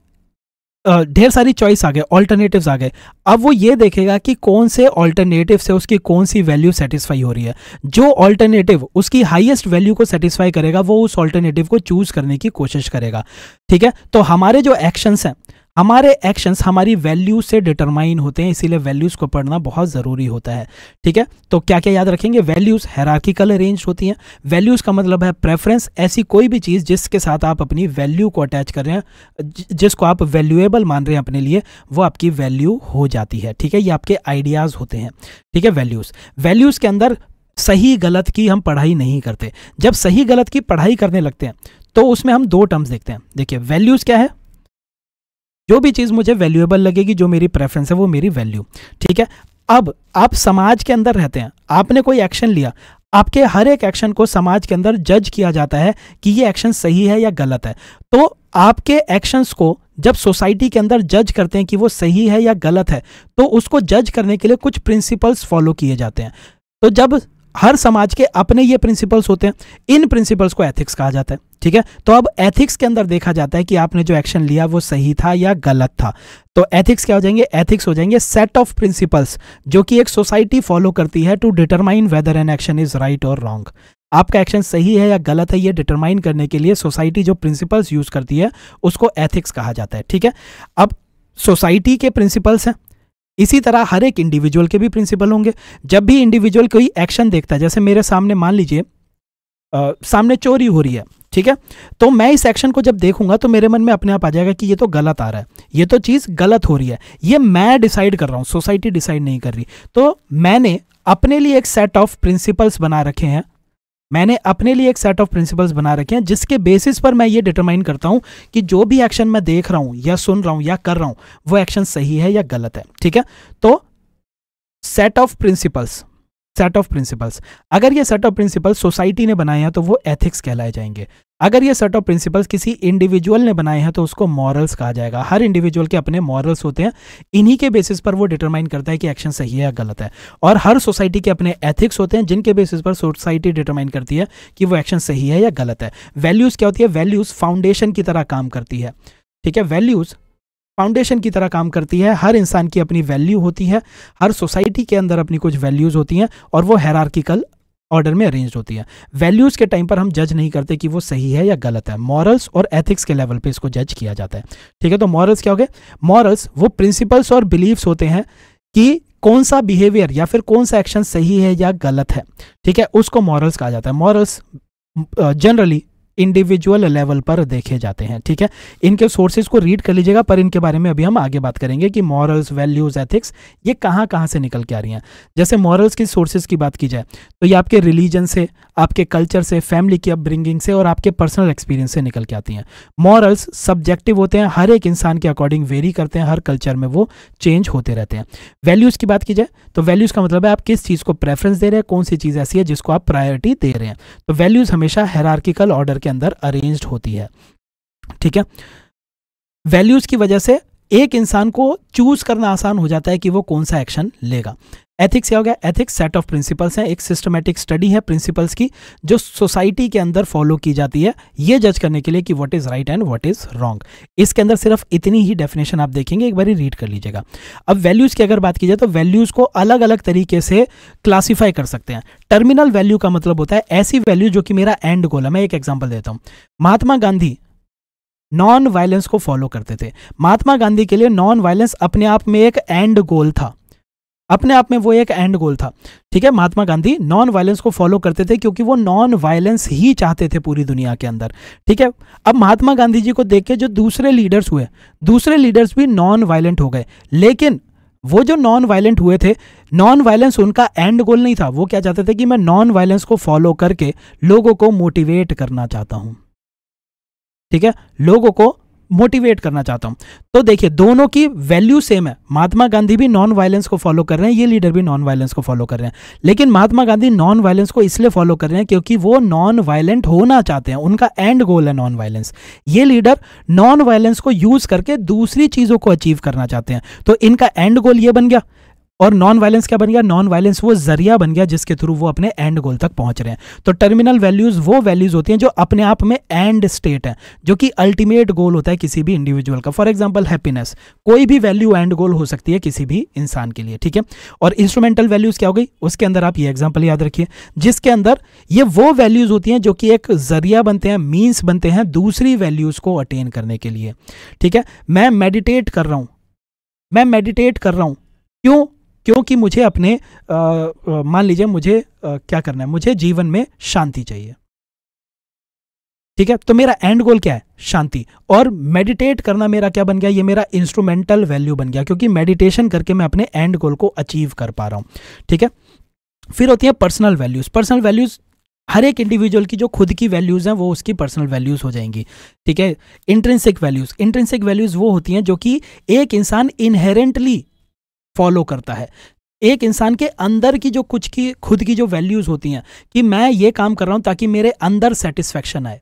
ढेर सारी चॉइस आ गए ऑल्टरनेटिव आ गए। अब वो ये देखेगा कि कौन से ऑल्टरनेटिव से उसकी कौन सी वैल्यू सेटिस्फाई हो रही है। जो ऑल्टरनेटिव उसकी हाईएस्ट वैल्यू को सेटिस्फाई करेगा, वो उस ऑल्टरनेटिव को चूज़ करने की कोशिश करेगा। ठीक है? तो हमारे जो एक्शंस हैं हमारे एक्शंस हमारी वैल्यू से डिटरमाइन होते हैं, इसीलिए वैल्यूज़ को पढ़ना बहुत ज़रूरी होता है, ठीक है? तो क्या क्या याद रखेंगे? वैल्यूज़ हैरार्किकल अरेंज होती हैं। वैल्यूज़ का मतलब है प्रेफरेंस ऐसी कोई भी चीज़ जिसके साथ आप अपनी वैल्यू को अटैच कर रहे हैं जिसको आप वैल्यूएबल मान रहे हैं अपने लिए, वो आपकी वैल्यू हो जाती है, ठीक है? ये आपके आइडियाज़ होते हैं, ठीक है? वैल्यूज़ वैल्यूज़ के अंदर सही गलत की हम पढ़ाई नहीं करते। जब सही गलत की पढ़ाई करने लगते हैं तो उसमें हम दो टर्म्स देखते हैं। देखिए वैल्यूज़ क्या है? जो भी चीज़ मुझे वैल्यूएबल लगेगी, जो मेरी प्रेफरेंस है, वो मेरी वैल्यू ठीक है? अब आप समाज के अंदर रहते हैं। आपने कोई एक्शन लिया। आपके हर एक एक्शन को समाज के अंदर जज किया जाता है कि ये एक्शन सही है या गलत है। तो आपके एक्शंस को जब सोसाइटी के अंदर जज करते हैं कि वो सही है या गलत है तो उसको जज करने के लिए कुछ प्रिंसिपल्स फॉलो किए जाते हैं। तो जब हर समाज के अपने ये प्रिंसिपल्स होते हैं, इन प्रिंसिपल्स को एथिक्स कहा जाता है। ठीक है? तो अब एथिक्स के अंदर देखा जाता है कि आपने जो एक्शन लिया वो सही था या गलत था। तो एथिक्स क्या हो जाएँगे? एथिक्स हो जाएँगे सेट ऑफ़ प्रिंसिपल्स जो कि एक सोसाइटी फॉलो करती है to determine whether an action is right और रॉन्ग आपका एक्शन सही है या गलत है, ये डिटरमाइन करने के लिए सोसाइटी जो प्रिंसिपल्स यूज़ करती है, उसको एथिक्स कहा जाता है। ठीक है? अब सोसाइटी के प्रिंसिपल्स हैं। इसी तरह हर एक इंडिविजुअल के भी प्रिंसिपल होंगे। जब भी इंडिविजुअल कोई एक्शन देखता है, जैसे मेरे सामने मान लीजिए सामने चोरी हो रही है। ठीक है? तो मैं इस एक्शन को जब देखूँगा तो मेरे मन में अपने आप आ जाएगा कि ये तो गलत आ रहा है। ये तो चीज़ गलत हो रही है। ये मैं डिसाइड कर रहा हूँ सोसाइटी डिसाइड नहीं कर रही। तो मैंने अपने लिए एक सेट ऑफ़ प्रिंसिपल्स बना रखे हैं। मैंने अपने लिए एक सेट ऑफ़ प्रिंसिपल्स बना रखे हैं, जिसके बेसिस पर मैं ये डिटरमाइन करता हूँ कि जो भी एक्शन मैं देख रहा हूँ, या सुन रहा हूँ, या कर रहा हूँ, वो एक्शन सही है या गलत है। ठीक है? तो set of principles set of principles अगर ये सेट ऑफ़ प्रिंसिपल्स सोसाइटी ने बनाए हैं तो वो एथिक्स कहलाए जाएँगे। अगर ये सेट ऑफ़ प्रिंसिपल्स किसी इंडिविजुअल ने बनाए हैं तो उसको मॉरल्स कहा जाएगा। हर इंडिविजुअल के अपने मॉरल्स होते हैं। इन्हीं के बेसिस पर वो डिटरमाइन करता है कि एक्शन सही है या गलत है। और हर सोसाइटी के अपने एथिक्स होते हैं, जिनके बेसिस पर सोसाइटी डिटरमाइन करती है कि वो एक्शन सही है या गलत है। वैल्यूज़ क्या होती है? वैल्यूज़ फाउंडेशन की तरह काम करती है। ठीक है? वैल्यूज़ फाउंडेशन की तरह काम करती है। हर इंसान की अपनी वैल्यू होती है। हर सोसाइटी के अंदर अपनी कुछ वैल्यूज़ होती हैं और वो हैरार्किकल ऑर्डर में अरेंज होती है। वैल्यूज़ के टाइम पर हम जज नहीं करते कि वो सही है या गलत है। मॉरल्स और एथिक्स के लेवल पे इसको जज किया जाता है। ठीक है तो मॉरल्स क्या हो गए? मॉरल्स वो प्रिंसिपल्स और बिलीव्स होते हैं कि कौन सा बिहेवियर या फिर कौन सा एक्शन सही है या गलत है। ठीक है, उसको मॉरल्स कहा जाता है। मॉरल्स जनरली इंडिविजुअल लेवल पर देखे जाते हैं, ठीक है? इनके सोर्सेज को रीड कर लीजिएगा, पर इनके बारे में अभी हम आगे बात करेंगे कि मॉरल्स वैल्यूज़ एथिक्स ये कहाँ कहाँ से निकल के आ रही हैं। जैसे मॉरल्स की सोर्सेज की बात की जाए तो ये आपके रिलीजन से, आपके कल्चर से फैमिली की अपब्रिंगिंग से और आपके पर्सनल एक्सपीरियंस से निकल के आती हैं। मॉरल्स सब्जेक्टिव होते हैं, हर एक इंसान के अकॉर्डिंग वेरी करते हैं, हर कल्चर में वो चेंज होते रहते हैं। वैल्यूज़ की बात की जाए तो वैल्यूज़ का मतलब है आप किस चीज़ को प्रेफरेंस दे रहे हैं, कौन सी चीज़ ऐसी है जिसको आप प्रायोरिटी दे रहे हैं। तो वैल्यूज़ हमेशा हेरार्किकल ऑर्डर के अंदर अरेंज्ड होती है। ठीक है? वैल्यूज़ की वजह से एक इंसान को चूज़ करना आसान हो जाता है कि वो कौन सा एक्शन लेगा। एथिक्स क्या हो गया? एथिक्स सेट ऑफ़ प्रिंसिपल्स है। एक सिस्टमेटिक स्टडी है प्रिंसिपल्स की, जो सोसाइटी के अंदर फॉलो की जाती है। ये जज करने के लिए कि what is right and what is wrong इसके अंदर सिर्फ़ इतनी ही डेफिनेशन आप देखेंगे, एक बार रीड कर लीजिएगा। अब वैल्यूज़ की अगर बात की जाए तो वैल्यूज़ को अलग अलग तरीके से क्लासीफाई कर सकते हैं। टर्मिनल वैल्यू का मतलब होता है ऐसी वैल्यू जो कि मेरा एंड गोल है। मैं एक एग्ज़ाम्पल देता हूँ। महात्मा गांधी नॉन वायलेंस को फॉलो करते थे। महात्मा गांधी के लिए नॉन वायलेंस अपने आप में एक एंड गोल था। अपने आप में वो एक एंड गोल था। ठीक है, महात्मा गांधी नॉन वायलेंस को फॉलो करते थे क्योंकि वो नॉन वायलेंस ही चाहते थे पूरी दुनिया के अंदर। ठीक है, अब महात्मा गांधी जी को देख के जो दूसरे लीडर्स हुए, दूसरे लीडर्स भी नॉन वायलेंट हो गए। लेकिन वो जो नॉन वायलेंट हुए थे नॉन वायलेंस उनका एंड गोल नहीं था। वो क्या चाहते थे कि मैं नॉन वायलेंस को फॉलो करके लोगों को मोटिवेट करना चाहता हूँ। ठीक है, लोगों को मोटिवेट करना चाहता हूँ। तो देखिए, दोनों की वैल्यू सेम है। महात्मा गांधी भी नॉन वायलेंस को फॉलो कर रहे हैं, ये लीडर भी नॉन वायलेंस को फॉलो कर रहे हैं। लेकिन महात्मा गांधी नॉन वायलेंस को इसलिए फॉलो कर रहे हैं क्योंकि वो नॉन वायलेंट होना चाहते हैं। उनका एंड गोल है नॉन वायलेंस ये लीडर नॉन वायलेंस को यूज़ करके दूसरी चीज़ों को अचीव करना चाहते हैं। तो इनका एंड गोल ये बन गया। और नॉन वायलेंस क्या बन गया? नॉन वायलेंस वो ज़रिया बन गया जिसके थ्रू वो अपने एंड गोल तक पहुँच रहे हैं। तो टर्मिनल वैल्यूज़ वो वैल्यूज़ होती हैं जो अपने आप में एंड स्टेट है, जो कि अल्टीमेट गोल होता है किसी भी इंडिविजुअल का। फॉर एग्ज़ाम्पल हैप्पीनेस कोई भी वैल्यू एंड गोल हो सकती है किसी भी इंसान के लिए, ठीक है? और इंस्ट्रूमेंटल वैल्यूज़ क्या हो गई? उसके अंदर आप ये एग्ज़ाम्पल याद रखिए, जिसके अंदर ये वो वैल्यूज़ होती हैं जो कि एक ज़रिया बनते हैं मीन्स बनते हैं दूसरी वैल्यूज़ को अटेन करने के लिए, ठीक है? मैं मेडिटेट कर रहा हूँ। मैं मेडिटेट कर रहा हूँ। क्यों? क्योंकि मुझे अपने मान लीजिए मुझे आ, क्या करना है? मुझे जीवन में शांति चाहिए। ठीक है? तो मेरा एंड गोल क्या है? शांति। और मेडिटेट करना मेरा क्या बन गया? ये मेरा इंस्ट्रूमेंटल वैल्यू बन गया क्योंकि मेडिटेशन करके मैं अपने एंड गोल को अचीव कर पा रहा हूँ। ठीक है? फिर होती है पर्सनल वैल्यूज़ पर्सनल वैल्यूज़ हर एक इंडिविजुअल की जो खुद की वैल्यूज़ हैं वो उसकी पर्सनल वैल्यूज़ हो जाएँगी। ठीक है? इंट्रेंसिक वैल्यूज़ इंट्रेंसिक वैल्यूज़ वो होती हैं जो कि एक इंसान इनहेरेंटली फॉलो करता है। एक इंसान के अंदर की जो कुछ की, खुद की जो वैल्यूज़ होती हैं कि मैं ये काम कर रहा हूँ ताकि मेरे अंदर सेटिस्फेक्शन आए।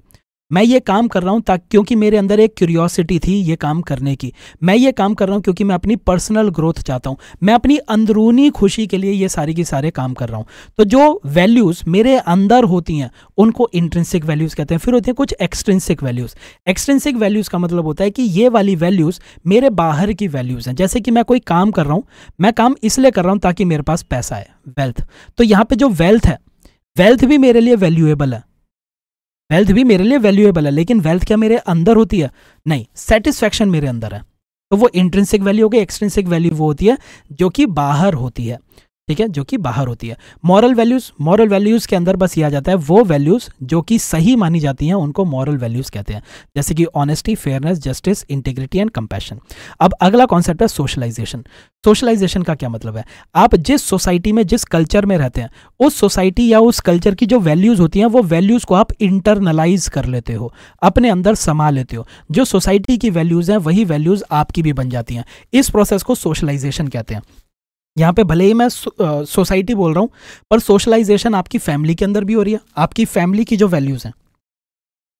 मैं ये काम कर रहा हूँ ताकि, क्योंकि मेरे अंदर एक क्यूरियोसिटी थी ये काम करने की। मैं ये काम कर रहा हूँ क्योंकि मैं अपनी पर्सनल ग्रोथ चाहता हूँ। मैं अपनी अंदरूनी खुशी के लिए ये सारी की सारे काम कर रहा हूँ। तो जो वैल्यूज़ मेरे अंदर होती हैं, उनको इंट्रेंसिक वैल्यूज़ कहते हैं। फिर होती हैं कुछ एक्सट्रेंसिक वैल्यूज़ एक्सट्रेंसिक वैल्यूज़ का मतलब होता है कि ये वाली वैल्यूज़ मेरे बाहर की वैल्यूज़ हैं। जैसे कि मैं कोई काम कर रहा हूँ, मैं काम इसलिए कर रहा हूँ ताकि मेरे पास पैसा है वेल्थ तो यहाँ पर जो वेल्थ है वेल्थ भी मेरे लिए वैल्यूएबल है। वेल्थ भी मेरे लिए वैल्यूएबल है, लेकिन वेल्थ क्या मेरे अंदर होती है? नहीं सेटिस्फैक्शन मेरे अंदर है। तो वो इंट्रेंसिक वैल्यू हो एक्सट्रेंसिक वैल्यू वो होती है, जो कि बाहर होती है। ठीक है, जो कि बाहर होती है। मॉरल वैल्यूज़ मॉरल वैल्यूज़ के अंदर बस यह जाता है, वो वैल्यूज़ जो कि सही मानी जाती हैं, उनको मॉरल वैल्यूज़ कहते हैं। जैसे कि honesty fairness justice integrity and compassion अब अगला कॉन्सेप्ट है सोशलाइजेशन सोशलाइजेशन का क्या मतलब है? आप जिस सोसाइटी में, जिस कल्चर में रहते हैं, उस सोसाइटी या उस कल्चर की जो वैल्यूज़ होती हैं, वो वैल्यूज़ को आप इंटरनलाइज कर लेते हो, अपने अंदर समा लेते हो। जो सोसाइटी की वैल्यूज़ हैं, वही वैल्यूज़ आपकी भी बन जाती हैं। इस प्रोसेस को सोशलाइजेशन कहते हैं। यहाँ पे भले ही मैं सोसाइटी बोल रहा हूँ, पर सोशलाइजेशन आपकी फैमिली के अंदर भी हो रही है। आपकी फैमिली की जो वैल्यूज़ हैं,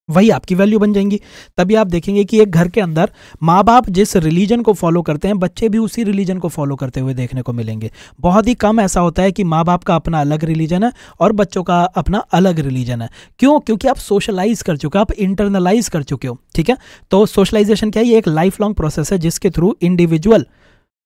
वही आपकी वैल्यू बन जाएँगी। तभी आप देखेंगे कि एक घर के अंदर माँ बाप जिस रिलीजन को फॉलो करते हैं, बच्चे भी उसी रिलीजन को फॉलो करते हुए देखने को मिलेंगे। बहुत ही कम ऐसा होता है कि माँ बाप का अपना अलग रिलीजन है और बच्चों का अपना अलग रिलीजन है। क्यों? क्योंकि आप सोशलाइज कर चुके हो, आप इंटरनलाइज कर चुके हो, ठीक है? तो सोशलाइजेशन क्या है? ये एक लाइफ लॉन्ग प्रोसेस है जिसके थ्रू इंडिविजुअल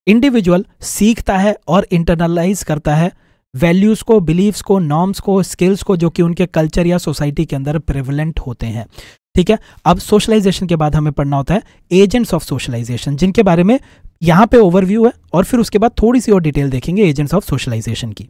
इंडिविजुअल सीखता है और इंटरनलाइज करता है वैल्यूज़ को बिलीव्स को नॉर्म्स को स्किल्स को जो कि उनके कल्चर या सोसाइटी के अंदर प्रिवलेंट होते हैं। ठीक है? अब सोशलाइजेशन के बाद हमें पढ़ना होता है एजेंट्स ऑफ़ सोशलाइजेशन जिनके बारे में यहाँ पे ओवरव्यू है और फिर उसके बाद थोड़ी सी और डिटेल देखेंगे एजेंट्स ऑफ़ सोशलाइजेशन की।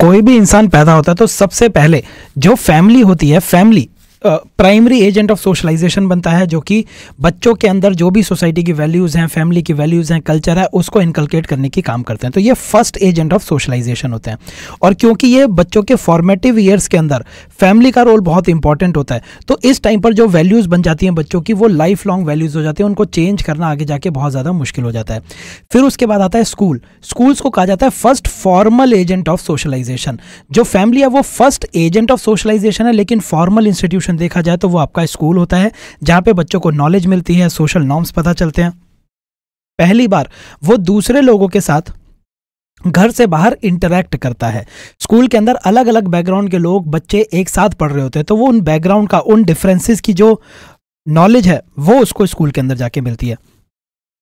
कोई भी इंसान पैदा होता है तो सबसे पहले जो फैमिली होती है family primary agent of socialization बनता है जो कि बच्चों के अंदर जो भी सोसाइटी की वैल्यूज़ हैं फैमिली की वैल्यूज़ हैं कल्चर है, उसको इनकलकेट करने की काम करते हैं। तो ये फ़र्स्ट एजेंट ऑफ़ सोशलाइजेशन होते हैं। और क्योंकि ये बच्चों के फॉर्मेटिव ईयर्स के अंदर फैमिली का रोल बहुत इंपॉर्टेंट होता है तो इस टाइम पर जो वैल्यूज़ बन जाती हैं बच्चों की, वो लाइफ लॉन्ग वैल्यूज़ हो जाती हैं, उनको चेंज करना आगे जाके बहुत ज़्यादा मुश्किल हो जाता है। फिर उसके बाद आता है स्कूल स्कूल्स को कहा जाता है first formal agent of socialization जो फैमिली है वो फ़र्स्ट एजेंट ऑफ़ सोशलाइजेशन है, लेकिन फॉर्मल इंस्टीट्यूशन देखा जाए तो वो आपका स्कूल होता है, जहाँ पे बच्चों को नॉलेज मिलती है सोशल नॉर्म्स पता चलते हैं। पहली बार, वो दूसरे लोगों के साथ घर से बाहर इंटरेक्ट करता है। स्कूल के अंदर अलग अलग बैकग्राउंड के लोग बच्चे एक साथ पढ़ रहे होते हैं तो वो उन बैकग्राउंड का, उन डिफरेंसेस की जो नॉलेज है, वो उसको स्कूल के अंदर जाके मिलती है।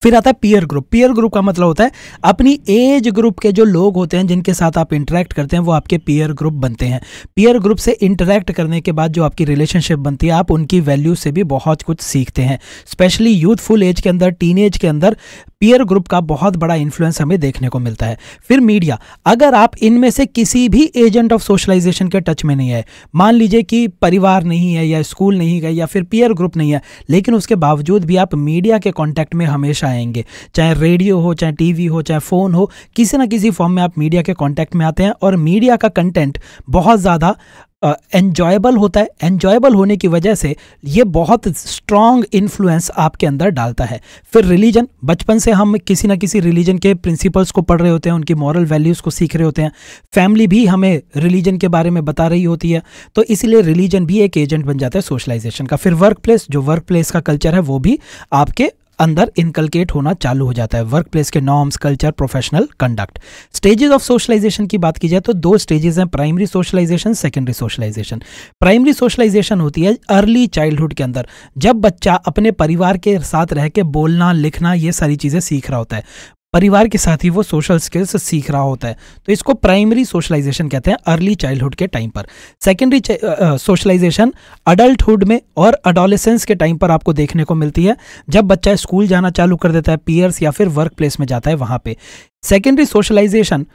फिर आता है पीयर ग्रुप पीयर ग्रुप का मतलब होता है अपनी एज ग्रुप के जो लोग होते हैं, जिनके साथ आप इंटरेक्ट करते हैं, वो आपके पीयर ग्रुप बनते हैं। पीयर ग्रुप से इंटरेक्ट करने के बाद जो आपकी रिलेशनशिप बनती है, आप उनकी वैल्यू से भी बहुत कुछ सीखते हैं। स्पेशली यूथफुल एज के अंदर टीन के अंदर पीयर ग्रुप का बहुत बड़ा इन्फ्लुएंस हमें देखने को मिलता है। फिर मीडिया अगर आप इनमें से किसी भी एजेंट ऑफ़ सोशलाइजेशन के टच में नहीं है, मान लीजिए कि परिवार नहीं है या स्कूल नहीं गए या फिर पीयर ग्रुप नहीं है, लेकिन उसके बावजूद भी आप मीडिया के कॉन्टैक्ट में हमेशा आएँगे। चाहे रेडियो हो, चाहे टीवी हो, चाहे फ़ोन हो, किसी ना किसी फॉर्म में आप मीडिया के कॉन्टैक्ट में आते हैं और मीडिया का कंटेंट बहुत ज़्यादा एन्जॉयबल होता है। एन्जॉयबल होने की वजह से ये बहुत स्ट्रॉन्ग इन्फ्लुएंस आपके अंदर डालता है। फिर रिलीजन बचपन से हम किसी ना किसी रिलीजन के प्रिंसिपल्स को पढ़ रहे होते हैं, उनकी मॉरल वैल्यूज़ को सीख रहे होते हैं। फैमिली भी हमें रिलीजन के बारे में बता रही होती है तो इसीलिए रिलीजन भी एक एजेंट बन जाता है सोशलाइजेशन का। फिर वर्क प्लेस जो वर्क प्लेस का कल्चर है, वो भी आपके अंदर इनकलकेट होना चालू हो जाता है। वर्क प्लेस के norms culture professional conduct stages of socialization की बात की जाए तो दो स्टेजेस हैं primary socialization secondary socialization primary socialization होती है अर्ली चाइल्डहुड के अंदर। जब बच्चा अपने परिवार के साथ रह के बोलना, लिखना, ये सारी चीज़ें सीख रहा होता है। परिवार के साथ ही वो सोशल स्किल्स सीख रहा होता है। तो इसको प्राइमरी सोशलाइजेशन कहते हैं अर्ली चाइल्डहुड के टाइम पर। सेकेंडरी सोशलाइजेशन अडल्टहुड में और अडोलेसेंस के टाइम पर आपको देखने को मिलती है। जब बच्चा स्कूल जाना चालू कर देता है पीयर्स या फिर वर्क प्लेस में जाता है वहाँ पे। सेकेंडरी सोशलाइजेशन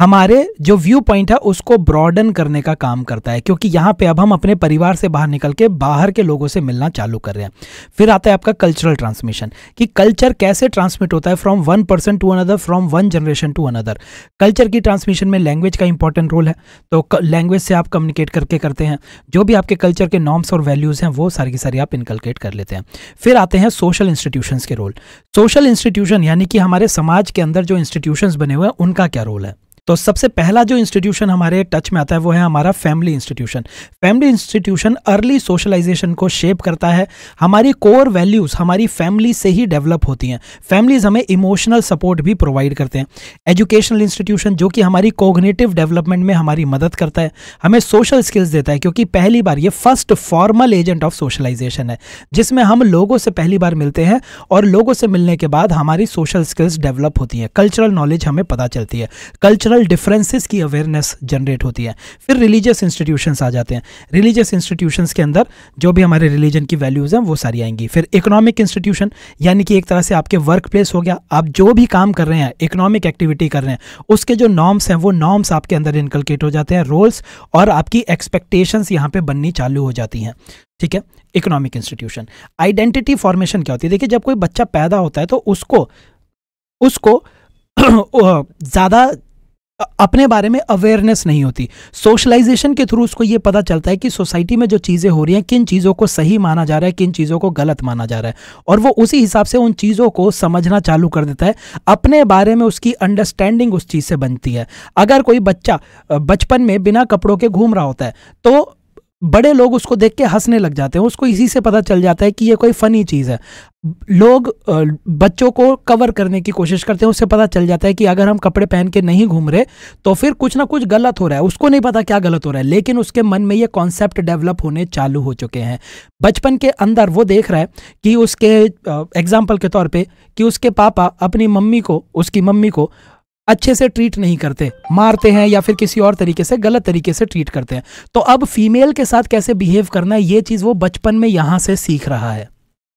हमारे जो व्यू पॉइंट है, उसको ब्रॉडन करने का काम करता है, क्योंकि यहाँ पे अब हम अपने परिवार से बाहर निकल के बाहर के लोगों से मिलना चालू कर रहे हैं। फिर आता है आपका कल्चरल ट्रांसमिशन कि कल्चर कैसे ट्रांसमिट होता है from one person to another from one generation to another culture की ट्रांसमिशन में लैंग्वेज का इंपॉर्टेंट रोल है तो लैंग्वेज से आप कम्युनिकेट करके करते हैं। जो भी आपके कल्चर के नॉर्म्स और वैल्यूज़ हैं, वो सारी की सारी आप इनकलकेट कर लेते हैं। फिर आते हैं सोशल इंस्टीट्यूशन के रोल सोशल इंस्टीट्यूशन यानी कि हमारे समाज के अंदर जो इंस्टीट्यूशन बने हुए हैं, उनका क्या रोल है? तो सबसे पहला जो इंस्टीट्यूशन हमारे टच में आता है, वो है हमारा family institution family institution early socialization को शेप करता है। हमारी कोर वैल्यूज़ हमारी फैमिली से ही डेवलप होती हैं। फैमिलीज़ हमें इमोशनल सपोर्ट भी प्रोवाइड करते हैं। एजुकेशनल इंस्टीट्यूशन जो कि हमारी कोग्नेटिव डेवलपमेंट में हमारी मदद करता है, हमें सोशल स्किल्स देता है, क्योंकि पहली बार ये first formal agent of socialization है, जिसमें हम लोगों से पहली बार मिलते हैं और लोगों से मिलने के बाद हमारी सोशल स्किल्स डेवलप होती हैं। कल्चरल नॉलेज हमें पता चलती है। कल्चरल कल्चरल डिफरेंसेस की अवेयरनेस जनरेट होती है। फिर रिलीजियस इंस्टीट्यूशंस आ जाते हैं। रिलीजियस इंस्टीट्यूशंस के अंदर जो भी हमारे रिलीजन की वैल्यूज़ हैं, वो सारी आएँगी। फिर इकोनॉमिक इंस्टीट्यूशन यानी कि एक तरह से आपके वर्क प्लेस हो गया। आप जो भी काम कर रहे हैं इकोनॉमिक एक्टिविटी कर रहे हैं, उसके जो नॉर्म्स हैं, वो नॉर्म्स आपके अंदर इनकलकेट हो जाते हैं रोल्स और आपकी एक्सपेक्टेशंस यहाँ पे बननी चालू हो जाती हैं। ठीक है? इकोनॉमिक इंस्टीट्यूशन आइडेंटिटी फॉर्मेशन क्या होती है? देखिए, जब कोई बच्चा पैदा होता है तो उसको उसको ज़्यादा अपने बारे में अवेयरनेस नहीं होती। सोशलाइजेशन के थ्रू उसको ये पता चलता है कि सोसाइटी में जो चीज़ें हो रही हैं, किन चीज़ों को सही माना जा रहा है, किन चीज़ों को गलत माना जा रहा है। और वो उसी हिसाब से उन चीज़ों को समझना चालू कर देता है। अपने बारे में उसकी अंडरस्टैंडिंग उस चीज़ से बनती है। अगर कोई बच्चा, बचपन में बिना कपड़ों के घूम रहा होता है तो बड़े लोग उसको देख के हंसने लग जाते हैं, उसको इसी से पता चल जाता है कि ये कोई फ़नी चीज़ है। लोग बच्चों को कवर करने की कोशिश करते हैं, उससे पता चल जाता है कि अगर हम कपड़े पहन के नहीं घूम रहे तो फिर कुछ ना कुछ गलत हो रहा है। उसको नहीं पता क्या गलत हो रहा है, लेकिन उसके मन में ये कॉन्सेप्ट डेवलप होने चालू हो चुके हैं। बचपन के अंदर वो देख रहा है कि उसके एग्ज़ाम्पल के तौर पर कि उसके पापा अपनी मम्मी को, उसकी मम्मी को अच्छे से ट्रीट नहीं करते, मारते हैं या फिर किसी और तरीके से गलत तरीके से ट्रीट करते हैं। तो अब फीमेल के साथ कैसे बिहेव करना है, ये चीज़ वो बचपन में यहाँ से सीख रहा है।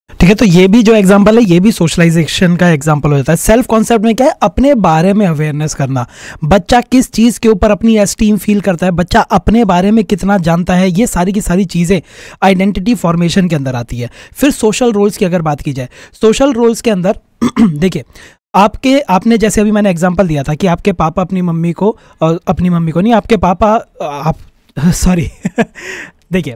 ठीक है तो ये भी जो एग्जांपल है, ये भी सोशलाइजेशन का एग्जांपल हो जाता है। सेल्फ कॉन्सेप्ट में क्या है, अपने बारे में अवेयरनेस करना। बच्चा किस चीज़ के ऊपर अपनी एस्टीम फील करता है, बच्चा अपने बारे में कितना जानता है, ये सारी की सारी चीज़ें आइडेंटिटी फॉर्मेशन के अंदर आती है। फिर सोशल रोल्स की अगर बात की जाए सोशल रोल्स के अंदर देखिए आपके, आपने जैसे अभी मैंने एग्ज़ाम्पल दिया था कि आपके पापा अपनी मम्मी को अपनी मम्मी को नहीं, आपके पापा, आप सॉरी देखिए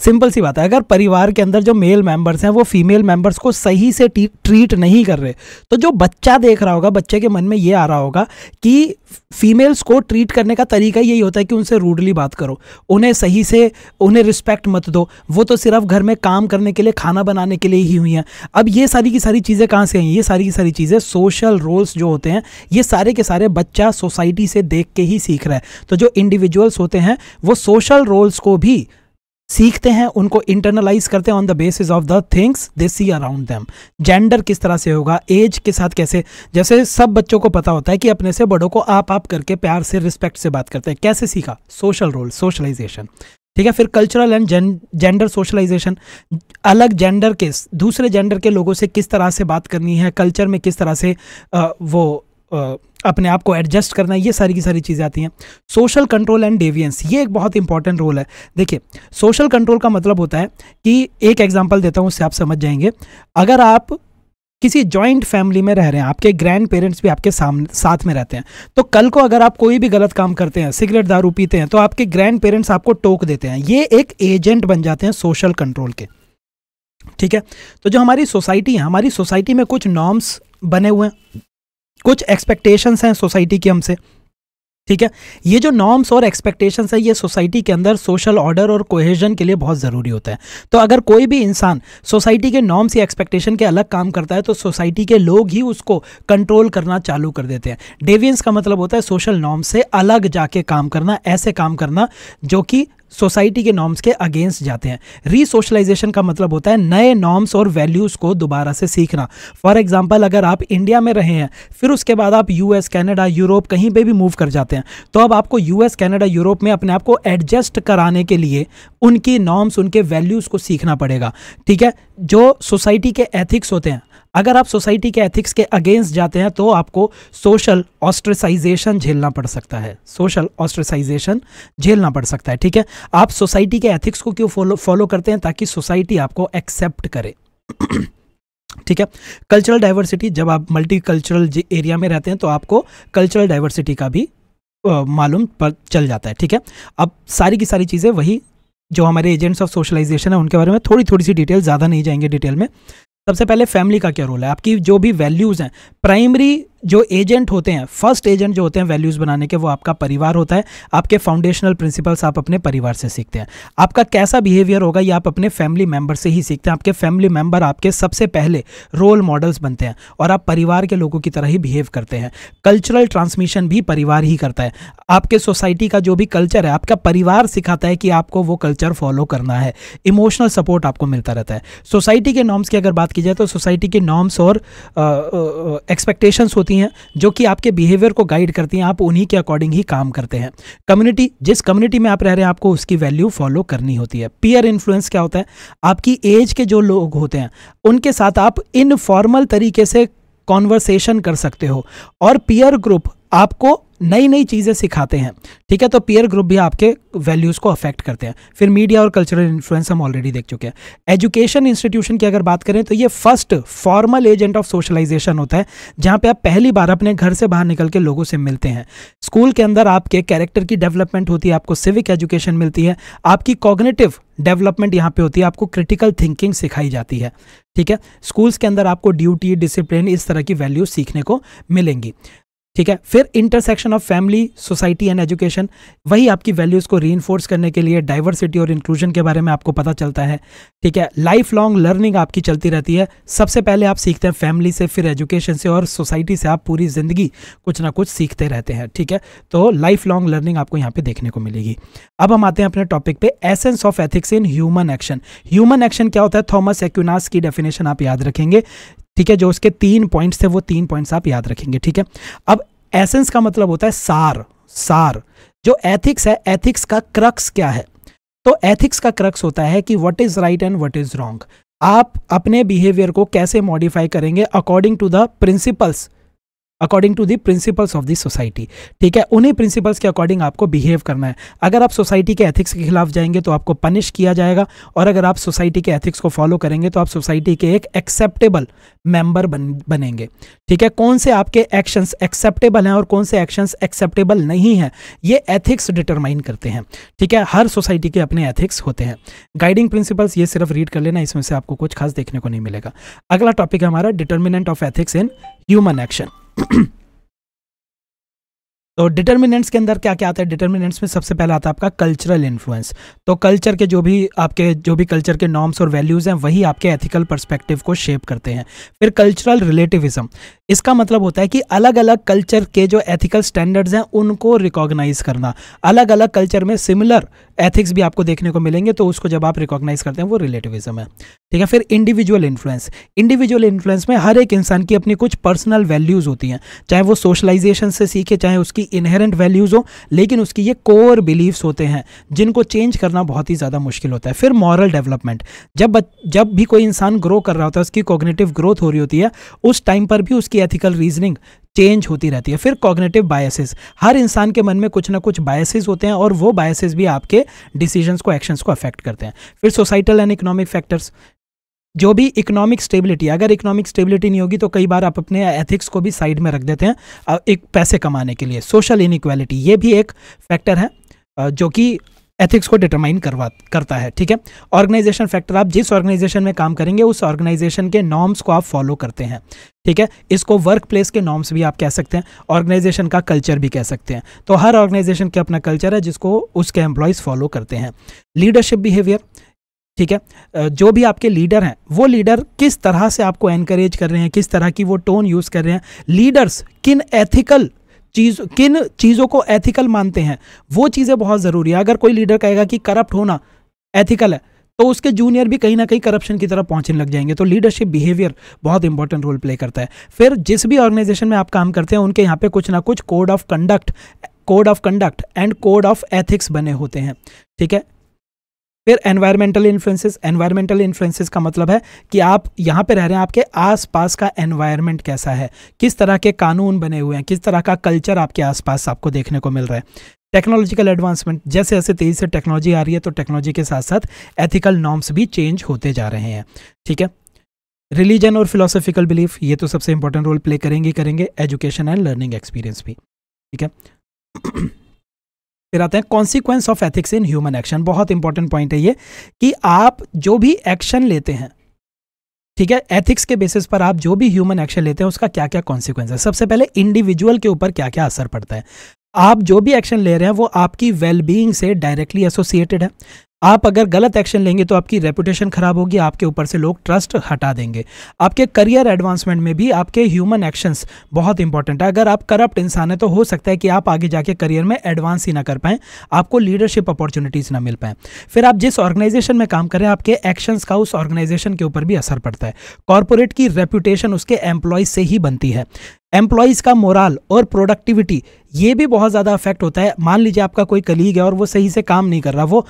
सिंपल सी बात है, अगर परिवार के अंदर जो मेल मेंबर्स हैं, वो फीमेल मेंबर्स को सही से ट्रीट नहीं कर रहे तो जो बच्चा देख रहा होगा, बच्चे के मन में ये आ रहा होगा कि फीमेल्स को ट्रीट करने का तरीका यही होता है कि उनसे रूडली बात करो, उन्हें सही से, उन्हें रिस्पेक्ट मत दो। वो तो सिर्फ़ घर में काम करने के लिए, खाना बनाने के लिए ही हुई हैं। अब ये सारी की सारी चीज़ें कहाँ से आई ये सारी की सारी चीज़ें सोशल रोल्स जो होते हैं, ये सारे के सारे बच्चा सोसाइटी से देख के ही सीख रहा है। तो जो इंडिविजुअल्स होते हैं, वो सोशल रोल्स को भी सीखते हैं उनको इंटरनलाइज करते हैं on the basis of the things they see around them gender किस तरह से होगा एज के साथ कैसे? जैसे सब बच्चों को पता होता है कि अपने से बड़ों को आप आप करके प्यार से रिस्पेक्ट से बात करते हैं। कैसे सीखा? सोशल रोल सोशलाइजेशन ठीक है फिर कल्चरल एंड जेंडर सोशलाइजेशन अलग जेंडर के दूसरे जेंडर के लोगों से किस तरह से बात करनी है कल्चर में किस तरह से आ, वो आ, अपने आप को एडजस्ट करना, ये सारी की सारी चीज़ें आती हैं। सोशल कंट्रोल एंड डेवियंस ये एक बहुत इंपॉर्टेंट रोल है। देखिए सोशल कंट्रोल का मतलब होता है कि एक एग्जांपल देता हूँ, उससे आप समझ जाएँगे। अगर आप किसी जॉइंट फैमिली में रह रहे हैं, आपके ग्रैंड पेरेंट्स भी आपके सामने साथ में रहते हैं तो कल को अगर आप कोई भी गलत काम करते हैं, सिगरेट दारू पीते हैं तो आपके ग्रैंड पेरेंट्स आपको टोक देते हैं। ये एक एजेंट बन जाते हैं सोशल कंट्रोल के। ठीक है? तो जो हमारी सोसाइटी है, हमारी सोसाइटी में कुछ नॉर्म्स बने हुए हैं। कुछ एक्सपेक्टेशंस हैं सोसाइटी की हमसे। ठीक है? ये जो नॉर्म्स और एक्सपेक्टेशंस है, ये सोसाइटी के अंदर सोशल ऑर्डर और कोहेजन के लिए बहुत ज़रूरी होता है। तो अगर कोई भी इंसान सोसाइटी के नॉर्म्स या एक्सपेक्टेशन के अलग काम करता है तो सोसाइटी के लोग ही उसको कंट्रोल करना चालू कर देते हैं। डेवियंस का मतलब होता है सोशल नॉर्म से अलग जाके काम करना, ऐसे काम करना जो कि सोसाइटी के नॉर्म्स के अगेंस्ट जाते हैं। रीसोशलाइजेशन का मतलब होता है नए नॉर्म्स और वैल्यूज़ को दोबारा से सीखना। फॉर एग्ज़ाम्पल अगर आप इंडिया में रहे हैं, फिर उसके बाद आप यूएस कनाडा यूरोप कहीं पे भी मूव कर जाते हैं तो अब आपको यूएस कनाडा यूरोप में अपने आप को एडजस्ट कराने के लिए उनकी नॉर्म्स, उनके वैल्यूज़ को सीखना पड़ेगा। ठीक है? जो सोसाइटी के एथिक्स होते हैं अगर आप सोसाइटी के एथिक्स के अगेंस्ट जाते हैं तो आपको सोशल ऑस्ट्रेसाइजेशन झेलना पड़ सकता है। सोशल ऑस्ट्रेसाइजेशन झेलना पड़ सकता है, ठीक है? आप सोसाइटी के एथिक्स को क्यों फॉलो फॉलो करते हैं? ताकि सोसाइटी आपको एक्सेप्ट करे। ठीक है? कल्चरल डाइवर्सिटी जब आप मल्टी कल्चरल एरिया में रहते हैं तो आपको कल्चरल डाइवर्सिटी का भी मालूम पर चल जाता है, ठीक है? अब सारी की सारी चीज़ें, वही जो हमारे एजेंट्स ऑफ़ सोशलाइजेशन है, उनके बारे में थोड़ी थोड़ी सी डिटेल ज़्यादा नहीं जाएँगे डिटेल में। सबसे पहले फैमिली का क्या रोल है? आपकी जो भी वैल्यूज़ हैं प्राइमरी जो एजेंट होते हैं फ़र्स्ट एजेंट जो होते हैं वैल्यूज़ बनाने के, वो आपका परिवार होता है। आपके फाउंडेशनल प्रिंसिपल्स आप अपने परिवार से सीखते हैं। आपका कैसा बिहेवियर होगा, ये आप अपने फैमिली मेंबर से ही सीखते हैं। आपके फैमिली मेंबर आपके सबसे पहले रोल मॉडल्स बनते हैं और आप परिवार के लोगों की तरह ही बिहेव करते हैं। कल्चरल ट्रांसमिशन भी परिवार ही करता है। आपके सोसाइटी का जो भी कल्चर है, आपका परिवार सिखाता है कि आपको वो कल्चर फॉलो करना है। इमोशनल सपोर्ट आपको मिलता रहता है। सोसाइटी के नॉर्म्स की अगर बात की जाए तो सोसाइटी के नॉर्म्स और एक्सपेक्टेशंस होती होती हैं, जो कि आपके बिहेवियर को गाइड करती हैं, आप उन्हीं के अकॉर्डिंग ही काम करते हैं। कम्युनिटी जिस कम्युनिटी में आप रह रहे हैं, आपको उसकी वैल्यू फॉलो करनी होती है। पियर इन्फ्लुएंस क्या होता है? आपकी एज के जो लोग होते हैं, उनके साथ आप इनफॉर्मल तरीके से कॉन्वर्सेशन कर सकते हो। और पियर ग्रुप आपको नई नई चीज़ें सिखाते हैं। ठीक है तो पीयर ग्रुप भी आपके वैल्यूज़ को अफेक्ट करते हैं। फिर मीडिया और कल्चरल इन्फ्लुएंस हम ऑलरेडी देख चुके हैं। एजुकेशन इंस्टीट्यूशन की अगर बात करें तो ये first formal agent of socialization होता है, जहाँ पे आप पहली बार अपने घर से बाहर निकल के लोगों से मिलते हैं। स्कूल के अंदर आपके कैरेक्टर की डेवलपमेंट होती है, आपको सिविक एजुकेशन मिलती है, आपकी कॉग्नेटिव डेवलपमेंट यहाँ पे होती है, आपको क्रिटिकल थिंकिंग सिखाई जाती है। ठीक है स्कूल्स के अंदर आपको ड्यूटी डिसिप्लिन इस तरह की वैल्यूज़ सीखने को मिलेंगी। ठीक है? फिर intersection of family society and education वही आपकी वैल्यूज़ को री करने के लिए डाइवर्सिटी और इंक्लूजन के बारे में आपको पता चलता है। ठीक है? लाइफ लॉन्ग लर्निंग आपकी चलती रहती है। सबसे पहले आप सीखते हैं फैमिली से, फिर एजुकेशन से और सोसाइटी से आप पूरी ज़िंदगी कुछ ना कुछ सीखते रहते हैं। ठीक है? तो लाइफ लॉन्ग लर्निंग आपको यहाँ पे देखने को मिलेगी। अब हम आते हैं अपने टॉपिक पे। Essence of ethics in human action human action क्या होता है? थॉमस एक्यूनास की डेफिनेशन आप याद रखेंगे। ठीक है, जो उसके तीन पॉइंट्स थे, वो तीन पॉइंट्स आप याद रखेंगे, ठीक है? अब एसेंस का मतलब होता है सार सार। जो एथिक्स है एथिक्स का क्रक्स क्या है? तो एथिक्स का क्रक्स होता है कि what is right and what is wrong आप अपने बिहेवियर को कैसे मॉडिफाई करेंगे according to the principles according to the principles of the society ठीक है? उन्हीं प्रिंसिपल्स के अकॉर्डिंग आपको बिहेव करना है। अगर आप सोसाइटी के एथिक्स के खिलाफ जाएँगे तो आपको पनिश किया जाएगा और अगर आप सोसाइटी के एथिक्स को फॉलो करेंगे तो आप सोसाइटी के एक एक्सेप्टेबल मेंबर बन, बनेंगे। ठीक है? कौन से आपके एक्शंस एक्सेप्टेबल हैं और कौन से एक्शंस एक्सेप्टेबल नहीं हैं? ये एथिक्स डिटरमाइन करते हैं। ठीक है? हर सोसाइटी के अपने एथिक्स होते हैं। गाइडिंग प्रिंसिपल्स ये सिर्फ़ रीड कर लेना, इसमें से आपको कुछ खास देखने को नहीं मिलेगा। अगला टॉपिक है हमारा determinant of ethics in human action तो डिटर्मिनेंट्स के अंदर क्या क्या आता है? डिटर्मिनेंट्स में सबसे पहला आता है आपका कल्चरल इन्फ्लुएंस तो कल्चर के जो भी आपके, जो भी कल्चर के नॉर्म्स और वैल्यूज़ हैं, वही आपके एथिकल पर्सपेक्टिव को शेप करते हैं. फिर कल्चरल रिलेटिविज्म इसका मतलब होता है कि अलग अलग कल्चर के जो एथिकल स्टैंडर्ड्स हैं, उनको रिकॉग्नाइज करना. अलग अलग कल्चर में सिमिलर एथिक्स भी आपको देखने को मिलेंगे तो उसको जब आप रिकॉग्नाइज करते हैं, वो रिलेटिविज्म है. ठीक है, फिर इंडिविजुअल इन्फ्लुएंस इंडिविजुअल इन्फ्लुएंस में हर एक इंसान की अपनी कुछ पर्सनल वैल्यूज़ होती हैं। चाहे वो सोशलाइजेशन से सीखे, चाहे उसकी इनहेरेंट वैल्यूज़ हो, लेकिन उसकी ये कोर बिलीव्स होते हैं, जिनको चेंज करना बहुत ही ज़्यादा मुश्किल होता है। फिर मॉरल डेवलपमेंट जब जब भी कोई इंसान ग्रो कर रहा होता है, उसकी कॉग्नेटिव ग्रोथ हो रही होती है, उस टाइम पर भी उसकी एथिकल रीजनिंग चेंज होती रहती है। फिर कॉग्नेटिव बायसेस हर इंसान के मन में कुछ ना कुछ बायसेस होते हैं और वो बायसेस भी आपके डिसीजंस को एक्शंस को अफेक्ट करते हैं। फिर सोसाइटल एंड इकोनॉमिक फैक्टर्स जो भी इकोनॉमिक स्टेबिलिटी अगर इकोनॉमिक स्टेबिलिटी नहीं होगी तो कई बार आप अपने एथिक्स को भी साइड में रख देते हैं एक पैसे कमाने के लिए। सोशल इनक्वालिटी ये भी एक फैक्टर है जो कि एथिक्स को डिटरमाइन करवा, करता है, ठीक है? ऑर्गेनाइजेशन फैक्टर आप जिस ऑर्गेनाइजेशन में काम करेंगे, उस ऑर्गेनाइजेशन के नॉर्म्स को आप फॉलो करते हैं, ठीक है? इसको वर्क प्लेस के नॉर्म्स भी आप कह सकते हैं ऑर्गेनाइजेशन का कल्चर भी कह सकते हैं। तो हर ऑर्गेनाइजेशन के अपना कल्चर है, जिसको उसके एम्प्लॉयज़ फॉलो करते हैं। लीडरशिप बिहेवियर ठीक है? जो भी आपके लीडर हैं, वो लीडर किस तरह से आपको एनकरेज कर रहे हैं, किस तरह की वो टोन यूज़ कर रहे हैं? लीडर्स किन एथिकल चीज़, किन चीज़ों को एथिकल मानते हैं? वो चीज़ें बहुत ज़रूरी है। अगर कोई लीडर कहेगा कि करप्ट होना एथिकल है तो उसके जूनियर भी कहीं ना कहीं करप्शन की तरफ़ पहुँचने लग जाएँगे। तो लीडरशिप बिहेवियर बहुत इंपॉर्टेंट रोल प्ले करता है। फिर जिस भी ऑर्गेनाइजेशन में आप काम करते हैं, उनके यहाँ पे कुछ ना कुछ code of conduct code of conduct and code of ethics बने होते हैं। ठीक है? फिर एनवायरमेंटल इन्फ्लुएंसेस एनवायरमेंटल इन्फ्लुएंसेस का मतलब है कि आप यहाँ पे रह रहे हैं, आपके आसपास का एनवायरमेंट कैसा है? किस तरह के कानून बने हुए हैं? किस तरह का कल्चर आपके आसपास आपको देखने को मिल रहा है? टेक्नोलॉजिकल एडवांसमेंट जैसे जैसे तेज़ी से टेक्नोलॉजी आ रही है तो टेक्नोलॉजी के साथ साथ एथिकल नॉर्म्स भी चेंज होते जा रहे हैं। ठीक है? रिलीजन और फिलोसफिकल बिलीफ ये तो सबसे इंपॉर्टेंट रोल प्ले करेंगे करेंगे एजुकेशन एंड लर्निंग एक्सपीरियंस भी। ठीक है? फिर आते हैं। Consequence of ethics in human action बहुत इंपॉर्टेंट पॉइंट है ये, कि आप जो भी एक्शन लेते हैं, ठीक है? एथिक्स के बेसिस पर आप जो भी ह्यूमन एक्शन लेते हैं, उसका क्या क्या कॉन्सिक्वेंस है? सबसे पहले इंडिविजुअल के ऊपर क्या क्या असर पड़ता है। आप जो भी एक्शन ले रहे हैं, वो आपकी वेलबींग से डायरेक्टली एसोसिएटेड है। आप अगर गलत एक्शन लेंगे तो आपकी रेपुटेशन खराब होगी, आपके ऊपर से लोग ट्रस्ट हटा देंगे। आपके करियर एडवांसमेंट में भी आपके ह्यूमन एक्शंस बहुत इंपॉर्टेंट है। अगर आप करप्ट इंसान है तो हो सकता है कि आप आगे जाके करियर में एडवांस ही ना कर पाएँ, आपको लीडरशिप अपॉर्चुनिटीज़ ना मिल पाएँ। फिर आप जिस ऑर्गेनाइजेशन में काम करें आपके एक्शंस का उस ऑर्गेनाइजेशन के ऊपर भी असर पड़ता है। कॉरपोरेट की रेपुटेशन उसके एम्प्लॉयज़ से ही बनती है। एम्प्लॉयज़ का मोराल और प्रोडक्टिविटी ये भी बहुत ज़्यादा अफेक्ट होता है। मान लीजिए आपका कोई कलीग है और वो सही से काम नहीं कर रहा, वो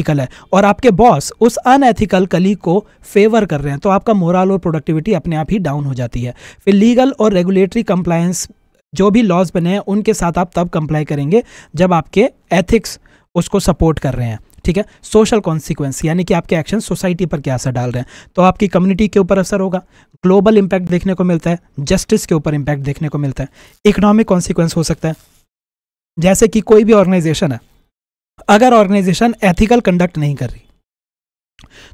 अनएथिकल है और आपके बॉस उस अनएथिकल कलीग को फेवर कर रहे हैं तो आपका मोरल और प्रोडक्टिविटी अपने आप ही डाउन हो जाती है। फिर लीगल और रेगुलेटरी कंप्लायंस जो भी लॉज बने हैं, उनके साथ आप तब कंप्लाई करेंगे जब आपके एथिक्स उसको सपोर्ट कर रहे हैं, ठीक है? सोशल कॉन्सिक्वेंस यानी कि आपके एक्शन सोसाइटी पर क्या असर डाल रहे हैं तो आपकी कम्युनिटी के ऊपर असर होगा। ग्लोबल इंपैक्ट देखने को मिलता है जस्टिस के ऊपर इंपैक्ट देखने को मिलता है। इकोनॉमिक कॉन्सिक्वेंस हो सकता है। जैसे कि कोई भी ऑर्गेनाइजेशन है अगर ऑर्गेनाइजेशन एथिकल कंडक्ट नहीं कर रही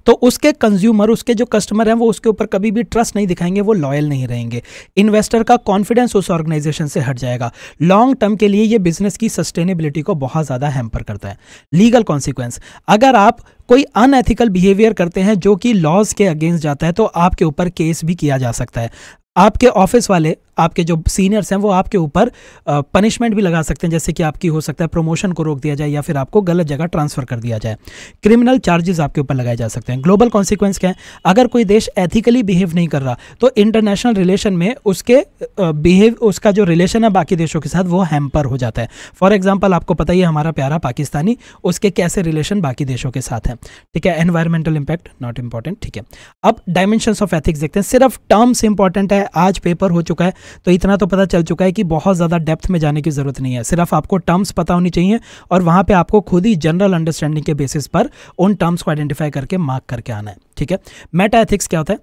तो उसके कंज्यूमर उसके जो कस्टमर हैं, वो उसके ऊपर कभी भी ट्रस्ट नहीं दिखाएँगे, वो लॉयल नहीं रहेंगे। इन्वेस्टर का कॉन्फिडेंस उस ऑर्गेनाइजेशन से हट जाएगा। लॉन्ग टर्म के लिए ये बिज़नेस की सस्टेनेबिलिटी को बहुत ज़्यादा हैम्पर करता है। लीगल कॉन्सिक्वेंस अगर आप कोई अनएथिकल बिहेवियर करते हैं जो कि लॉज के अगेंस्ट जाता है तो आपके ऊपर केस भी किया जा सकता है। आपके ऑफ़िस वाले, आपके जो सीनियर्स हैं, वो आपके ऊपर पनिशमेंट भी लगा सकते हैं, जैसे कि आपकी हो सकता है प्रमोशन को रोक दिया जाए या फिर आपको गलत जगह ट्रांसफ़र कर दिया जाए। क्रिमिनल चार्जेस आपके ऊपर लगाए जा सकते हैं। ग्लोबल कॉन्सिक्वेंस क्या है? अगर कोई देश एथिकली बिहेव नहीं कर रहा तो इंटरनेशनल रिलेशन में उसके बिहेव उसका जो रिलेशन है बाकी देशों के साथ, वो हैम्पर हो जाता है। फॉर एग्ज़ाम्पल आपको पता ही है, हमारा प्यारा पाकिस्तानी, उसके कैसे रिलेशन बाकी देशों के साथ हैं। ठीक है? एनवायरमेंटल इंपैक्ट नॉट इंपॉर्टेंट ठीक है? अब डायमेंशन ऑफ़ एथिक्स देखते हैं। सिर्फ़ टर्म्स इंपॉर्टेंट है आज पेपर हो चुका है तो इतना तो पता चल चुका है कि बहुत ज़्यादा डेप्थ में जाने की ज़रूरत नहीं है। सिर्फ़ आपको टर्म्स पता होनी चाहिए और वहाँ पे आपको खुद ही जनरल अंडरस्टैंडिंग के बेसिस पर उन टर्म्स को आइडेंटिफाई करके मार्क करके आना है, ठीक है? मेटा एथिक्स क्या होता है?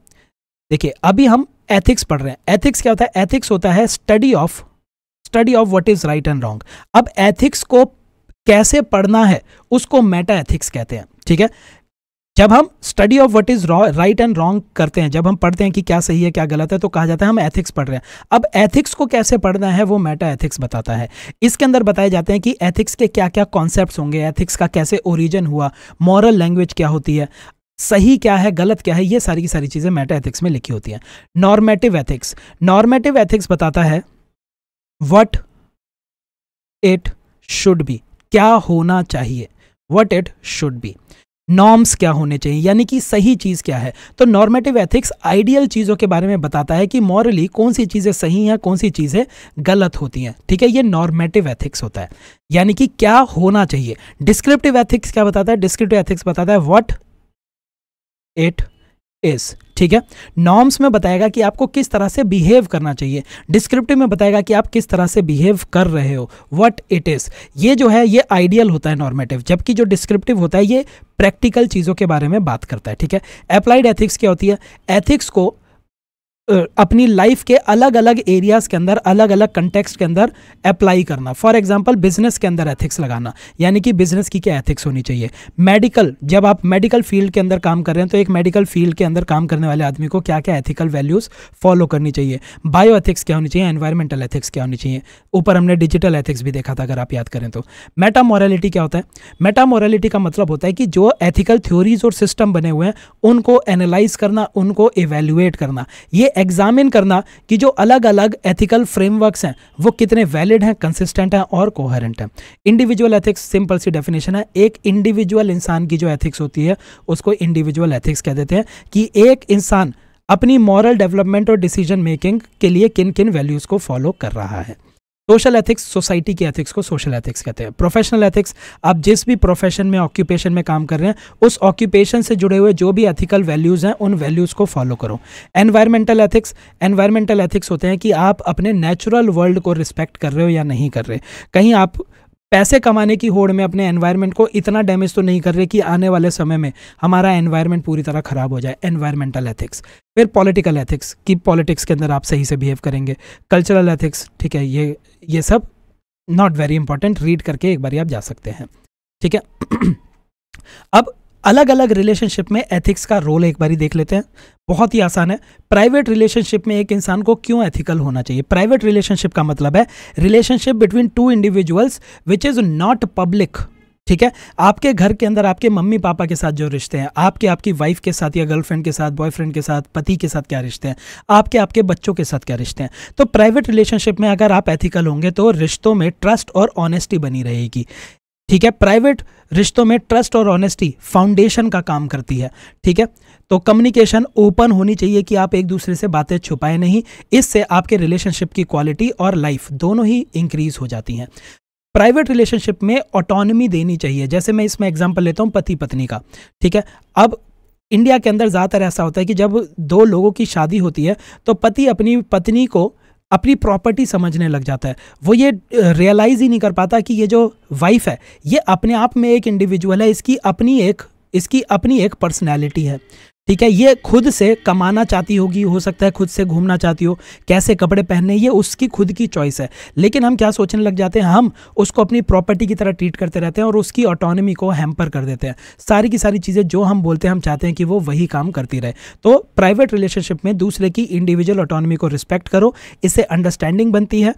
देखिए, अभी हम एथिक्स पढ़ रहे हैं। एथिक्स क्या होता है? एथिक्स होता है study of study of what is right and wrong अब एथिक्स को कैसे पढ़ना है, उसको मेटा एथिक्स कहते हैं, ठीक है? जब हम study of what is right and wrong करते हैं, जब हम पढ़ते हैं कि क्या सही है, क्या गलत है तो कहा जाता है हम एथिक्स पढ़ रहे हैं। अब एथिक्स को कैसे पढ़ना है, वो मेटा एथिक्स बताता है। इसके अंदर बताए जाते हैं कि एथिक्स के क्या क्या कॉन्सेप्ट होंगे एथिक्स का कैसे ओरिजिन हुआ मॉरल लैंग्वेज क्या होती है, सही क्या है, गलत क्या है, ये सारी की सारी चीज़ें मेटा एथिक्स में लिखी होती हैं। नॉर्मेटिव एथिक्स नॉर्मेटिव एथिक्स बताता है वट इट शुड बी क्या होना चाहिए what it should be norms क्या होने चाहिए? यानी कि सही चीज़ क्या है? तो नॉर्मेटिव एथिक्स आइडियल चीज़ों के बारे में बताता है कि मॉरली कौन सी चीज़ें सही हैं, कौन सी चीज़ें गलत होती हैं। ठीक है, ये नॉर्मेटिव एथिक्स होता है। यानी कि क्या होना चाहिए? डिस्क्रिप्टिव एथिक्स क्या बताता है? डिस्क्रिप्टिव एथिक्स बताता है वट इट इज़ ठीक है? नॉर्म्स में बताएगा कि आपको किस तरह से बिहेव करना चाहिए। डिस्क्रिप्टिव में बताएगा कि आप किस तरह से बिहेव कर रहे हो। व्हाट इट इज़ ये जो है, ये आइडियल होता है नॉर्मेटिव जबकि जो डिस्क्रिप्टिव होता है, ये प्रैक्टिकल चीज़ों के बारे में बात करता है, ठीक है? अप्लाइड एथिक्स क्या होती है? एथिक्स को अपनी लाइफ के अलग अलग एरियाज़ के अंदर अलग अलग कंटेक्स्ट के अंदर अप्लाई करना। फॉर एग्जांपल बिज़नेस के अंदर एथिक्स लगाना। यानी कि बिज़नेस की क्या एथिक्स होनी चाहिए? मेडिकल जब आप मेडिकल फ़ील्ड के अंदर काम कर रहे हैं तो एक मेडिकल फ़ील्ड के अंदर काम करने वाले आदमी को क्या क्या एथिकल वैल्यूज़ फॉलो करनी चाहिए? बायो एथिक्स क्या होनी चाहिए? एनवायरमेंटल एथिक्स क्या होनी चाहिए? ऊपर हमने डिजिटल एथिक्स भी देखा था, अगर आप याद करें तो। मेटा मोरालिटी क्या होता है? मेटा मोरालिटी का मतलब होता है कि जो एथिकल थ्योरीज और सिस्टम बने हुए हैं, उनको एनालाइज करना, उनको इवेल्युएट करना। ये एग्जामिन करना कि जो अलग अलग एथिकल फ्रेमवर्क्स हैं, वो कितने वैलिड हैं कंसिस्टेंट हैं और कोहरेंट हैं। इंडिविजुअल एथिक्स सिंपल सी डेफिनेशन है। एक इंडिविजुअल इंसान की जो एथिक्स होती है, उसको इंडिविजुअल एथिक्स कह देते हैं कि एक इंसान अपनी मॉरल डेवलपमेंट और डिसीज़न मेकिंग के लिए किन किन वैल्यूज़ को फॉलो कर रहा है। सोशल एथिक्स, सोसाइटी के एथिक्स को सोशल एथिक्स कहते हैं। प्रोफेशनल एथिक्स, आप जिस भी प्रोफेशन में, ऑक्यूपेशन में काम कर रहे हैं, उस ऑक्यूपेशन से जुड़े हुए जो भी एथिकल वैल्यूज़ हैं, उन वैल्यूज़ को फॉलो करो। एनवायरमेंटल एथिक्स एनवायरमेंटल एथिक्स होते हैं कि आप अपने नेचुरल वर्ल्ड को रिस्पेक्ट कर रहे हो या नहीं कर रहे। कहीं आप पैसे कमाने की होड़ में अपने एनवायरनमेंट को इतना डैमेज तो नहीं कर रहे कि आने वाले समय में हमारा एनवायरनमेंट पूरी तरह ख़राब हो जाए एनवायरमेंटल एथिक्स फिर पॉलिटिकल एथिक्स कि पॉलिटिक्स के अंदर आप सही से बिहेव करेंगे। कल्चरल एथिक्स ठीक है, ये ये सब नॉट वेरी इंपॉर्टेंट रीड करके एक बार आप जा सकते हैं, ठीक है? अब अलग अलग रिलेशनशिप में एथिक्स का रोल एक बारी देख लेते हैं। बहुत ही आसान है। प्राइवेट रिलेशनशिप में एक इंसान को क्यों एथिकल होना चाहिए? प्राइवेट रिलेशनशिप का मतलब है relationship between two individuals which is not public ठीक है? आपके घर के अंदर आपके मम्मी पापा के साथ जो रिश्ते हैं, आपके आपकी वाइफ के साथ या गर्लफ्रेंड के साथ बॉयफ्रेंड के साथ, पति के साथ क्या रिश्ते हैं? आपके आपके बच्चों के साथ क्या रिश्ते हैं? तो प्राइवेट रिलेशनशिप में अगर आप एथिकल होंगे तो रिश्तों में ट्रस्ट और ऑनेस्टी बनी रहेगी। ठीक है? प्राइवेट रिश्तों में ट्रस्ट और ऑनेस्टी फाउंडेशन का काम करती है। ठीक है? तो कम्युनिकेशन ओपन होनी चाहिए कि आप एक दूसरे से बातें छुपाए नहीं। इससे आपके रिलेशनशिप की क्वालिटी और लाइफ दोनों ही इंक्रीज हो जाती हैं। प्राइवेट रिलेशनशिप में ऑटोनमी देनी चाहिए। जैसे मैं इसमें एग्ज़ाम्पल लेता हूँ पति पत्नी का। ठीक है? अब इंडिया के अंदर ज़्यादातर ऐसा होता है कि जब दो लोगों की शादी होती है तो पति अपनी पत्नी को अपनी प्रॉपर्टी समझने लग जाता है। वो ये रियलाइज़ ही नहीं कर पाता कि ये जो वाइफ है, ये अपने आप में एक इंडिविजुअल है, इसकी अपनी एक, इसकी अपनी एक पर्सनैलिटी है। ठीक है, ये खुद से कमाना चाहती होगी, हो सकता है खुद से घूमना चाहती हो, कैसे कपड़े पहनने, ये उसकी खुद की चॉइस है। लेकिन हम क्या सोचने लग जाते हैं, हम उसको अपनी प्रॉपर्टी की तरह ट्रीट करते रहते हैं और उसकी ऑटोनॉमी को हैम्पर कर देते हैं। सारी की सारी चीज़ें जो हम बोलते हैं, हम चाहते हैं कि वो वही काम करती रहे। तो प्राइवेट रिलेशनशिप में दूसरे की इंडिविजुअल ऑटोनॉमी को रिस्पेक्ट करो, इससे अंडरस्टैंडिंग बनती है।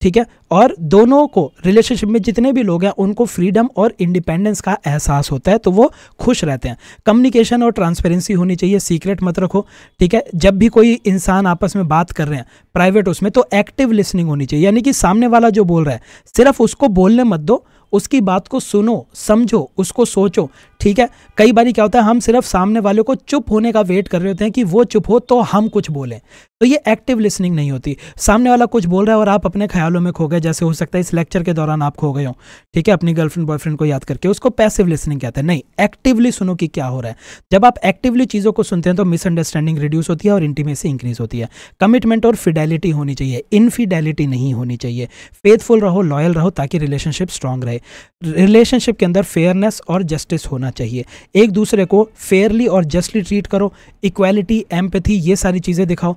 ठीक है? और दोनों को रिलेशनशिप में जितने भी लोग हैं, उनको फ्रीडम और इंडिपेंडेंस का एहसास होता है तो वो खुश रहते हैं। कम्युनिकेशन और ट्रांसपेरेंसी होनी चाहिए सीक्रेट मत रखो, ठीक है? जब भी कोई इंसान आपस में बात कर रहे हैं प्राइवेट उसमें तो एक्टिव लिसनिंग होनी चाहिए। यानी कि सामने वाला जो बोल रहा है, सिर्फ़ उसको बोलने मत दो उसकी बात को सुनो, समझो, उसको सोचो, ठीक है? कई बार क्या होता है, हम सिर्फ़ सामने वाले को चुप होने का वेट कर रहे होते हैं कि वो चुप हो तो हम कुछ बोलें। तो ये एक्टिव लिसनिंग नहीं होती। सामने वाला कुछ बोल रहा है और आप अपने ख्यालों में खो गए, जैसे हो सकता है इस लेक्चर के दौरान आप खो गए हो। ठीक है? अपनी गर्लफ्रेंड बॉयफ्रेंड को याद करके उसको पैसिव लिसनिंग कहते हैं। नहीं एक्टिवली सुनो कि क्या हो रहा है। जब आप एक्टिवली चीज़ों को सुनते हैं तो मिसअंडरस्टैंडिंग रिड्यूस होती है और इंटीमेसी इंक्रीज होती है। कमिटमेंट और फिडेलिटी होनी चाहिए। इनफिडेलिटी नहीं होनी चाहिए। फेथफुल रहो लॉयल रहो ताकि रिलेशनशिप स्ट्रांग रहे। रिलेशनशिप के अंदर फेयरनेस और जस्टिस होना चाहिए। एक दूसरे को फेयरली और जस्टली ट्रीट करो। इक्वालिटी, एम्पथी, ये सारी चीज़ें दिखाओ।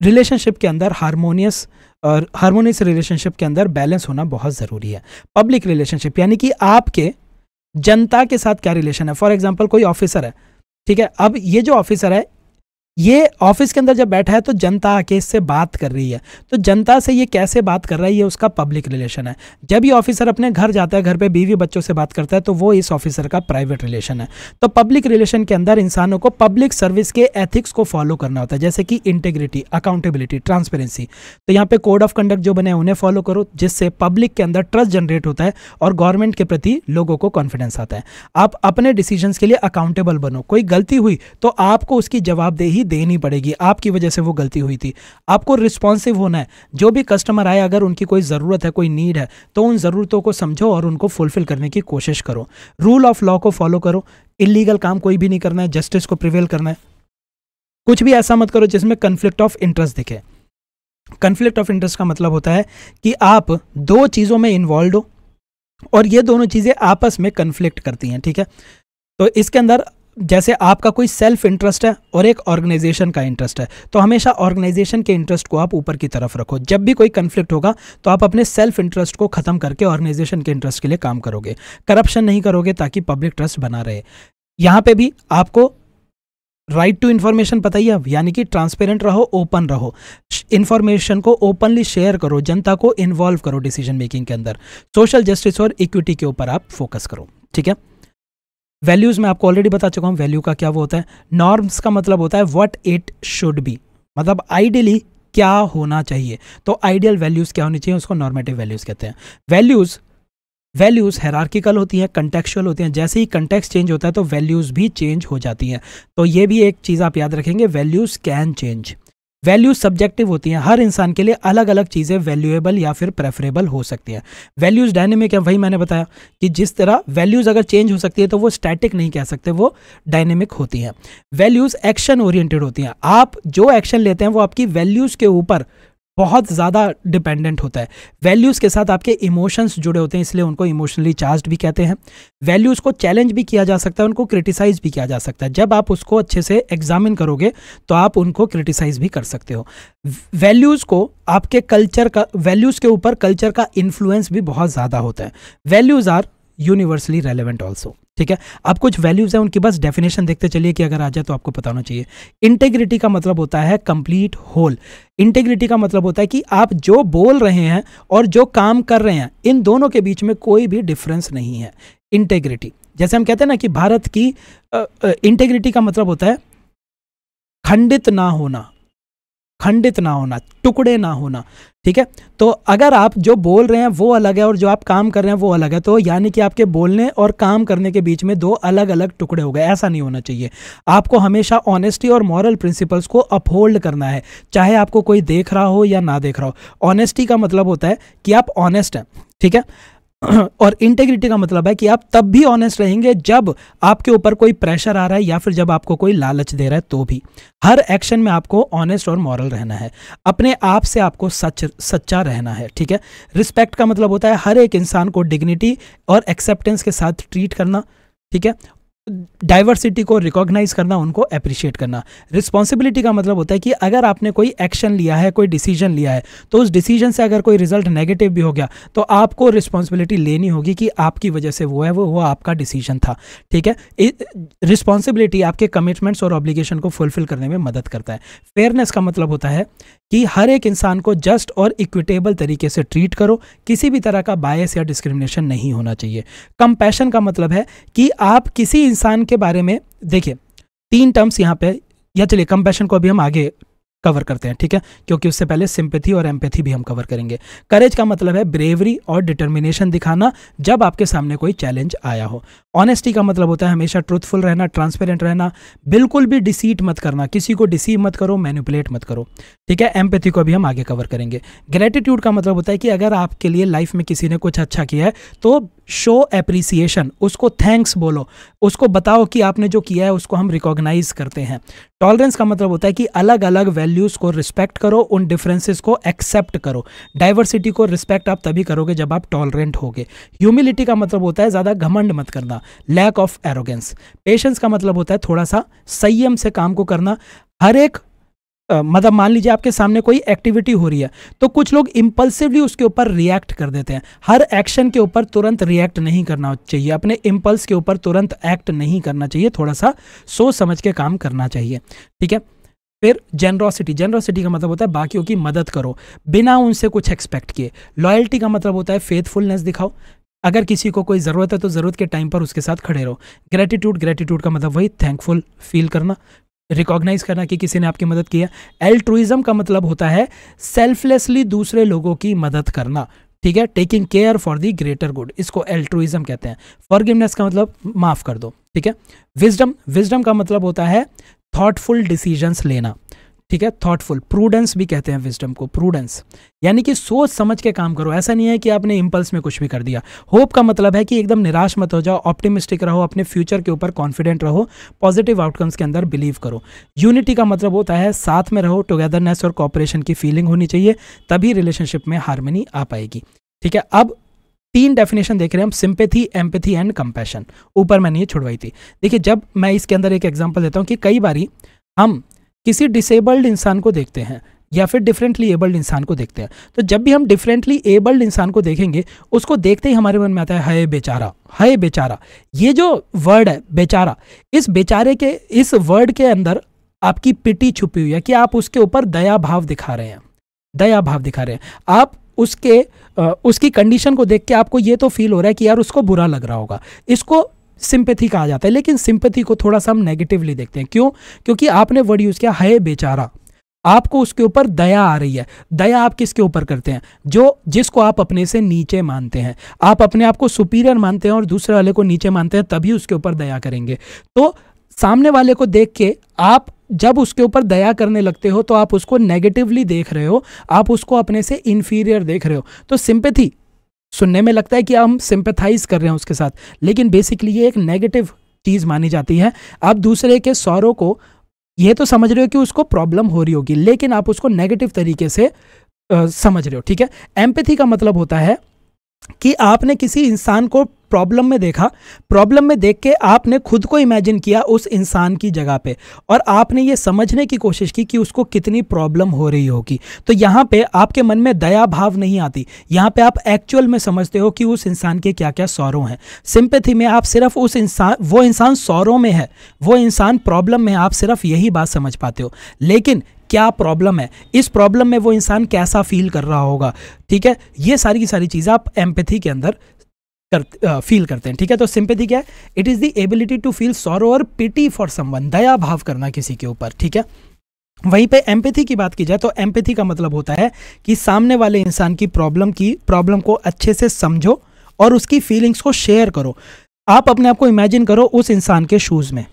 रिलेशनशिप के अंदर हारमोनियस और हारमोनियस रिलेशनशिप के अंदर बैलेंस होना बहुत ज़रूरी है। पब्लिक रिलेशनशिप, यानी कि आपके जनता के साथ क्या रिलेशन है? फॉर एग्ज़ाम्पल कोई ऑफिसर है, ठीक है? अब ये जो ऑफिसर है ये ऑफ़िस के अंदर जब बैठा है तो जनता आके इससे बात कर रही है। तो जनता से ये कैसे बात कर रहा है ये उसका पब्लिक रिलेशन है। जब ये ऑफिसर अपने घर जाता है, घर पे बीवी बच्चों से बात करता है तो वो इस ऑफिसर का प्राइवेट रिलेशन है। तो पब्लिक रिलेशन के अंदर इंसानों को पब्लिक सर्विस के एथिक्स को फॉलो करना होता है, जैसे कि इंटेग्रिटी अकाउंटेबिलिटी ट्रांसपेरेंसी तो यहाँ पे कोड ऑफ़ कंडक्ट जो बने उन्हें फॉलो करो, जिससे पब्लिक के अंदर ट्रस्ट जनरेट होता है और गवर्नमेंट के प्रति लोगों को कॉन्फिडेंस आता है। आप अपने डिसीज़न के लिए अकाउंटेबल बनो। कोई गलती हुई तो आपको उसकी जवाबदेही देनी पड़ेगी। आपकी वजह से वो गलती हुई थी। आपको रिस्पॉन्सिव होना है। जो भी कस्टमर आए, अगर उनकी कोई ज़रूरत है, कोई नीड है तो उन ज़रूरतों को समझो और उनको फुलफिल करने की कोशिश करो। रूल ऑफ़ लॉ को फॉलो करो। इलीगल काम कोई भी नहीं करना है। जस्टिस को प्रिवेल करना है। कुछ भी ऐसा मत करो जिसमें कन्फ्लिक्ट ऑफ़ इंटरेस्ट दिखे। कन्फ्लिक्ट ऑफ़ इंटरेस्ट का मतलब होता है कि आप दो चीज़ों में इन्वॉल्व हो और ये दोनों चीज़ें आपस में कन्फ्लिक्ट करती हैं, ठीक है? तो इसके अंदर जैसे आपका कोई सेल्फ इंटरेस्ट है और एक ऑर्गेनाइजेशन का इंटरेस्ट है तो हमेशा ऑर्गेनाइजेशन के इंटरेस्ट को आप ऊपर की तरफ़ रखो। जब भी कोई कंफ्लिक्ट होगा तो आप अपने सेल्फ इंटरेस्ट को खत्म करके ऑर्गेनाइजेशन के इंटरेस्ट के लिए काम करोगे। करप्शन नहीं करोगे ताकि पब्लिक ट्रस्ट बना रहे। यहाँ पे भी आपको राइट टू इन्फॉर्मेशन पता ही है यानी कि ट्रांसपेरेंट रहो ओपन रहो। इन्फॉर्मेशन को ओपनली शेयर करो, जनता को इन्वॉल्व करो डिसीज़न मेकिंग के अंदर। सोशल जस्टिस और इक्विटी के ऊपर आप फोकस करो। ठीक है? वैल्यूज़ में आपको ऑलरेडी बता चुका हूँ वैल्यू का क्या वो होता है? नॉर्म्स का मतलब होता है वट इट शुड बी मतलब आइडियली क्या होना चाहिए? तो आइडियल वैल्यूज़ क्या होनी चाहिए? उसको नॉर्मेटिव वैल्यूज़ कहते हैं। वैल्यूज़ वैल्यूज़ हेरार्किकल होती हैं कंटेक्चुअल होती हैं। जैसे ही कंटेक्स चेंज होता है तो वैल्यूज़ भी चेंज हो जाती हैं। तो ये भी एक चीज़ आप याद रखेंगे values can change values subjective होती हैं। हर इंसान के लिए अलग अलग चीज़ें वैल्यूएबल या फिर प्रेफरेबल हो सकती हैं। वैल्यूज़ डायनेमिक है, वही मैंने बताया कि जिस तरह वैल्यूज़ अगर चेंज हो सकती है तो वो स्टैटिक नहीं कह सकते, वो डायनेमिक होती हैं। वैल्यूज़ एक्शन ओरिएंटेड होती हैं। आप जो एक्शन लेते हैं वो आपकी वैल्यूज़ के ऊपर बहुत ज़्यादा डिपेंडेंट होता है। वैल्यूज़ के साथ आपके इमोशंस जुड़े होते हैं, इसलिए उनको इमोशनली चार्ज भी कहते हैं। वैल्यूज़ को चैलेंज भी किया जा सकता है, उनको क्रिटिसाइज भी किया जा सकता है। जब आप उसको अच्छे से एग्जामिन करोगे तो आप उनको क्रिटिसाइज भी कर सकते हो। वैल्यूज़ को आपके कल्चर का वैल्यूज़ के ऊपर कल्चर का इन्फ्लुएंस भी बहुत ज़्यादा होता है। Values are universally relevant also ठीक है? अब कुछ वैल्यूज़ है, उनकी बस डेफिनेशन देखते चलिए कि अगर आ जाए तो आपको पता होना चाहिए। इंटेग्रिटी का मतलब होता है कंप्लीट होल इंटेग्रिटी का मतलब होता है कि आप जो बोल रहे हैं और जो काम कर रहे हैं, इन दोनों के बीच में कोई भी डिफरेंस नहीं है। इंटेग्रिटी जैसे हम कहते हैं ना कि भारत की इंटेग्रिटी का मतलब होता है खंडित ना होना। खंडित ना होना, टुकड़े ना होना, ठीक है? तो अगर आप जो बोल रहे हैं वो अलग है और जो आप काम कर रहे हैं वो अलग है तो यानी कि आपके बोलने और काम करने के बीच में दो अलग अलग टुकड़े हो गए, ऐसा नहीं होना चाहिए। आपको हमेशा ऑनेस्टी और मॉरल प्रिंसिपल्स को अपहोल्ड करना है, चाहे आपको कोई देख रहा हो या ना देख रहा हो। ऑनेस्टी का मतलब होता है कि आप ऑनेस्ट हैं, ठीक है? और इंटेग्रिटी का मतलब है कि आप तब भी ऑनेस्ट रहेंगे जब आपके ऊपर कोई प्रेशर आ रहा है या फिर जब आपको कोई लालच दे रहा है तो भी। हर एक्शन में आपको ऑनेस्ट और मॉरल रहना है। अपने आप से आपको सच, सच्चा रहना है, ठीक है? रिस्पेक्ट का मतलब होता है हर एक इंसान को डिग्निटी और एक्सेप्टेंस के साथ ट्रीट करना, ठीक है? डाइवर्सिटी को रिकॉग्नाइज करना, उनको अप्रिशिएट करना। रिस्पॉन्सिबिलिटी का मतलब होता है कि अगर आपने कोई एक्शन लिया है, कोई डिसीज़न लिया है तो उस डिसीज़न से अगर कोई रिज़ल्ट नेगेटिव भी हो गया तो आपको रिस्पॉन्सिबिलिटी लेनी होगी कि आपकी वजह से वो है, वो वो आपका डिसीज़न था। ठीक है? रिस्पॉन्सिबिलिटी आपके कमिटमेंट्स और ऑब्लिगेशन को फुलफिल करने में मदद करता है। फेयरनेस का मतलब होता है कि हर एक इंसान को जस्ट और इक्विटेबल तरीके से ट्रीट करो, किसी भी तरह का बायस या डिस्क्रिमिनेशन नहीं होना चाहिए। कंपैशन का मतलब है कि आप किसी इंसान के बारे में, देखिए, तीन टर्म्स यहाँ पे, या चलिए कंपैशन को अभी हम आगे कवर करते हैं, ठीक है? क्योंकि उससे पहले सिंपैथी और एम्पैथी भी हम कवर करेंगे। करेज का मतलब है ब्रेवरी और डिटर्मिनेशन दिखाना जब आपके सामने कोई चैलेंज आया हो। ऑनेस्टी का मतलब होता है हमेशा ट्रूथफुल रहना ट्रांसपेरेंट रहना, बिल्कुल भी डिसीट मत करना, किसी को डिसीव मत करो मैनिपुलेट मत करो, ठीक है? एम्पैथी को भी हम आगे कवर करेंगे। ग्रेटिट्यूड का मतलब होता है कि अगर आपके लिए लाइफ में किसी ने कुछ अच्छा किया है तो शो एप्रिसिएशन उसको थैंक्स बोलो। उसको बताओ कि आपने जो किया है, उसको हम रिकॉग्नाइज करते हैं। टॉलरेंस का मतलब होता है कि अलग अलग वैल्यूज़ को रिस्पेक्ट करो, उन डिफरेंसेस को एक्सेप्ट करो। डाइवर्सिटी को रिस्पेक्ट आप तभी करोगे जब आप टॉलरेंट होगे। ह्यूमिलिटी का मतलब होता है ज़्यादा घमंड मत करना। लैक ऑफ़ एरोगेंस पेशेंस का मतलब होता है थोड़ा सा संयम से काम को करना। हर एक मतलब मान लीजिए आपके सामने कोई एक्टिविटी हो रही है तो कुछ लोग इम्पल्सिवली उसके ऊपर रिएक्ट कर देते हैं। हर एक्शन के ऊपर तुरंत रिएक्ट नहीं करना चाहिए। अपने इम्पल्स के ऊपर तुरंत एक्ट नहीं करना चाहिए। थोड़ा सा सोच समझ के काम करना चाहिए। ठीक है? फिर जेनरोसिटी जेनरोसिटी का मतलब होता है बाकियों की मदद करो। बिना उनसे कुछ एक्सपेक्ट किए। लॉयल्टी का मतलब होता है फेथफुलनेस दिखाओ। अगर किसी को कोई ज़रूरत है तो ज़रूरत के टाइम पर उसके साथ खड़े रहो। ग्रेटिट्यूड ग्रेटिट्यूड का मतलब वही थैंकफुल फील करना। रिकॉग्नाइज करना कि किसी ने आपकी मदद की है। एल्ट्रुइज्म का मतलब होता है सेल्फलेसली दूसरे लोगों की मदद करना। ठीक है? Taking care for the greater good इसको एल्ट्रुइज्म कहते हैं। फॉरगिवनेस का मतलब माफ़ कर दो। ठीक है? विजडम विजडम का मतलब होता है थॉटफुल डिसीजंस लेना। ठीक है थॉटफुल प्रूडेंस भी कहते हैं विजडम को प्रूडेंस यानी कि सोच समझ के काम करो, ऐसा नहीं है कि आपने इम्पल्स में कुछ भी कर दिया। होप का मतलब है कि एकदम निराश मत हो जाओ ऑप्टिमिस्टिक रहो, अपने फ्यूचर के ऊपर कॉन्फिडेंट रहो पॉजिटिव आउटकम्स के अंदर बिलीव करो। यूनिटी का मतलब होता है साथ में रहो टुगेदरनेस और कॉपरेशन की फीलिंग होनी चाहिए, तभी रिलेशनशिप में हारमोनी आ पाएगी। ठीक है, अब तीन डेफिनेशन देख रहे हैं हम सिंपेथी एम्पैथी एंड कंपैशन ऊपर मैंने ये छुड़वाई थी। देखिए, जब मैं इसके अंदर एक एग्जांपल देता हूँ कि कई बारी हम किसी डिसेबल्ड इंसान को देखते हैं, या फिर डिफरेंटली एबल्ड इंसान को देखते हैं। तो जब भी हम डिफरेंटली एबल्ड इंसान को देखेंगे, उसको देखते ही हमारे मन में आता है, हाय बेचारा हाय बेचारा। ये जो वर्ड है, बेचारा, इस बेचारे के, इस वर्ड के अंदर आपकी पिटी छुपी हुई है कि आप उसके ऊपर दया भाव दिखा रहे हैं। दया भाव दिखा रहे हैं। आप उसके उसकी कंडीशन को देख के आपको ये तो फील हो रहा है कि यार उसको बुरा लग रहा होगा। इसको सिंपैथी कहा जाता है, लेकिन सिंपथी को थोड़ा सा हम नेगेटिवली देखते हैं। क्यों? क्योंकि आपने वर्ड यूज़ किया है बेचारा। आपको उसके ऊपर दया आ रही है। दया आप किसके ऊपर करते हैं? जो, जिसको आप अपने से नीचे मानते हैं। आप अपने आप को सुपीरियर मानते हैं और दूसरे वाले को नीचे मानते हैं, तभी उसके ऊपर दया करेंगे। तो सामने वाले को देख के आप जब उसके ऊपर दया करने लगते हो तो आप उसको नेगेटिवली देख रहे हो। आप उसको अपने से इन्फीरियर देख रहे हो। तो सिंपैथी सुनने में लगता है कि हम सिंपथाइज कर रहे हैं उसके साथ। लेकिन बेसिकली ये एक नेगेटिव चीज़ मानी जाती है। आप दूसरे के सौरों को ये तो समझ रहे हो कि उसको प्रॉब्लम हो रही होगी लेकिन आप उसको नेगेटिव तरीके से आ, समझ रहे हो ठीक है? एम्पैथी का मतलब होता है कि आपने किसी इंसान को प्रॉब्लम में देखा प्रॉब्लम में देख के आपने खुद को इमेजिन किया उस इंसान की जगह पे और आपने ये समझने की कोशिश की कि उसको कितनी प्रॉब्लम हो रही होगी। तो यहाँ पे आपके मन में दया भाव नहीं आती। यहाँ पे आप एक्चुअल में समझते हो कि उस इंसान के क्या क्या सौरों हैं। सिंपैथी में आप सिर्फ़ उस इंसान, वो इंसान सौरों में है, वो इंसान प्रॉब्लम में आप सिर्फ़ यही बात समझ पाते हो। लेकिन क्या प्रॉब्लम है? इस प्रॉब्लम में वो इंसान कैसा फील कर रहा होगा? ठीक है? ये सारी की सारी चीज़ें आप एम्पैथी के अंदर कर फील करते हैं, ठीक है? तो सिंपैथी क्या है? It is the ability to feel sorrow और पिटी फॉर समवन दया भाव करना किसी के ऊपर, ठीक है? वहीं पे एम्पैथी की बात की जाए तो एम्पैथी का मतलब होता है कि सामने वाले इंसान की प्रॉब्लम की प्रॉब्लम को अच्छे से समझो और उसकी फीलिंग्स को शेयर करो। आप अपने आप को इमेजिन करो उस इंसान के शूज़ में।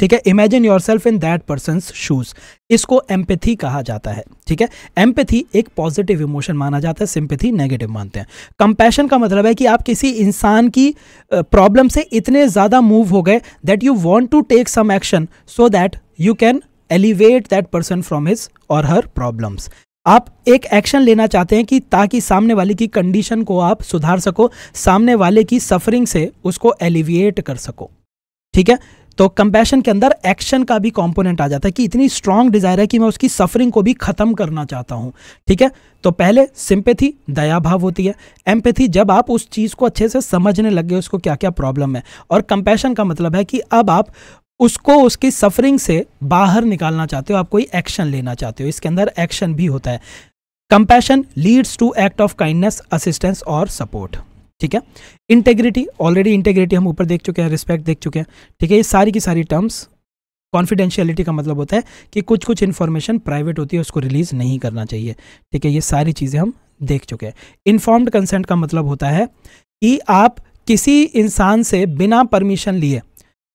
ठीक है? Imagine yourself in that person shoes इसको एम्पैथी कहा जाता है, ठीक है? एम्पैथी एक पॉजिटिव इमोशन माना जाता है सिंपैथी नेगेटिव मानते हैं। कंपैशन का मतलब है कि आप किसी इंसान की प्रॉब्लम से इतने ज़्यादा मूव हो गए that you want to take some action so that you can elevate that person from his or her problems आप एक एक्शन लेना चाहते हैं कि ताकि सामने वाले की कंडीशन को आप सुधार सको, सामने वाले की सफरिंग से उसको एलिविएट कर सको, ठीक है? तो कंपैशन के अंदर एक्शन का भी कंपोनेंट आ जाता है कि इतनी स्ट्रांग डिज़ायर है कि मैं उसकी सफरिंग को भी खत्म करना चाहता हूँ। ठीक है? तो पहले सिंपेथी दया भाव होती है। एम्पैथी जब आप उस चीज़ को अच्छे से समझने लग उसको क्या क्या प्रॉब्लम है? और कंपैशन का मतलब है कि अब आप उसको, उसकी सफरिंग से बाहर निकालना चाहते हो, आप कोई एक्शन लेना चाहते हो। इसके अंदर एक्शन भी होता है। Compassion leads to act of kindness assistance और सपोर्ट ठीक है? इंटेग्रिटी ऑलरेडी इंटेग्रिटी हम ऊपर देख चुके हैं रिस्पेक्ट देख चुके हैं, ठीक है? ये सारी की सारी टर्म्स कॉन्फिडेंशियलिटी का मतलब होता है कि कुछ कुछ इन्फॉर्मेशन प्राइवेट होती है, उसको रिलीज़ नहीं करना चाहिए, ठीक है? ये सारी चीज़ें हम देख चुके हैं। इन्फॉर्म्ड कंसेंट का मतलब होता है कि आप किसी इंसान से बिना परमिशन लिए,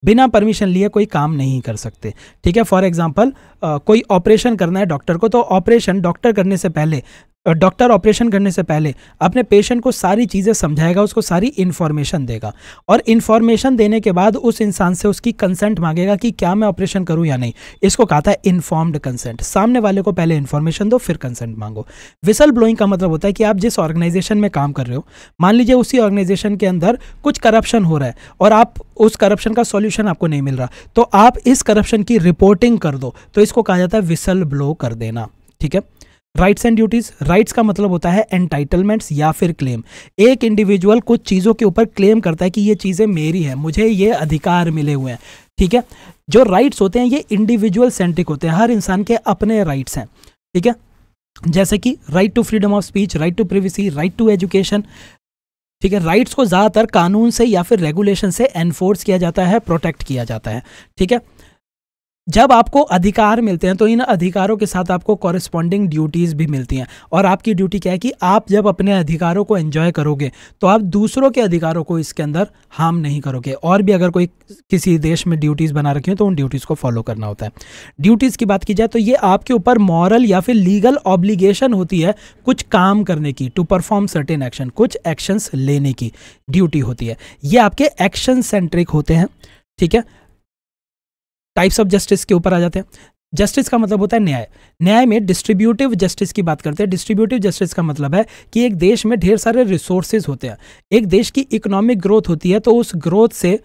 बिना परमिशन लिए कोई काम नहीं कर सकते, ठीक है? फॉर एग्ज़ाम्पल कोई ऑपरेशन करना है डॉक्टर को तो ऑपरेशन डॉक्टर करने से पहले डॉक्टर ऑपरेशन करने से पहले अपने पेशेंट को सारी चीज़ें समझाएगा, उसको सारी इन्फॉर्मेशन देगा। और इन्फॉर्मेशन देने के बाद उस इंसान से उसकी कंसेंट मांगेगा कि क्या मैं ऑपरेशन करूँ या नहीं। इसको कहता है इन्फॉर्म्ड कंसेंट सामने वाले को पहले इन्फॉर्मेशन दो, फिर कंसेंट मांगो। विसल ब्लोइंग का मतलब होता है कि आप जिस ऑर्गेनाइजेशन में काम कर रहे हो, मान लीजिए उसी ऑर्गेनाइजेशन के अंदर कुछ करप्शन हो रहा है और आप उस करप्शन का सॉल्यूशन आपको नहीं मिल रहा तो आप इस करप्शन की रिपोर्टिंग कर दो। तो इसको कहा जाता है विसल ब्लो कर देना। ठीक है? राइट्स एंड ड्यूटीज़ राइट्स का मतलब होता है एंटाइटलमेंट्स या फिर क्लेम एक इंडिविजुअल कुछ चीज़ों के ऊपर क्लेम करता है कि ये चीज़ें मेरी है, मुझे ये अधिकार मिले हुए हैं, ठीक है? जो राइट्स होते हैं, ये इंडिविजुअल सेंट्रिक होते हैं, हर इंसान के अपने राइट्स हैं, ठीक है? जैसे कि right to freedom of speech right to privacy right to education ठीक है? राइट्स को ज़्यादातर कानून से या फिर रेगुलेशन से एनफोर्स किया जाता है प्रोटेक्ट किया जाता है, ठीक है? जब आपको अधिकार मिलते हैं तो इन अधिकारों के साथ आपको कॉरेस्पॉन्डिंग ड्यूटीज़ भी मिलती हैं। और आपकी ड्यूटी क्या है कि आप जब अपने अधिकारों को एंजॉय करोगे तो आप दूसरों के अधिकारों को इसके अंदर हार्म नहीं करोगे। और भी अगर कोई किसी देश में ड्यूटीज़ बना रखी हो तो उन ड्यूटीज़ को फॉलो करना होता है। ड्यूटीज़ की बात की जाए तो ये आपके ऊपर मॉरल या फिर लीगल ऑब्लिगेशन होती है, कुछ काम करने की टू परफॉर्म सर्टेन एक्शन कुछ एक्शंस लेने की ड्यूटी होती है। ये आपके एक्शन सेंट्रिक होते हैं, ठीक है? टाइप्स ऑफ़ जस्टिस के ऊपर आ जाते हैं। जस्टिस का मतलब होता है न्याय। न्याय में डिस्ट्रीब्यूटिव जस्टिस की बात करते हैं। डिस्ट्रीब्यूटिव जस्टिस का मतलब है कि एक देश में ढेर सारे रिसोर्सेज होते हैं। एक देश की इकोनॉमिक ग्रोथ होती है तो उस ग्रोथ से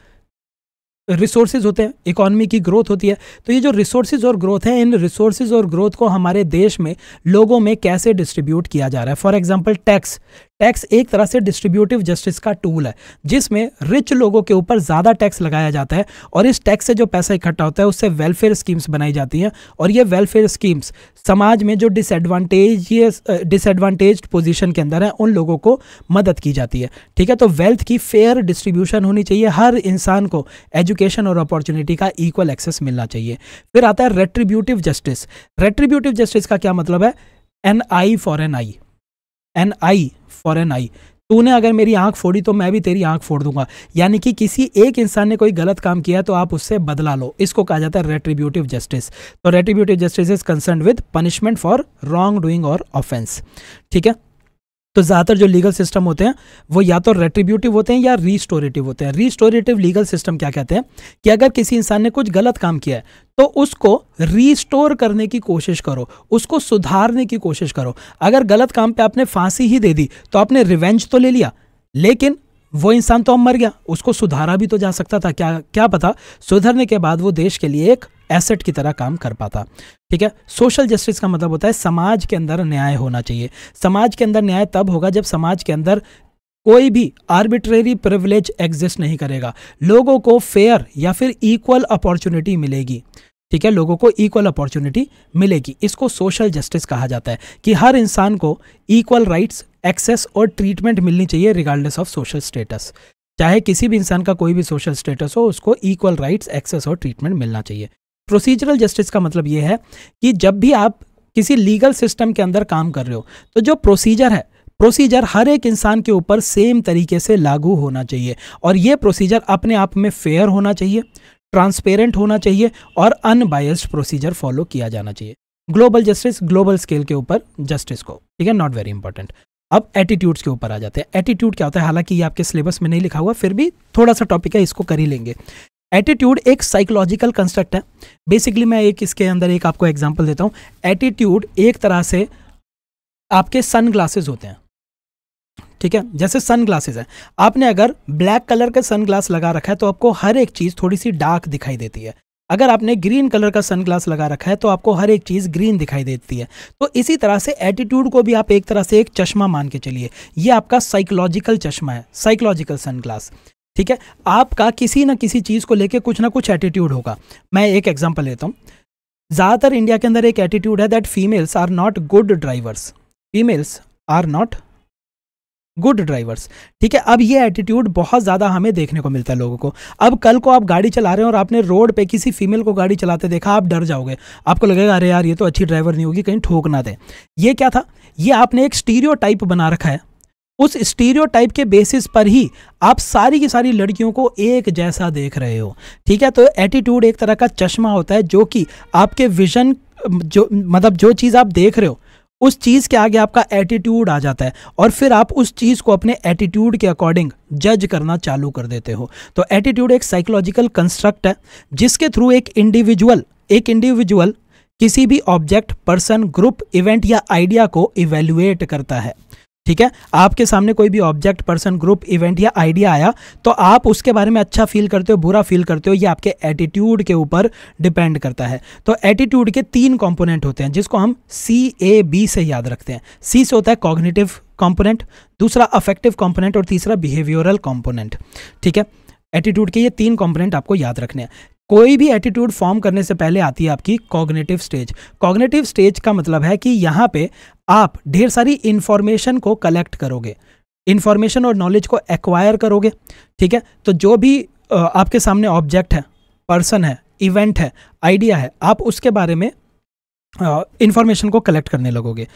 रिसोर्सेज होते हैं। इकोनॉमी की ग्रोथ होती है। तो ये जो रिसोर्सेज और ग्रोथ है, इन रिसोर्सेज और ग्रोथ को हमारे देश में लोगों में कैसे डिस्ट्रीब्यूट किया जा रहा है? फॉर एग्जांपल टैक्स टैक्स एक तरह से डिस्ट्रीब्यूटिव जस्टिस का टूल है, जिसमें रिच लोगों के ऊपर ज़्यादा टैक्स लगाया जाता है और इस टैक्स से जो पैसा इकट्ठा होता है, उससे वेलफेयर स्कीम्स बनाई जाती हैं और ये वेलफेयर स्कीम्स समाज में जो डिसएडवांटेज डिसएडवांटेज पोजिशन के अंदर है, उन लोगों को मदद की जाती है। ठीक है तो वेल्थ की फेयर डिस्ट्रीब्यूशन होनी चाहिए, हर इंसान को एजुकेशन और अपॉर्चुनिटी का इक्वल एक्सेस मिलना चाहिए। फिर आता है रेट्रीब्यूटिव जस्टिस रेट्रीब्यूटिव जस्टिस का क्या मतलब है? An eye for an eye an eye, for an eye. तूने अगर मेरी आँख फोड़ी तो मैं भी तेरी आँख फोड़ दूँगा। यानी कि किसी एक इंसान ने कोई गलत काम किया तो आप उससे बदला लो। इसको कहा जाता है रेट्रीब्यूटिव जस्टिस तो retributive justice is concern with punishment for wrong doing और ऑफेंस ठीक है? तो ज़्यादातर जो लीगल सिस्टम होते हैं, वो या तो रेट्रीब्यूटिव होते हैं या रिस्टोरेटिव होते हैं। रिस्टोरेटिव लीगल सिस्टम क्या कहते हैं? कि अगर किसी इंसान ने कुछ गलत काम किया है तो उसको रिस्टोर करने की कोशिश करो, उसको सुधारने की कोशिश करो। अगर गलत काम पे आपने फांसी ही दे दी तो आपने रिवेंज तो ले लिया, लेकिन वो इंसान तो अब मर गया, उसको सुधारा भी तो जा सकता था, क्या क्या पता? सुधरने के बाद वो देश के लिए एक एसेट की तरह काम कर पाता। ठीक है? सोशल जस्टिस का मतलब होता है समाज के अंदर न्याय होना चाहिए। समाज के अंदर न्याय तब होगा जब समाज के अंदर कोई भी आर्बिट्रेरी प्रिविलेज एग्जिस्ट नहीं करेगा। लोगों को फेयर या फिर इक्वल अपॉर्चुनिटी मिलेगी। ठीक है? लोगों को इक्वल अपॉर्चुनिटी मिलेगी। इसको सोशल जस्टिस कहा जाता है कि हर इंसान को इक्वल राइट्स एक्सेस और ट्रीटमेंट मिलनी चाहिए रिगार्डलेस ऑफ़ सोशल स्टेटस चाहे किसी भी इंसान का कोई भी सोशल स्टेटस हो, उसको इक्वल राइट्स एक्सेस और ट्रीटमेंट मिलना चाहिए। प्रोसीजरल जस्टिस का मतलब ये है कि जब भी आप किसी लीगल सिस्टम के अंदर काम कर रहे हो तो जो प्रोसीजर है प्रोसीजर हर एक इंसान के ऊपर सेम तरीके से लागू होना चाहिए और ये प्रोसीजर अपने आप में फेयर होना चाहिए ट्रांसपेरेंट होना चाहिए और अनबायस्ड प्रोसीजर फॉलो किया जाना चाहिए। ग्लोबल जस्टिस ग्लोबल स्केल के ऊपर जस्टिस को, ठीक है? नॉट वेरी इंपॉर्टेंट अब एटीट्यूड्स के ऊपर आ जाते हैं। एटीट्यूड क्या होता है? हालाँकि ये आपके सिलेबस में नहीं लिखा हुआ, फिर भी थोड़ा सा टॉपिक है, इसको कर ही लेंगे। एटीट्यूड एक साइकोलॉजिकल कंस्ट्रक्ट है। बेसिकली मैं एक इसके अंदर एक आपको एग्ज़ाम्पल देता हूँ। एटीट्यूड एक तरह से आपके सन होते हैं। ठीक है? जैसे सन ग्लासेज है। आपने अगर ब्लैक कलर का सन ग्लास लगा रखा है तो आपको हर एक चीज़ थोड़ी सी डार्क दिखाई देती है। अगर आपने ग्रीन कलर का सन ग्लास लगा रखा है तो आपको हर एक चीज़ ग्रीन दिखाई देती है। तो इसी तरह से एटीट्यूड को भी आप एक तरह से एक चश्मा मान के चलिए। ये आपका साइकोलॉजिकल चश्मा है साइकोलॉजिकल सन ग्लास ठीक है? आपका किसी ना किसी चीज़ को लेके कुछ ना कुछ एटीट्यूड होगा। मैं एक एग्ज़ाम्पल लेता हूँ। ज़्यादातर इंडिया के अंदर एक एटीट्यूड है that females are not good drivers females are not good drivers. ठीक है, अब ये एटीट्यूड बहुत ज़्यादा हमें देखने को मिलता है लोगों को। अब कल को आप गाड़ी चला रहे हैं और आपने रोड पे किसी फीमेल को गाड़ी चलाते देखा, आप डर जाओगे। आपको लगेगा, अरे यार, ये तो अच्छी ड्राइवर नहीं होगी, कहीं ठोक ना दे। ये क्या था? ये आपने एक स्टीरियो बना रखा है। उस स्टीरियो के बेसिस पर ही आप सारी की सारी लड़कियों को एक जैसा देख रहे हो। ठीक है तो एटीट्यूड एक तरह का चश्मा होता है जो कि आपके विजन जो मतलब जो चीज़ आप देख रहे हो उस चीज़ के आगे आपका एटीट्यूड आ जाता है और फिर आप उस चीज़ को अपने एटीट्यूड के अकॉर्डिंग जज करना चालू कर देते हो। तो एटीट्यूड एक साइकोलॉजिकल कंस्ट्रक्ट है, जिसके थ्रू एक इंडिविजुअल एक इंडिविजुअल किसी भी ऑब्जेक्ट पर्सन ग्रुप इवेंट या आइडिया को इवेल्युएट करता है। ठीक है? आपके सामने कोई भी ऑब्जेक्ट पर्सन ग्रुप इवेंट या आइडिया आया तो आप उसके बारे में अच्छा फील करते हो, बुरा फील करते हो, ये आपके एटीट्यूड के ऊपर डिपेंड करता है। तो एटीट्यूड के तीन कंपोनेंट होते हैं, जिसको हम सी ए बी से याद रखते हैं। सी से होता है कॉग्निटिव कंपोनेंट दूसरा अफेक्टिव कंपोनेंट और तीसरा बिहेवियरल कंपोनेंट ठीक है? एटीट्यूड के ये तीन कंपोनेंट आपको याद रखने हैं। कोई भी एटीट्यूड फॉर्म करने से पहले आती है आपकी कॉग्नेटिव स्टेज कॉग्नेटिव स्टेज का मतलब है कि यहाँ पे आप ढेर सारी इंफॉर्मेशन को कलेक्ट करोगे। इंफॉर्मेशन और नॉलेज को एक्वायर करोगे। ठीक है? तो जो भी आपके सामने ऑब्जेक्ट है पर्सन है इवेंट है आइडिया है, आप उसके बारे में इंफॉर्मेशन को कलेक्ट करने लगोगे।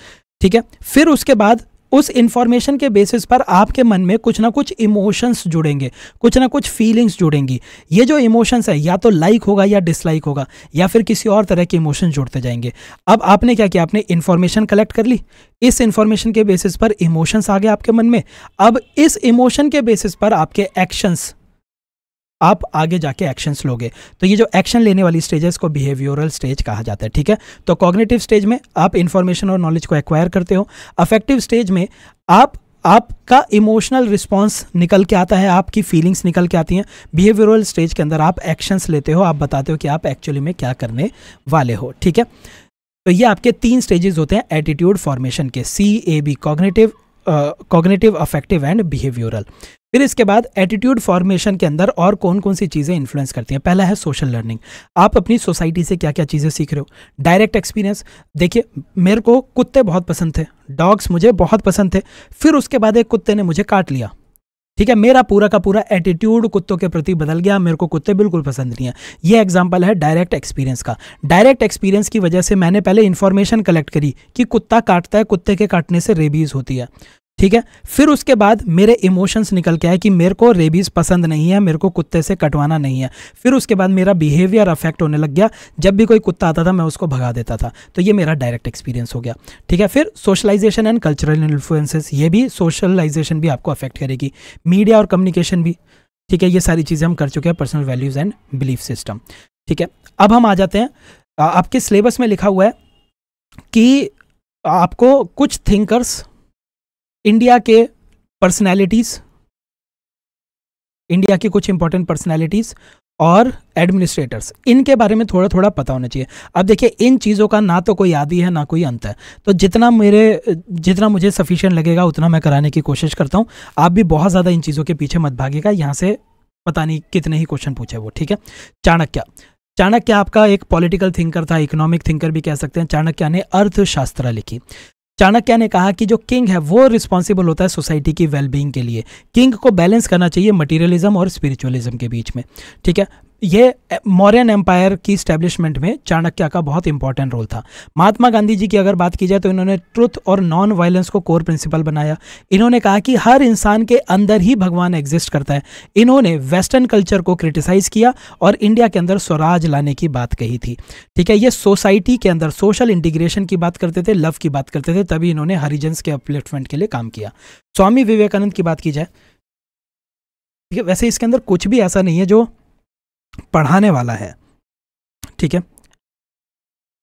ठीक है? फिर उसके बाद उस इंफॉर्मेशन के बेसिस पर आपके मन में कुछ ना कुछ इमोशंस जुड़ेंगे, कुछ ना कुछ फीलिंग्स जुड़ेंगी। ये जो इमोशंस है, या तो लाइक होगा या डिसलाइक होगा, या फिर किसी और तरह के इमोशंस जुड़ते जाएँगे। अब आपने क्या किया? आपने इन्फॉर्मेशन कलेक्ट कर ली। इस इन्फॉर्मेशन के बेसिस पर इमोशंस आ गए आपके मन में। अब इस इमोशन के बेसिस पर आपके एक्शंस आप आगे जाके एक्शंस लोगे। तो ये जो एक्शन लेने वाली स्टेज है इसको बिहेवियरल स्टेज कहा जाता है, ठीक है? तो कॉग्नेटिव स्टेज में आप इन्फॉर्मेशन और नॉलेज को एक्वायर करते हो। अफेक्टिव स्टेज में आप, आपका इमोशनल रिस्पॉन्स निकल के आता है, आपकी फीलिंग्स निकल के आती हैं। बिहेवियरल स्टेज के अंदर आप एक्शंस लेते हो, आप बताते हो कि आप एक्चुअली में क्या करने वाले हो, ठीक है? तो ये आपके तीन स्टेजेस होते हैं एटीट्यूड फॉर्मेशन के C A B cognitive cognitive affective and behavioural फिर इसके बाद एटीट्यूड फॉर्मेशन के अंदर और कौन कौन सी चीज़ें इन्फ्लुएंस करती हैं? पहला है सोशल लर्निंग आप अपनी सोसाइटी से क्या क्या चीज़ें सीख रहे हो? डायरेक्ट एक्सपीरियंस देखिए, मेरे को कुत्ते बहुत पसंद थे. डॉग्स मुझे बहुत पसंद थे. फिर उसके बाद एक कुत्ते ने मुझे काट लिया. ठीक है, मेरा पूरा का पूरा एटीट्यूड कुत्तों के प्रति बदल गया. मेरे को कुत्ते बिल्कुल पसंद नहीं है. ये एग्ज़ाम्पल है डायरेक्ट एक्सपीरियंस का. डायरेक्ट एक्सपीरियंस की वजह से मैंने पहले इन्फॉर्मेशन कलेक्ट करी कि कुत्ता काटता है, कुत्ते के काटने से रेबीज होती है. ठीक है? फिर उसके बाद मेरे इमोशंस निकल के आए कि मेरे को रेबीज पसंद नहीं है, मेरे को कुत्ते से कटवाना नहीं है। फिर उसके बाद मेरा बिहेवियर अफेक्ट होने लग गया। जब भी कोई कुत्ता आता था, मैं उसको भगा देता था। तो ये मेरा डायरेक्ट एक्सपीरियंस हो गया। ठीक है? फिर सोशलाइजेशन एंड कल्चरल इन्फ्लुएंसेस ये भी सोशलाइजेशन भी आपको अफेक्ट करेगी। मीडिया और कम्युनिकेशन भी। ठीक है? ये सारी चीज़ें हम कर चुके हैं personal values and belief system ठीक है? अब हम आ जाते हैं। आपके सिलेबस में लिखा हुआ है कि आपको कुछ थिंकर्स इंडिया के पर्सनैलिटीज़ इंडिया की कुछ इंपॉर्टेंट पर्सनैलिटीज़ और एडमिनिस्ट्रेटर्स इनके बारे में थोड़ा थोड़ा पता होना चाहिए। अब देखिए, इन चीज़ों का ना तो कोई आदि है, ना कोई अंत है। तो जितना मेरे, जितना मुझे सफिशिएंट लगेगा, उतना मैं कराने की कोशिश करता हूँ। आप भी बहुत ज़्यादा इन चीज़ों के पीछे मत भागेगा यहाँ से पता नहीं कितने ही क्वेश्चन पूछे वो, ठीक है? चाणक्य चाणक्य आपका एक पॉलिटिकल थिंकर था इकोनॉमिक थिंकर भी कह सकते हैं। चाणक्य ने अर्थशास्त्र लिखी। चाणक्य ने कहा कि जो किंग है, वो रिस्पॉन्सिबल होता है सोसाइटी की वेलबींग के लिए। किंग को बैलेंस करना चाहिए मटीरियलिज्म और स्पिरिचुअलिज्म के बीच में। ठीक है? ये मौर्यन एम्पायर की स्टैब्लिशमेंट में चाणक्य का बहुत इंपॉर्टेंट रोल था। महात्मा गांधी जी की अगर बात की जाए तो इन्होंने ट्रुथ और नॉन वायलेंस को कोर प्रिंसिपल बनाया। इन्होंने कहा कि हर इंसान के अंदर ही भगवान एग्जिस्ट करता है। इन्होंने वेस्टर्न कल्चर को क्रिटिसाइज किया और इंडिया के अंदर स्वराज लाने की बात कही थी। ठीक है, ये सोसाइटी के अंदर सोशल इंटीग्रेशन की बात करते थे लव की बात करते थे, तभी इन्होंने हरिजन्स के अपलिफ्टमेंट के लिए काम किया। स्वामी विवेकानंद की बात की जाए, ठीक है, वैसे इसके अंदर कुछ भी ऐसा नहीं है जो पढ़ाने वाला है। ठीक है?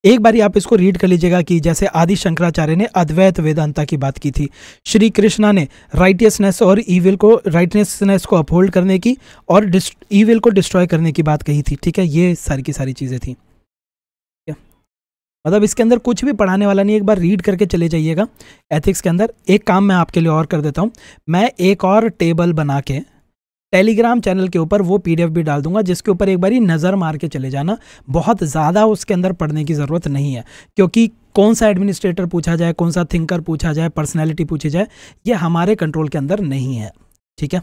एक बारी आप इसको रीड कर लीजिएगा कि जैसे आदि शंकराचार्य ने अद्वैत वेदांता की बात की थी। श्री कृष्णा ने राइटियसनेस और ईविल को राइटनेसनेस को अपहोल्ड करने की और ईविल को डिस्ट्रॉय करने की बात कही थी। ठीक है? ये सारी की सारी चीज़ें थी। मतलब इसके अंदर कुछ भी पढ़ाने वाला नहीं, एक बार रीड करके चले जाइएगा। एथिक्स के अंदर एक काम मैं आपके लिए और कर देता हूँ। मैं एक और टेबल बना के टेलीग्राम चैनल के ऊपर वो पीडीएफ भी डाल दूँगा, जिसके ऊपर एक बारी नज़र मार के चले जाना। बहुत ज़्यादा उसके अंदर पढ़ने की ज़रूरत नहीं है, क्योंकि कौन सा एडमिनिस्ट्रेटर पूछा जाए, कौन सा थिंकर पूछा जाए पर्सनैलिटी पूछी जाए, ये हमारे कंट्रोल के अंदर नहीं है। ठीक है?